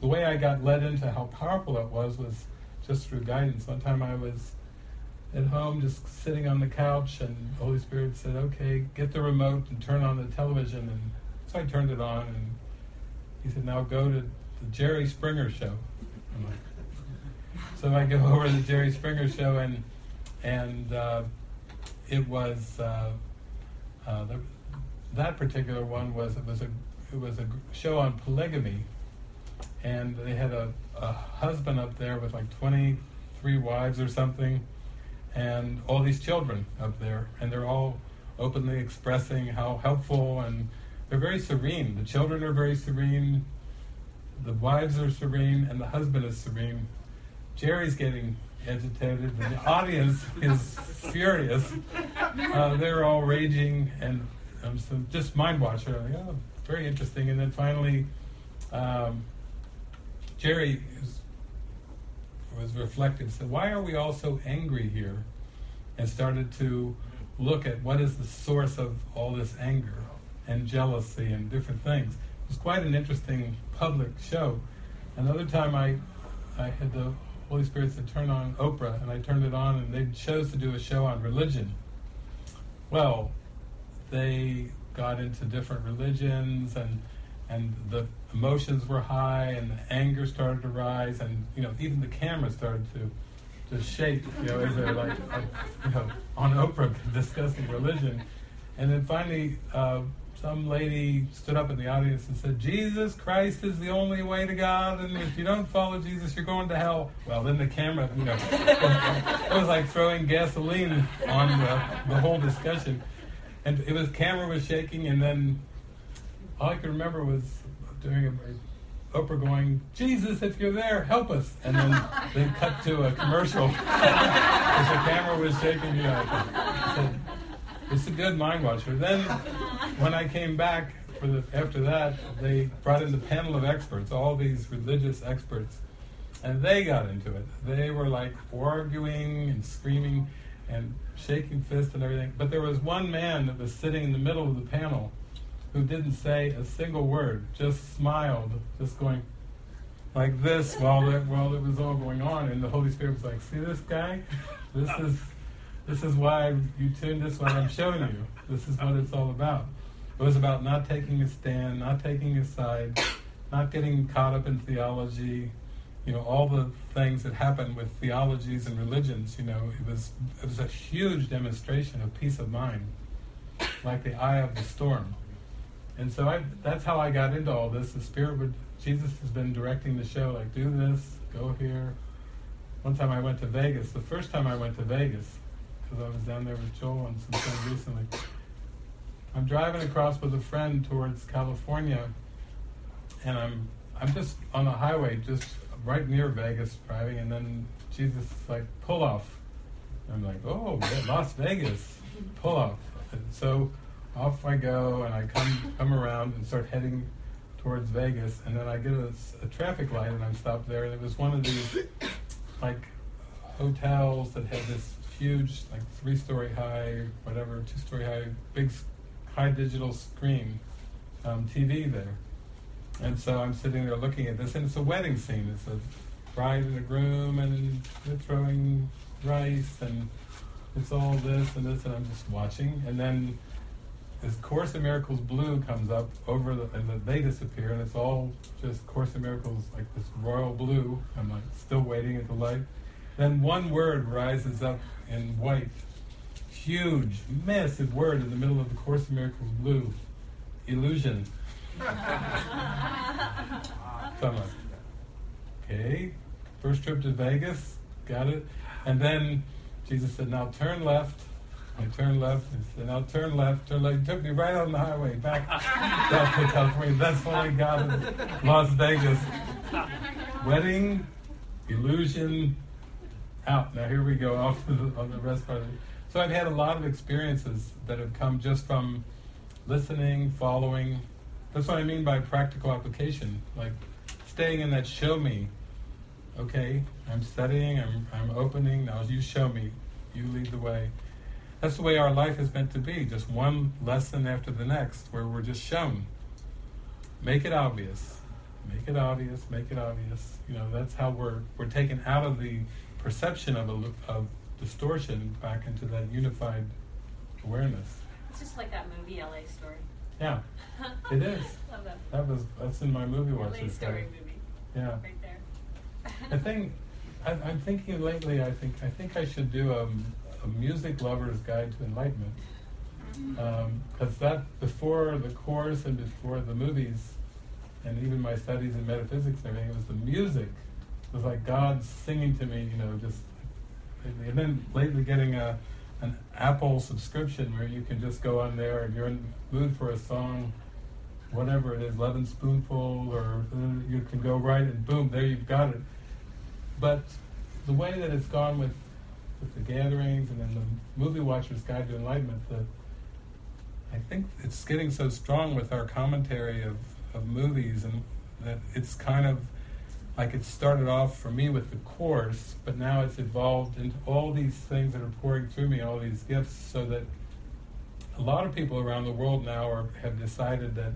the way I got led into how powerful that was was just through guidance. One time I was at home just sitting on the couch and the Holy Spirit said, okay, get the remote and turn on the television. And so I turned it on and he said, now go to the Jerry Springer show. Like, so I go over to the Jerry Springer show, and and uh, it was uh, uh, the, that particular one was it was a it was a show on polygamy, and they had a, a husband up there with like twenty three wives or something, and all these children up there, and they're all openly expressing how helpful and they're very serene. The children are very serene the wives are serene and the husband is serene. Jerry's getting agitated, and the audience is furious. Uh, they're all raging, and um, so just mind watcher. Like, oh, very interesting. And then finally, um, Jerry is, was reflective. Said, "Why are we all so angry here?" And started to look at what is the source of all this anger. and jealousy and different things. It was quite an interesting public show. Another time I, I had the Holy Spirit said turn on Oprah, and I turned it on, and they chose to do a show on religion. Well, they got into different religions, and and the emotions were high, and the anger started to rise, and you know even the camera started to to shake, you know, as they're like, you know on Oprah discussing religion, and then finally. Uh, some lady stood up in the audience and said, Jesus Christ is the only way to God, and if you don't follow Jesus, you're going to hell. Well, then the camera, you know, it was like throwing gasoline on the, the whole discussion. And it was, camera was shaking, and then all I could remember was doing a, Oprah going, Jesus, if you're there, help us. And then they cut to a commercial because the camera was shaking. You know, said, it's a good mind watcher. Then, when I came back for the, after that, they brought in the panel of experts, all these religious experts, and they got into it. They were like arguing and screaming and shaking fists and everything. But there was one man that was sitting in the middle of the panel who didn't say a single word, just smiled, just going like this while it, while it was all going on. And the Holy Spirit was like, "See this guy? This is." This is why you tuned this what I'm showing you. This is what it's all about. It was about not taking a stand, not taking a side, not getting caught up in theology, you know, all the things that happen with theologies and religions, you know, it was it was a huge demonstration of peace of mind, like the eye of the storm. And so I, that's how I got into all this. The Spirit would, Jesus has been directing the show, like, do this, go here. One time I went to Vegas. The first time I went to Vegas, because I was down there with Joel and some friends recently. I'm driving across with a friend towards California, and I'm I'm just on the highway, just right near Vegas, driving, and then Jesus is like pull off. I'm like, oh, Las Vegas, pull off. And so off I go, and I come come around and start heading towards Vegas, and then I get a, a traffic light, and I'm stopped there, and it was one of these like hotels that had this huge, like three story high, whatever, two story high, big, high digital screen um, TV there. And so I'm sitting there looking at this, and it's a wedding scene. It's a bride and a groom, and they're throwing rice, and it's all this and this, and I'm just watching. And then this Course in Miracles blue comes up over the, and the, they disappear, and it's all just Course in Miracles, like this royal blue. I'm like still waiting at the light. Then one word rises up in white, huge, massive word in the middle of the Course in Miracles blue, illusion. Come on. Okay, first trip to Vegas, got it. And then Jesus said, now turn left. I turned left. and now turn left, turn left. He took me right on the highway back to California. That's when I got in Las Vegas. Wedding, illusion, out. Now here we go off the, on the rest part of it. So I've had a lot of experiences that have come just from listening, following. That's what I mean by practical application. Like staying in that show me. Okay, I'm studying, I'm, I'm opening, now you show me. You lead the way. That's the way our life is meant to be, just one lesson after the next, where we're just shown. Make it obvious. Make it obvious, make it obvious. You know, that's how we're we're taken out of the perception of, a, of distortion back into that unified awareness. It's just like that movie LA Story. Yeah, it is. Love that. That was that's in my movie LA watchers. Story movie. Yeah. Right there. I think I, I'm thinking lately. I think I think I should do a, a music lover's guide to enlightenment because that before the course and before the movies and even my studies in metaphysics and everything, it was the music. It was like God singing to me, you know, just. And then lately getting a an Apple subscription where you can just go on there and you're in mood for a song, whatever it is, and Spoonful, or uh, you can go right and boom, there you've got it. But the way that it's gone with with the gatherings and then the movie watcher's guide to enlightenment, that I think it's getting so strong with our commentary of, of movies and that it's kind of like it started off for me with the course, but now it's evolved into all these things that are pouring through me, all these gifts, so that a lot of people around the world now are, have decided that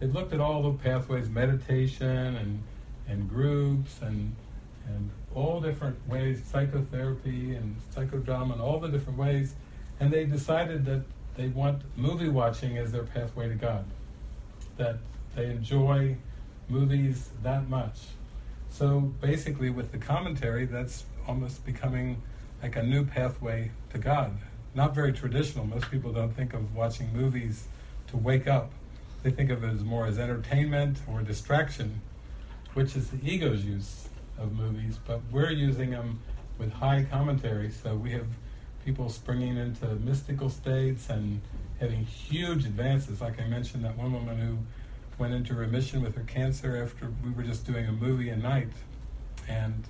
they've looked at all the pathways, meditation and and groups and and all different ways, psychotherapy and psychodrama and all the different ways, and they decided that they want movie watching as their pathway to God. That they enjoy movies that much. So basically, with the commentary, that's almost becoming like a new pathway to God. Not very traditional. Most people don't think of watching movies to wake up. They think of it as more as entertainment or distraction, which is the ego's use of movies. But we're using them with high commentary, so we have people springing into mystical states and having huge advances. Like I mentioned, that one woman who went into remission with her cancer after we were just doing a movie a night. And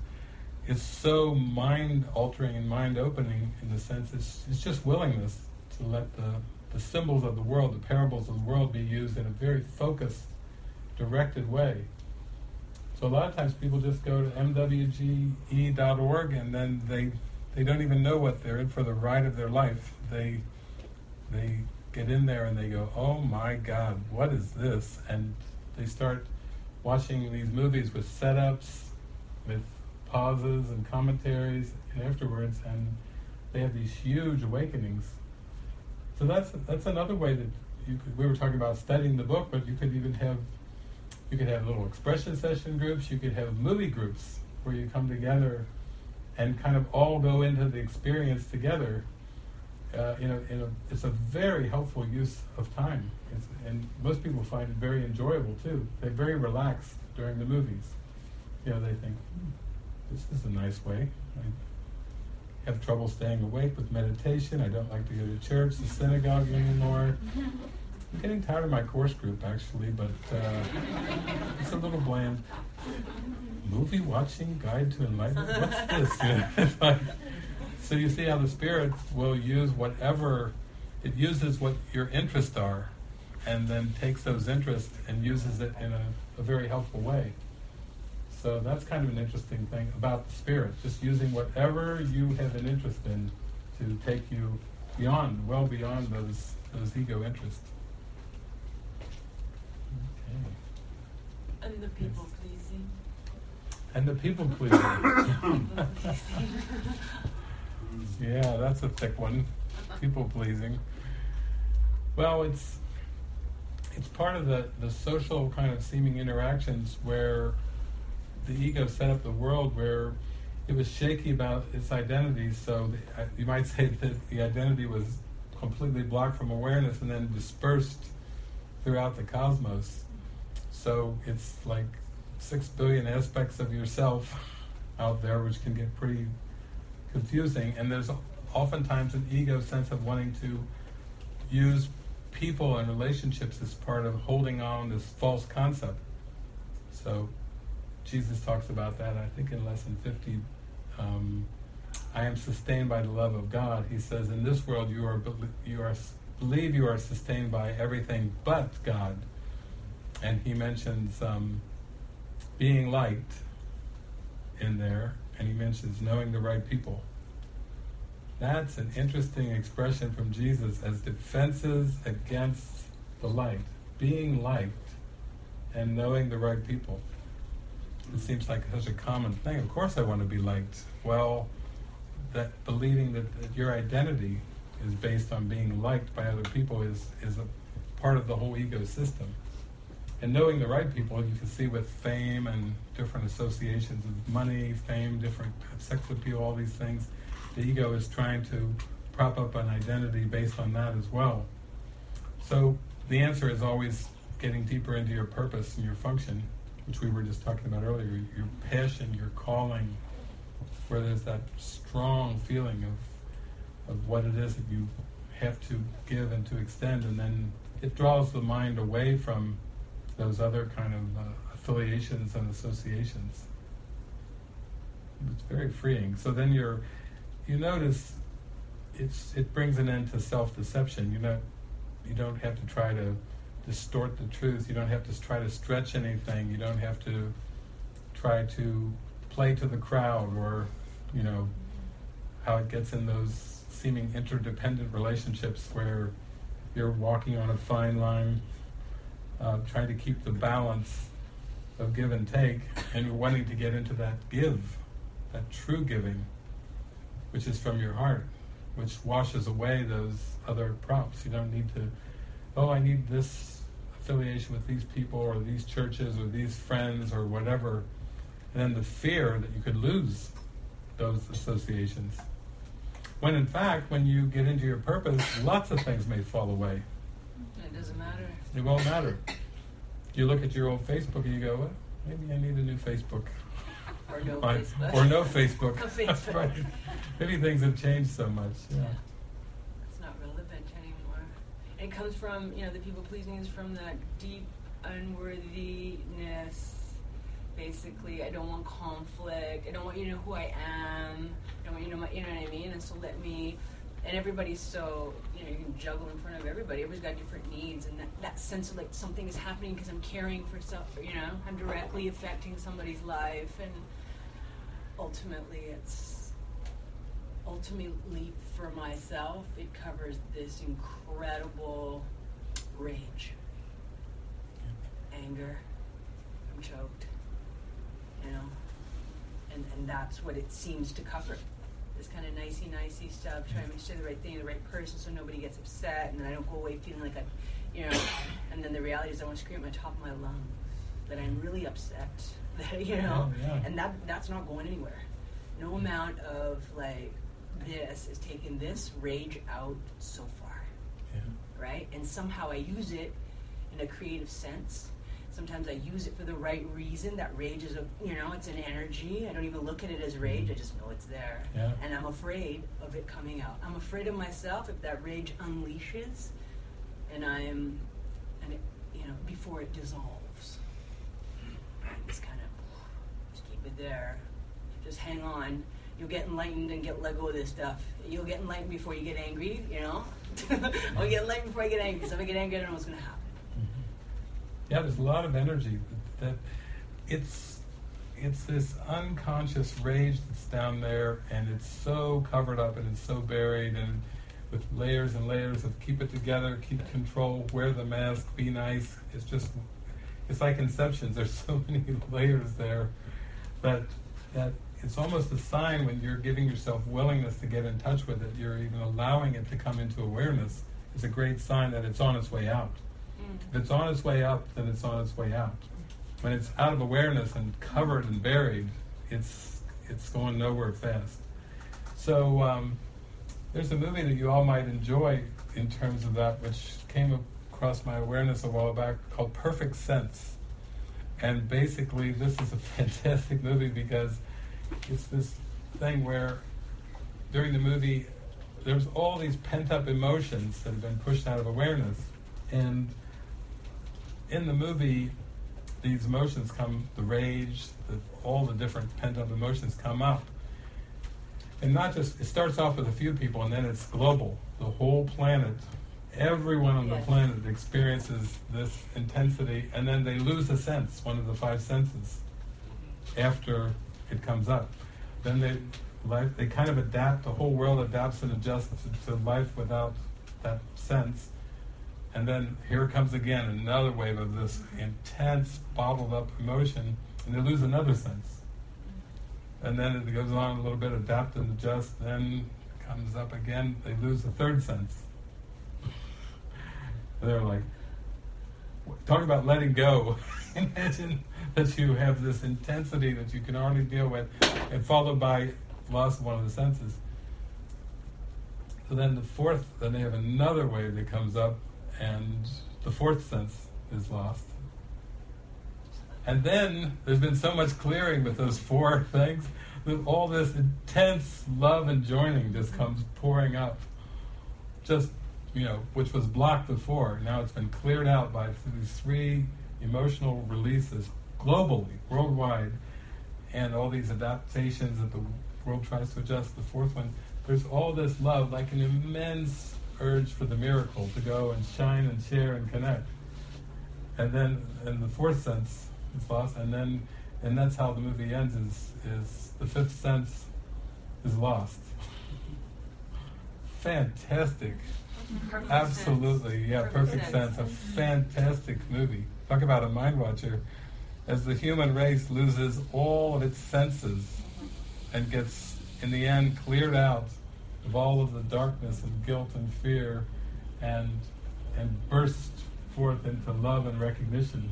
it's so mind altering and mind opening in the sense it's, it's just willingness to let the, the symbols of the world, the parables of the world be used in a very focused, directed way. So a lot of times people just go to mwge.org and then they they don't even know what they're in for the ride of their life. They they get in there and they go, "Oh my God, what is this?" And they start watching these movies with setups, with pauses and commentaries, and afterwards, and they have these huge awakenings. So that's that's another way that you could. We were talking about studying the book, but you could even have you could have little expression session groups. You could have movie groups where you come together and kind of all go into the experience together. Uh, in a, in a, it's a very helpful use of time, it's, and most people find it very enjoyable too. They're very relaxed during the movies. You know, they think, hmm, this is a nice way. I have trouble staying awake with meditation. I don't like to go to church, the synagogue anymore. I'm getting tired of my course group actually, but uh, it's a little bland. Movie watching guide to enlightenment. What's this? You know, like, so you see how the spirit will use whatever it uses what your interests are, and then takes those interests and uses it in a, a very helpful way. So that's kind of an interesting thing about the spirit, just using whatever you have an interest in to take you beyond, well beyond those those ego interests. And the people pleasing. And the people pleasing. yeah, that's a thick one. People pleasing. Well, it's it's part of the, the social kind of seeming interactions where the ego set up the world where it was shaky about its identity. So the, uh, you might say that the identity was completely blocked from awareness and then dispersed throughout the cosmos. So it's like six billion aspects of yourself out there, which can get pretty confusing. And there's oftentimes an ego sense of wanting to use people and relationships as part of holding on this false concept. So Jesus talks about that, I think, in lesson 50. Um, I am sustained by the love of God. He says, in this world, you are you are believe you are sustained by everything but God. And he mentions um, being liked in there, and he mentions knowing the right people. That's an interesting expression from Jesus as defenses against the light. Being liked and knowing the right people. It seems like such a common thing. Of course, I want to be liked. Well, that believing that, that your identity is based on being liked by other people is, is a part of the whole ecosystem. And knowing the right people, you can see with fame and different associations of money, fame, different sex appeal, all these things, the ego is trying to prop up an identity based on that as well. So the answer is always getting deeper into your purpose and your function, which we were just talking about earlier, your passion, your calling, where there's that strong feeling of, of what it is that you have to give and to extend, and then it draws the mind away from those other kind of uh, affiliations and associations. It's very freeing. So then you're, you notice, it's it brings an end to self-deception. You know, you don't have to try to distort the truth. You don't have to try to stretch anything. You don't have to try to play to the crowd or, you know, how it gets in those seeming interdependent relationships where you're walking on a fine line, uh, trying to keep the balance of give and take, and you're wanting to get into that give, that true giving, which is from your heart, which washes away those other prompts. You don't need to, oh, I need this affiliation with these people or these churches or these friends or whatever. And then the fear that you could lose those associations. When in fact, when you get into your purpose, lots of things may fall away. It doesn't matter. It won't matter. You look at your old Facebook and you go, well, maybe I need a new Facebook. Or no Facebook. Or no Facebook. No Facebook. right. Maybe things have changed so much. Yeah. It's not relevant anymore. It comes from, you know, the people pleasing is from that deep unworthiness. Basically, I don't want conflict. I don't want you to know who I am. I don't want you to know my, you know what I mean? And so let me, and everybody's so, you know, you can juggle in front of everybody. Everybody's got different needs, and that, that sense of like something is happening because I'm caring for some, you know, I'm directly affecting somebody's life, and ultimately it's ultimately for myself it covers this incredible rage. Anger. I'm choked. You know? And and that's what it seems to cover this kind of nicey nicey stuff trying to say the right thing to the right person so nobody gets upset and then i don't go away feeling like i you know and then the reality is i want to scream at the top of my lungs that i'm really upset that you know Yeah, yeah. and that that's not going anywhere no amount of like this is taking this rage out so far Yeah. right and somehow i use it in a creative sense sometimes i use it for the right reason that rage is a you know it's an energy i don't even look at it as rage i just know it's there Yeah. and i'm afraid of it coming out i'm afraid of myself if that rage unleashes and i'm and it, you know before it dissolves just kind of just keep it there just hang on. You'll get enlightened and get let go of this stuff. You'll get enlightened before you get angry, you know? I'll get enlightened before I get angry, because if I get angry, I don't know what's going to happen. Yeah, there's a lot of energy that, it's it's this unconscious rage that's down there, and it's so covered up and it's so buried, and with layers and layers of keep it together, keep control, wear the mask, be nice. It's just it's like inceptions. There's so many layers there that that it's almost a sign when you're giving yourself willingness to get in touch with it. You're even allowing it to come into awareness. It's a great sign that it's on its way out. If it's on its way up, then it's on its way out. When it's out of awareness and covered and buried, it's it's going nowhere fast. So um, there's a movie that you all might enjoy in terms of that, which came across my awareness a while back called Perfect Sense. And basically, this is a fantastic movie because it's this thing where during the movie there's all these pent up emotions that have been pushed out of awareness. And in the movie, these emotions come the rage, the, all the different pent up emotions come up. And not just, it starts off with a few people and then it's global. The whole planet, everyone on the Yes. planet experiences this intensity and then they lose a sense, one of the five senses, after it comes up. Then they, life, they kind of adapt, the whole world adapts and adjusts to, to life without that sense. And then here comes again, another wave of this intense, bottled up emotion, and they lose another sense. And then it goes on a little bit, adapt and adjust, then comes up again, they lose the third sense. They're like, talk about letting go. Imagine that you have this intensity that you can hardly deal with, and followed by loss of one of the senses. So then the fourth, then they have another wave that comes up, and the fourth sense is lost. And then there's been so much clearing with those four things that all this intense love and joining just comes pouring up. Just, you know, which was blocked before. Now it's been cleared out by these three emotional releases globally, worldwide, and all these adaptations that the world tries to adjust. The fourth one, there's all this love, like an immense urge for the miracle to go and shine and share and connect. And then, in the fourth sense, it's lost. And then, and that's how the movie ends. Is is the fifth sense is lost. fantastic. Perfect Absolutely, sense. yeah, Perfect perfect sense. sense. A mm-hmm. fantastic movie. Talk about a mind watcher. As the human race loses all of its senses and gets, in the end, cleared out of all of the darkness and guilt and fear, and and bursts forth into love and recognition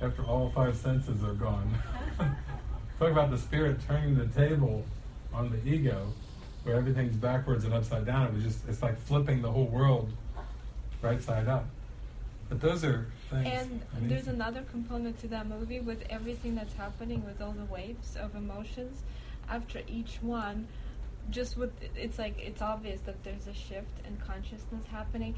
after all five senses are gone. Talk about the spirit turning the table on the ego, where everything's backwards and upside down. It was just it's like flipping the whole world right side up. But those are things. And amazing. there's another component to that movie with everything that's happening with all the waves of emotions. After each one, just with it's like it's obvious that there's a shift in consciousness happening.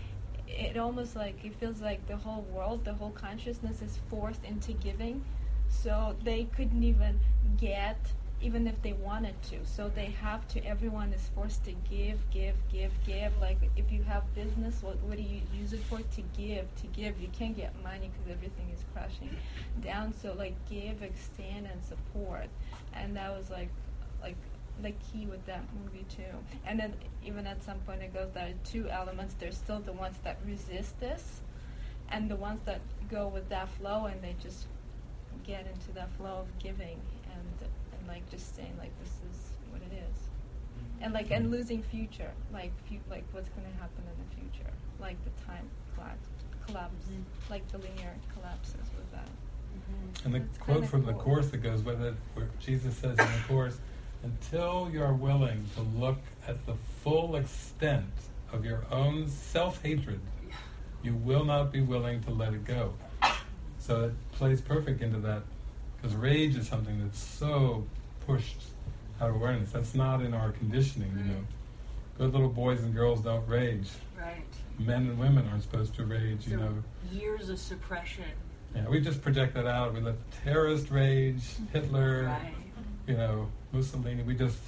It almost like it feels like the whole world, the whole consciousness is forced into giving. So they couldn't even get even if they wanted to. So they have to. Everyone is forced to give, give, give, give. Like if you have business, what what do you use it for? To give, to give. You can't get money because everything is crashing down. So like give, extend, and support. And that was like like the key with that movie too. And then even at some point it goes there are two elements. There's still the ones that resist this, and the ones that go with that flow and they just get into that flow of giving and and like just saying like this is what it is and like and losing future like fu- like what's going to happen in the future like the time collapse collapse Mhm. like the linear collapses with that Mhm. And the That's quote kinda from the course that goes with it, where Jesus says in the course, until you're willing to look at the full extent of your own self hatred, you will not be willing to let it go. So it plays perfect into that, because rage is something that's so pushed out of awareness. That's not in our conditioning, you know. Mm. Good little boys and girls don't rage. Right. Men and women aren't supposed to rage, you So know. years of suppression. Yeah, we just project that out. We let the terrorist rage, mm. Hitler, Right. You know, Mussolini. We just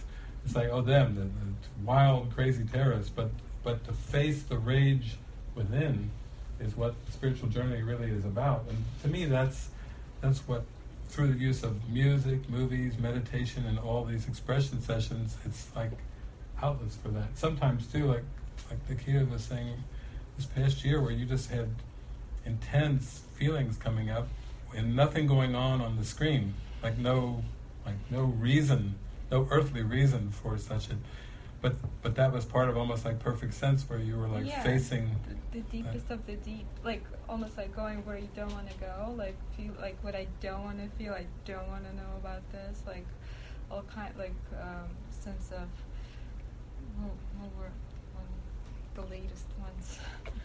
it's like oh them, the, the wild, crazy terrorists. But but to face the rage within is what spiritual journey really is about. And to me, that's that's what through the use of music, movies, meditation, and all these expression sessions, it's like outlets for that. Sometimes too, like like the kid was saying this past year, where you just had intense feelings coming up and nothing going on on the screen, like no like no reason, no earthly reason for such a. But but that was part of almost like perfect sense, where you were like yeah, facing. the, the deepest of the deep like almost like going where you don't want to go like feel like what i don't want to feel i don't want to know about this like all kind like um, sense of what, what were one, the latest ones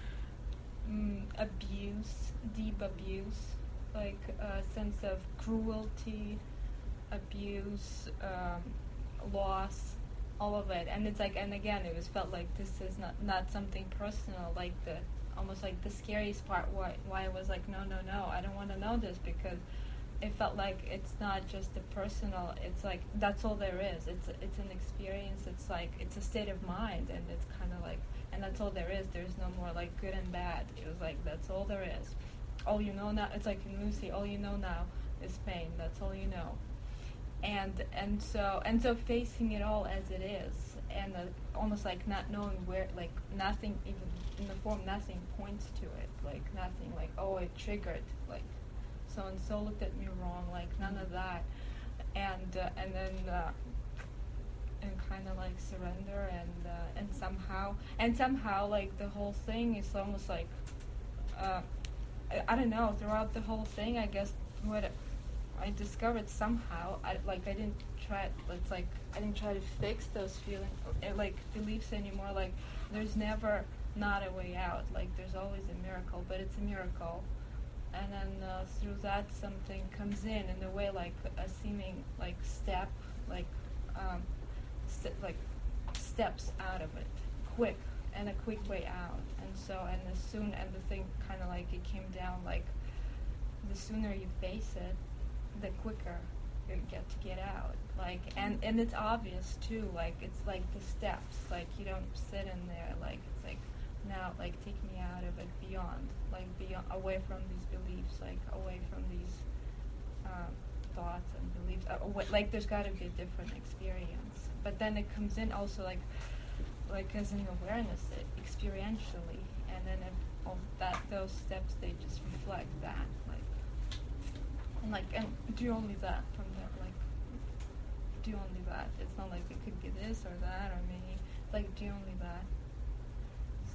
mm, abuse deep abuse like a sense of cruelty abuse um, loss all of it. And it's like and again it was felt like this is not not something personal like the almost like the scariest part why why I was like no no no I don't want to know this because it felt like it's not just the personal it's like that's all there is. It's it's an experience. It's like it's a state of mind and it's kind of like and that's all there is. There's no more like good and bad. It was like that's all there is. All you know now it's like in Lucy all you know now is pain. That's all you know and and so and so facing it all as it is and uh, almost like not knowing where like nothing even in the form nothing points to it like nothing like oh it triggered like so and so looked at me wrong like none of that. And uh, and then uh, and kind of like surrender and uh, and somehow and somehow like the whole thing is almost like uh, I, I don't know throughout the whole thing I guess what I discovered somehow I like I didn't try it's like I didn't try to fix those feelings like beliefs anymore like there's never not a way out like there's always a miracle but it's a miracle. And then uh, through that something comes in in a way like a seeming like step like um, st- like steps out of it quick and a quick way out. And so and as soon and the thing kind of like it came down like the sooner you face it the quicker you get to get out. Like and and it's obvious too like it's like the steps like you don't sit in there like it's like now like take me out of it beyond like beyond away from these beliefs like away from these um, thoughts and beliefs uh, away, like there's got to be a different experience. But then it comes in also like like as an awareness, it, experientially, and then if all that those steps they just reflect that, and like and do only that from there, like, do only that. It's not like it could be this or that or me, like do only that.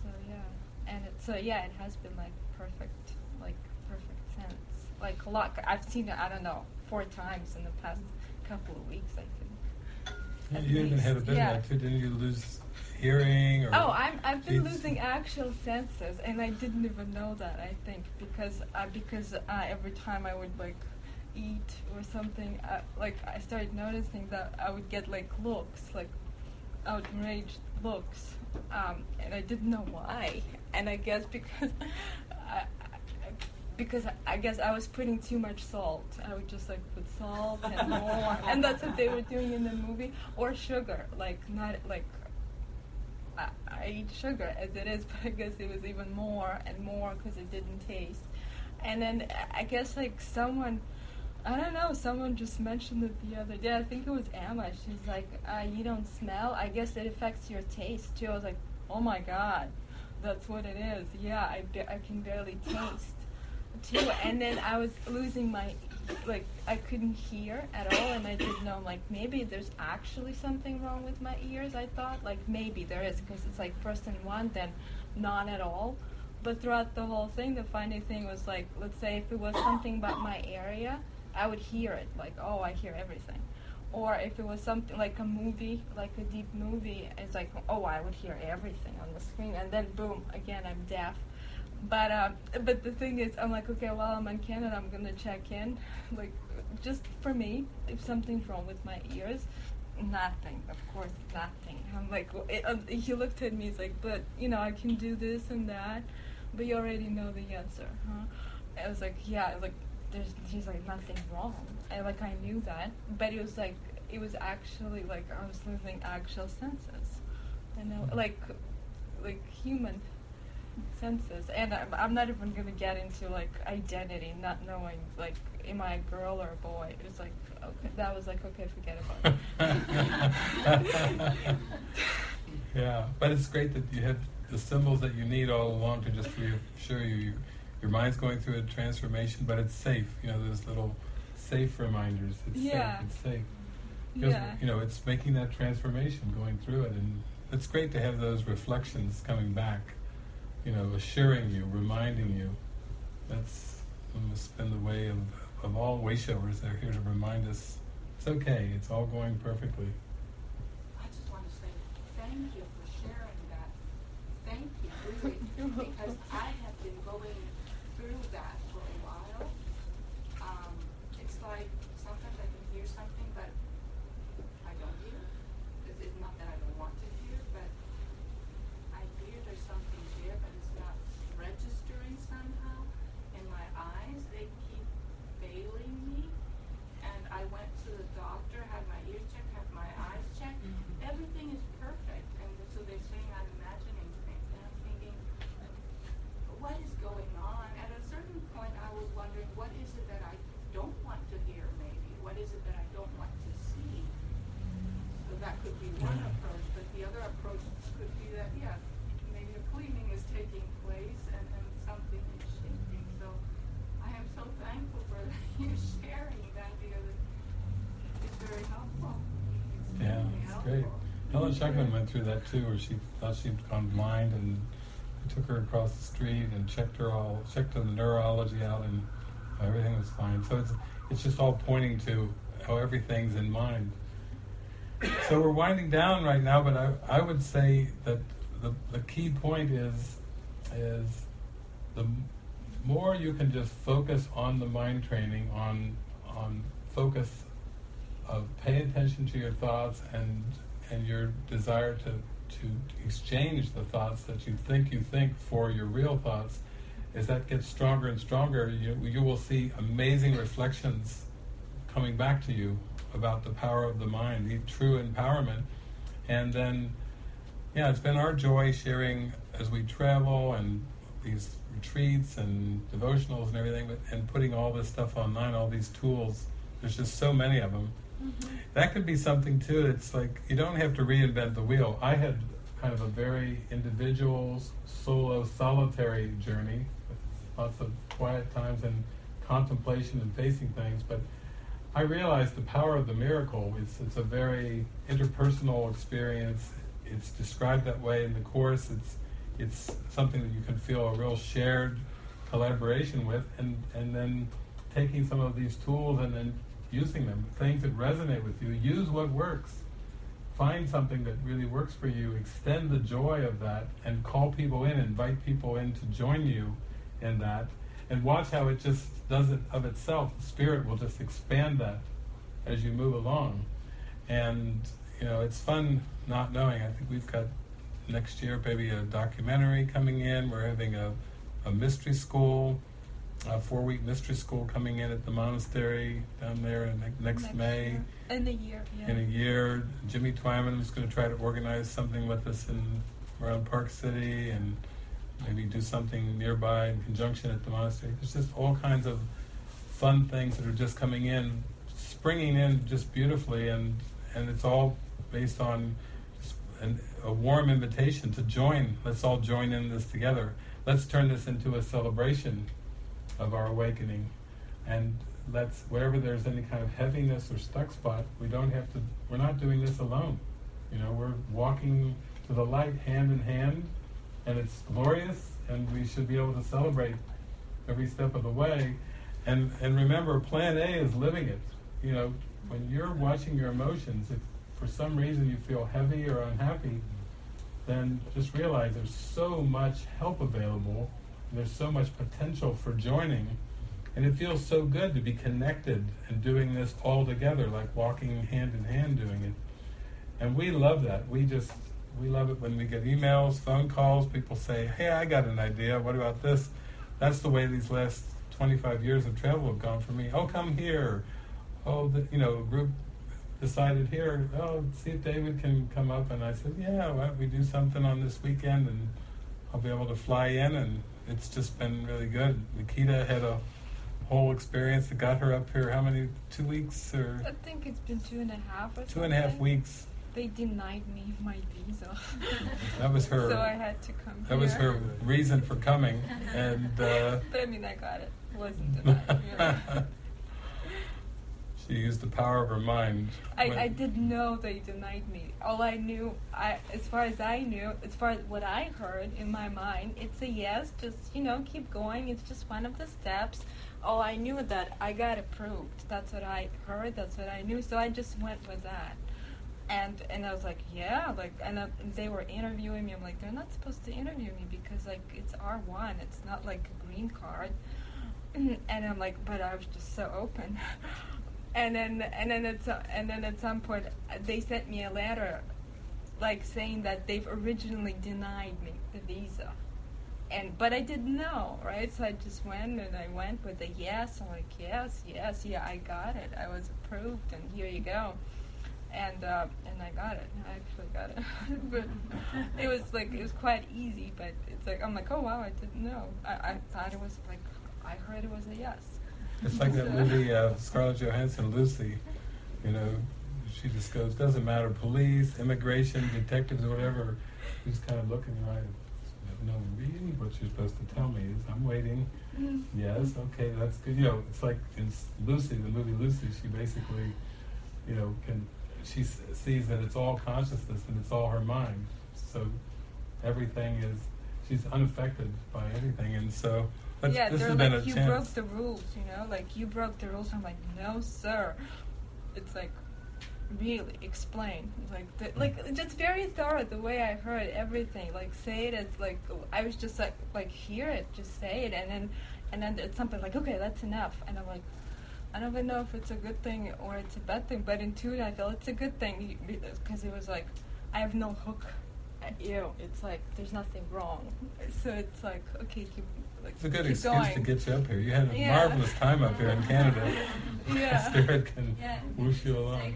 So yeah, and it, so yeah, it has been like perfect, like perfect sense. Like a lot. I've seen it. I don't know four times in the past couple of weeks. I think. At you even had a bit yeah. of that. Didn't you lose hearing? Or Oh, I'm, I've been It's- losing actual senses, and I didn't even know that. I think because uh, because uh, every time I would like eat or something, uh, like I started noticing that I would get like looks, like outraged looks, um, and I didn't know why. And I guess because I, I, because I guess I was putting too much salt. I would just like put salt and more, and that's what they were doing in the movie, or sugar, like not like I, I eat sugar as it is, but I guess it was even more and more because it didn't taste. And then I guess like someone, I don't know, someone just mentioned it the other day. I think it was Emma. She's like, uh, "You don't smell. I guess it affects your taste too." I was like, "Oh my god, that's what it is." Yeah, I ba- I can barely taste too. And then I was losing my, like I couldn't hear at all, and I didn't know. Like maybe there's actually something wrong with my ears. I thought like maybe there is because it's like first in one, then none at all. But throughout the whole thing, the funny thing was like, let's say if it was something about my area, I would hear it. Like oh, I hear everything. Or if it was something like a movie, like a deep movie, it's like, oh, I would hear everything on the screen, and then boom, again, I'm deaf. But um, but the thing is, I'm like, okay, while I'm in Canada, I'm gonna check in, like, just for me, if something's wrong with my ears. Nothing, of course, nothing. I'm like, it, uh, he looked at me, he's like, but you know, I can do this and that, but you already know the answer, huh? I was like, yeah, like, there's, he's like, nothing wrong. And like, I knew that, but it was like, it was actually like I was losing actual senses, you know, like, like human senses. And I'm, I'm not even gonna get into like identity, not knowing like, am I a girl or a boy? It was like, okay, that was like, okay, forget about it. yeah, but it's great that you have the symbols that you need all along to just reassure you, you your mind's going through a transformation, but it's safe. You know, those little safe reminders. It's Yeah. safe. It's safe. Because Yeah. you know, it's making that transformation, going through it, and it's great to have those reflections coming back. You know, assuring you, reminding you. That's almost been the way of of all way showers. They're here to remind us it's okay. It's all going perfectly. I just want to say thank you for sharing that. Thank you, really, because I have been going through that for a while. Um, it's like sometimes I can hear something, but I don't hear. It's, it's not that I don't want to hear, but I hear there's something there, but it's not registering somehow. And my eyes, they keep failing me. And I went to the doctor, had my ears checked, had my eyes checked. Everything is perfect. And so they're saying I'm imagining things. And I'm thinking, what is going on? At a certain point, I was wondering, what is it that I don't want to hear, maybe? What is it that I don't want to see? So that could be one Yeah. approach, but the other approach could be that, yeah, maybe a cleaning is taking place and, and something is shifting. So I am so thankful for you sharing that because it- it's very helpful. It's Yeah, extremely it's great. Helpful. Went through that too, where she thought she'd gone blind, and we took her across the street and checked her all, checked the neurology out, and everything was fine. So it's it's just all pointing to how everything's in mind. So we're winding down right now, but I I would say that the the key point is is the more you can just focus on the mind training, on on focus of pay attention to your thoughts and and your desire to to exchange the thoughts that you think you think for your real thoughts as that gets stronger and stronger you you will see amazing reflections coming back to you about the power of the mind the true empowerment. And then yeah it's been our joy sharing as we travel and these retreats and devotionals and everything but and putting all this stuff online all these tools. There's just so many of them that could be something too. It's like you don't have to reinvent the wheel. I had kind of a very individual, solo, solitary journey lots of quiet times and contemplation and facing things. But I realized the power of the miracle is it's a very interpersonal experience. It's described that way in the course. It's it's something that you can feel a real shared collaboration with, and and then taking some of these tools and then using them, things that resonate with you. Use what works. Find something that really works for you. Extend the joy of that, and call people in. Invite people in to join you in that, and watch how it just does it of itself. The spirit will just expand that as you move along, and you know it's fun not knowing. I think we've got next year maybe a documentary coming in. We're having a, a mystery school, a four week mystery school coming in at the monastery down there in, ne- next, May. year. In a year, yeah. In a year, Jimmy Twyman is going to try to organize something with us in around Park City and maybe do something nearby in conjunction at the monastery. There's just all kinds of fun things that are just coming in, springing in just beautifully, and and it's all based on an, a warm invitation to join. Let's all join in this together. Let's turn this into a celebration of our awakening, and let's wherever there's any kind of heaviness or stuck spot, we don't have to. We're not doing this alone. You know, we're walking to the light hand in hand, and it's glorious, and we should be able to celebrate every step of the way. And and remember, Plan A is living it. You know, when you're watching your emotions, if for some reason you feel heavy or unhappy, then just realize there's so much help available. There's so much potential for joining. And it feels so good to be connected and doing this all together, like walking hand in hand doing it. And we love that. We just, we love it when we get emails, phone calls, people say, hey, I got an idea. What about this? That's the way these last 25 years of travel have gone for me. Oh, come here. Oh, the, you know, group decided here, oh, see if David can come up. And I said, yeah, why don't we do something on this weekend? And I'll be able to fly in. And it's just been really good. Nikita had a whole experience that got her up here. How many? Two weeks or I think it's been two and a half or two and a half weeks. They denied me my visa. That was her. So I had to come That was her reason for coming, and uh, but I mean, I got it. It wasn't denied. really. she used the power of her mind. I, I didn't know that they denied me. All I knew, I as far as I knew, as far as what I heard in my mind, it's a yes. Just you know, keep going. It's just one of the steps. All I knew that I got approved. That's what I heard. That's what I knew. So I just went with that. And and I was like, yeah, like, and, uh, and they were interviewing me. I'm like, they're not supposed to interview me because like it's R one. It's not like a green card. and I'm like, but I was just so open. and then and then at so- and then at some point they sent me a letter, like saying that they've originally denied me the visa, and but I didn't know, right? So I just went and I went with a yes. I'm like, yes, yes, yeah, I got it. I was approved, and here you go. And uh, and I got it. I actually got it, but it was like it was quite easy. But it's like I'm like, oh wow, I didn't know. I, I thought it was like I heard it was a yes. It's like that movie uh, Scarlett Johansson, Lucy. You know, she just goes, doesn't matter, police, immigration, detectives, or whatever. You just kind of look and you're no, really, what you're supposed to tell me is, I'm waiting. Mhm. Yes, okay, that's good. You know, it's like in Lucy, the movie Lucy. She basically, you know, can she s- sees that it's all consciousness and it's all her mind. So everything is she's unaffected by anything, and so. Yeah, this they're like, you chance. broke the rules, you know, like you broke the rules. I'm like, no, sir. It's like, really, explain. It's like, the, hmm. like just very thorough the way I heard everything. Like, say it. It's like I was just like, like hear it, just say it, and then, and then it's something like, okay, that's enough, and I'm like. I don't even know if it's a good thing or it's a bad thing, but in intuitively I feel it's a good thing because it was like, I have no hook at you. It's like there's nothing wrong, so it's like okay, It's a good excuse going. to get you up here. You had a Yeah. marvelous time up here in Canada. Yeah. Spirit can Yeah, whoosh you along.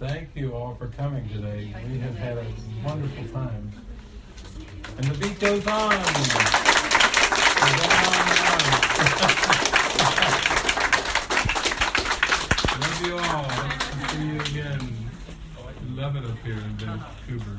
Thank you all for coming today. We have had a wonderful time. And the beat goes on. Love you all. See you again. Love it up here in Vancouver.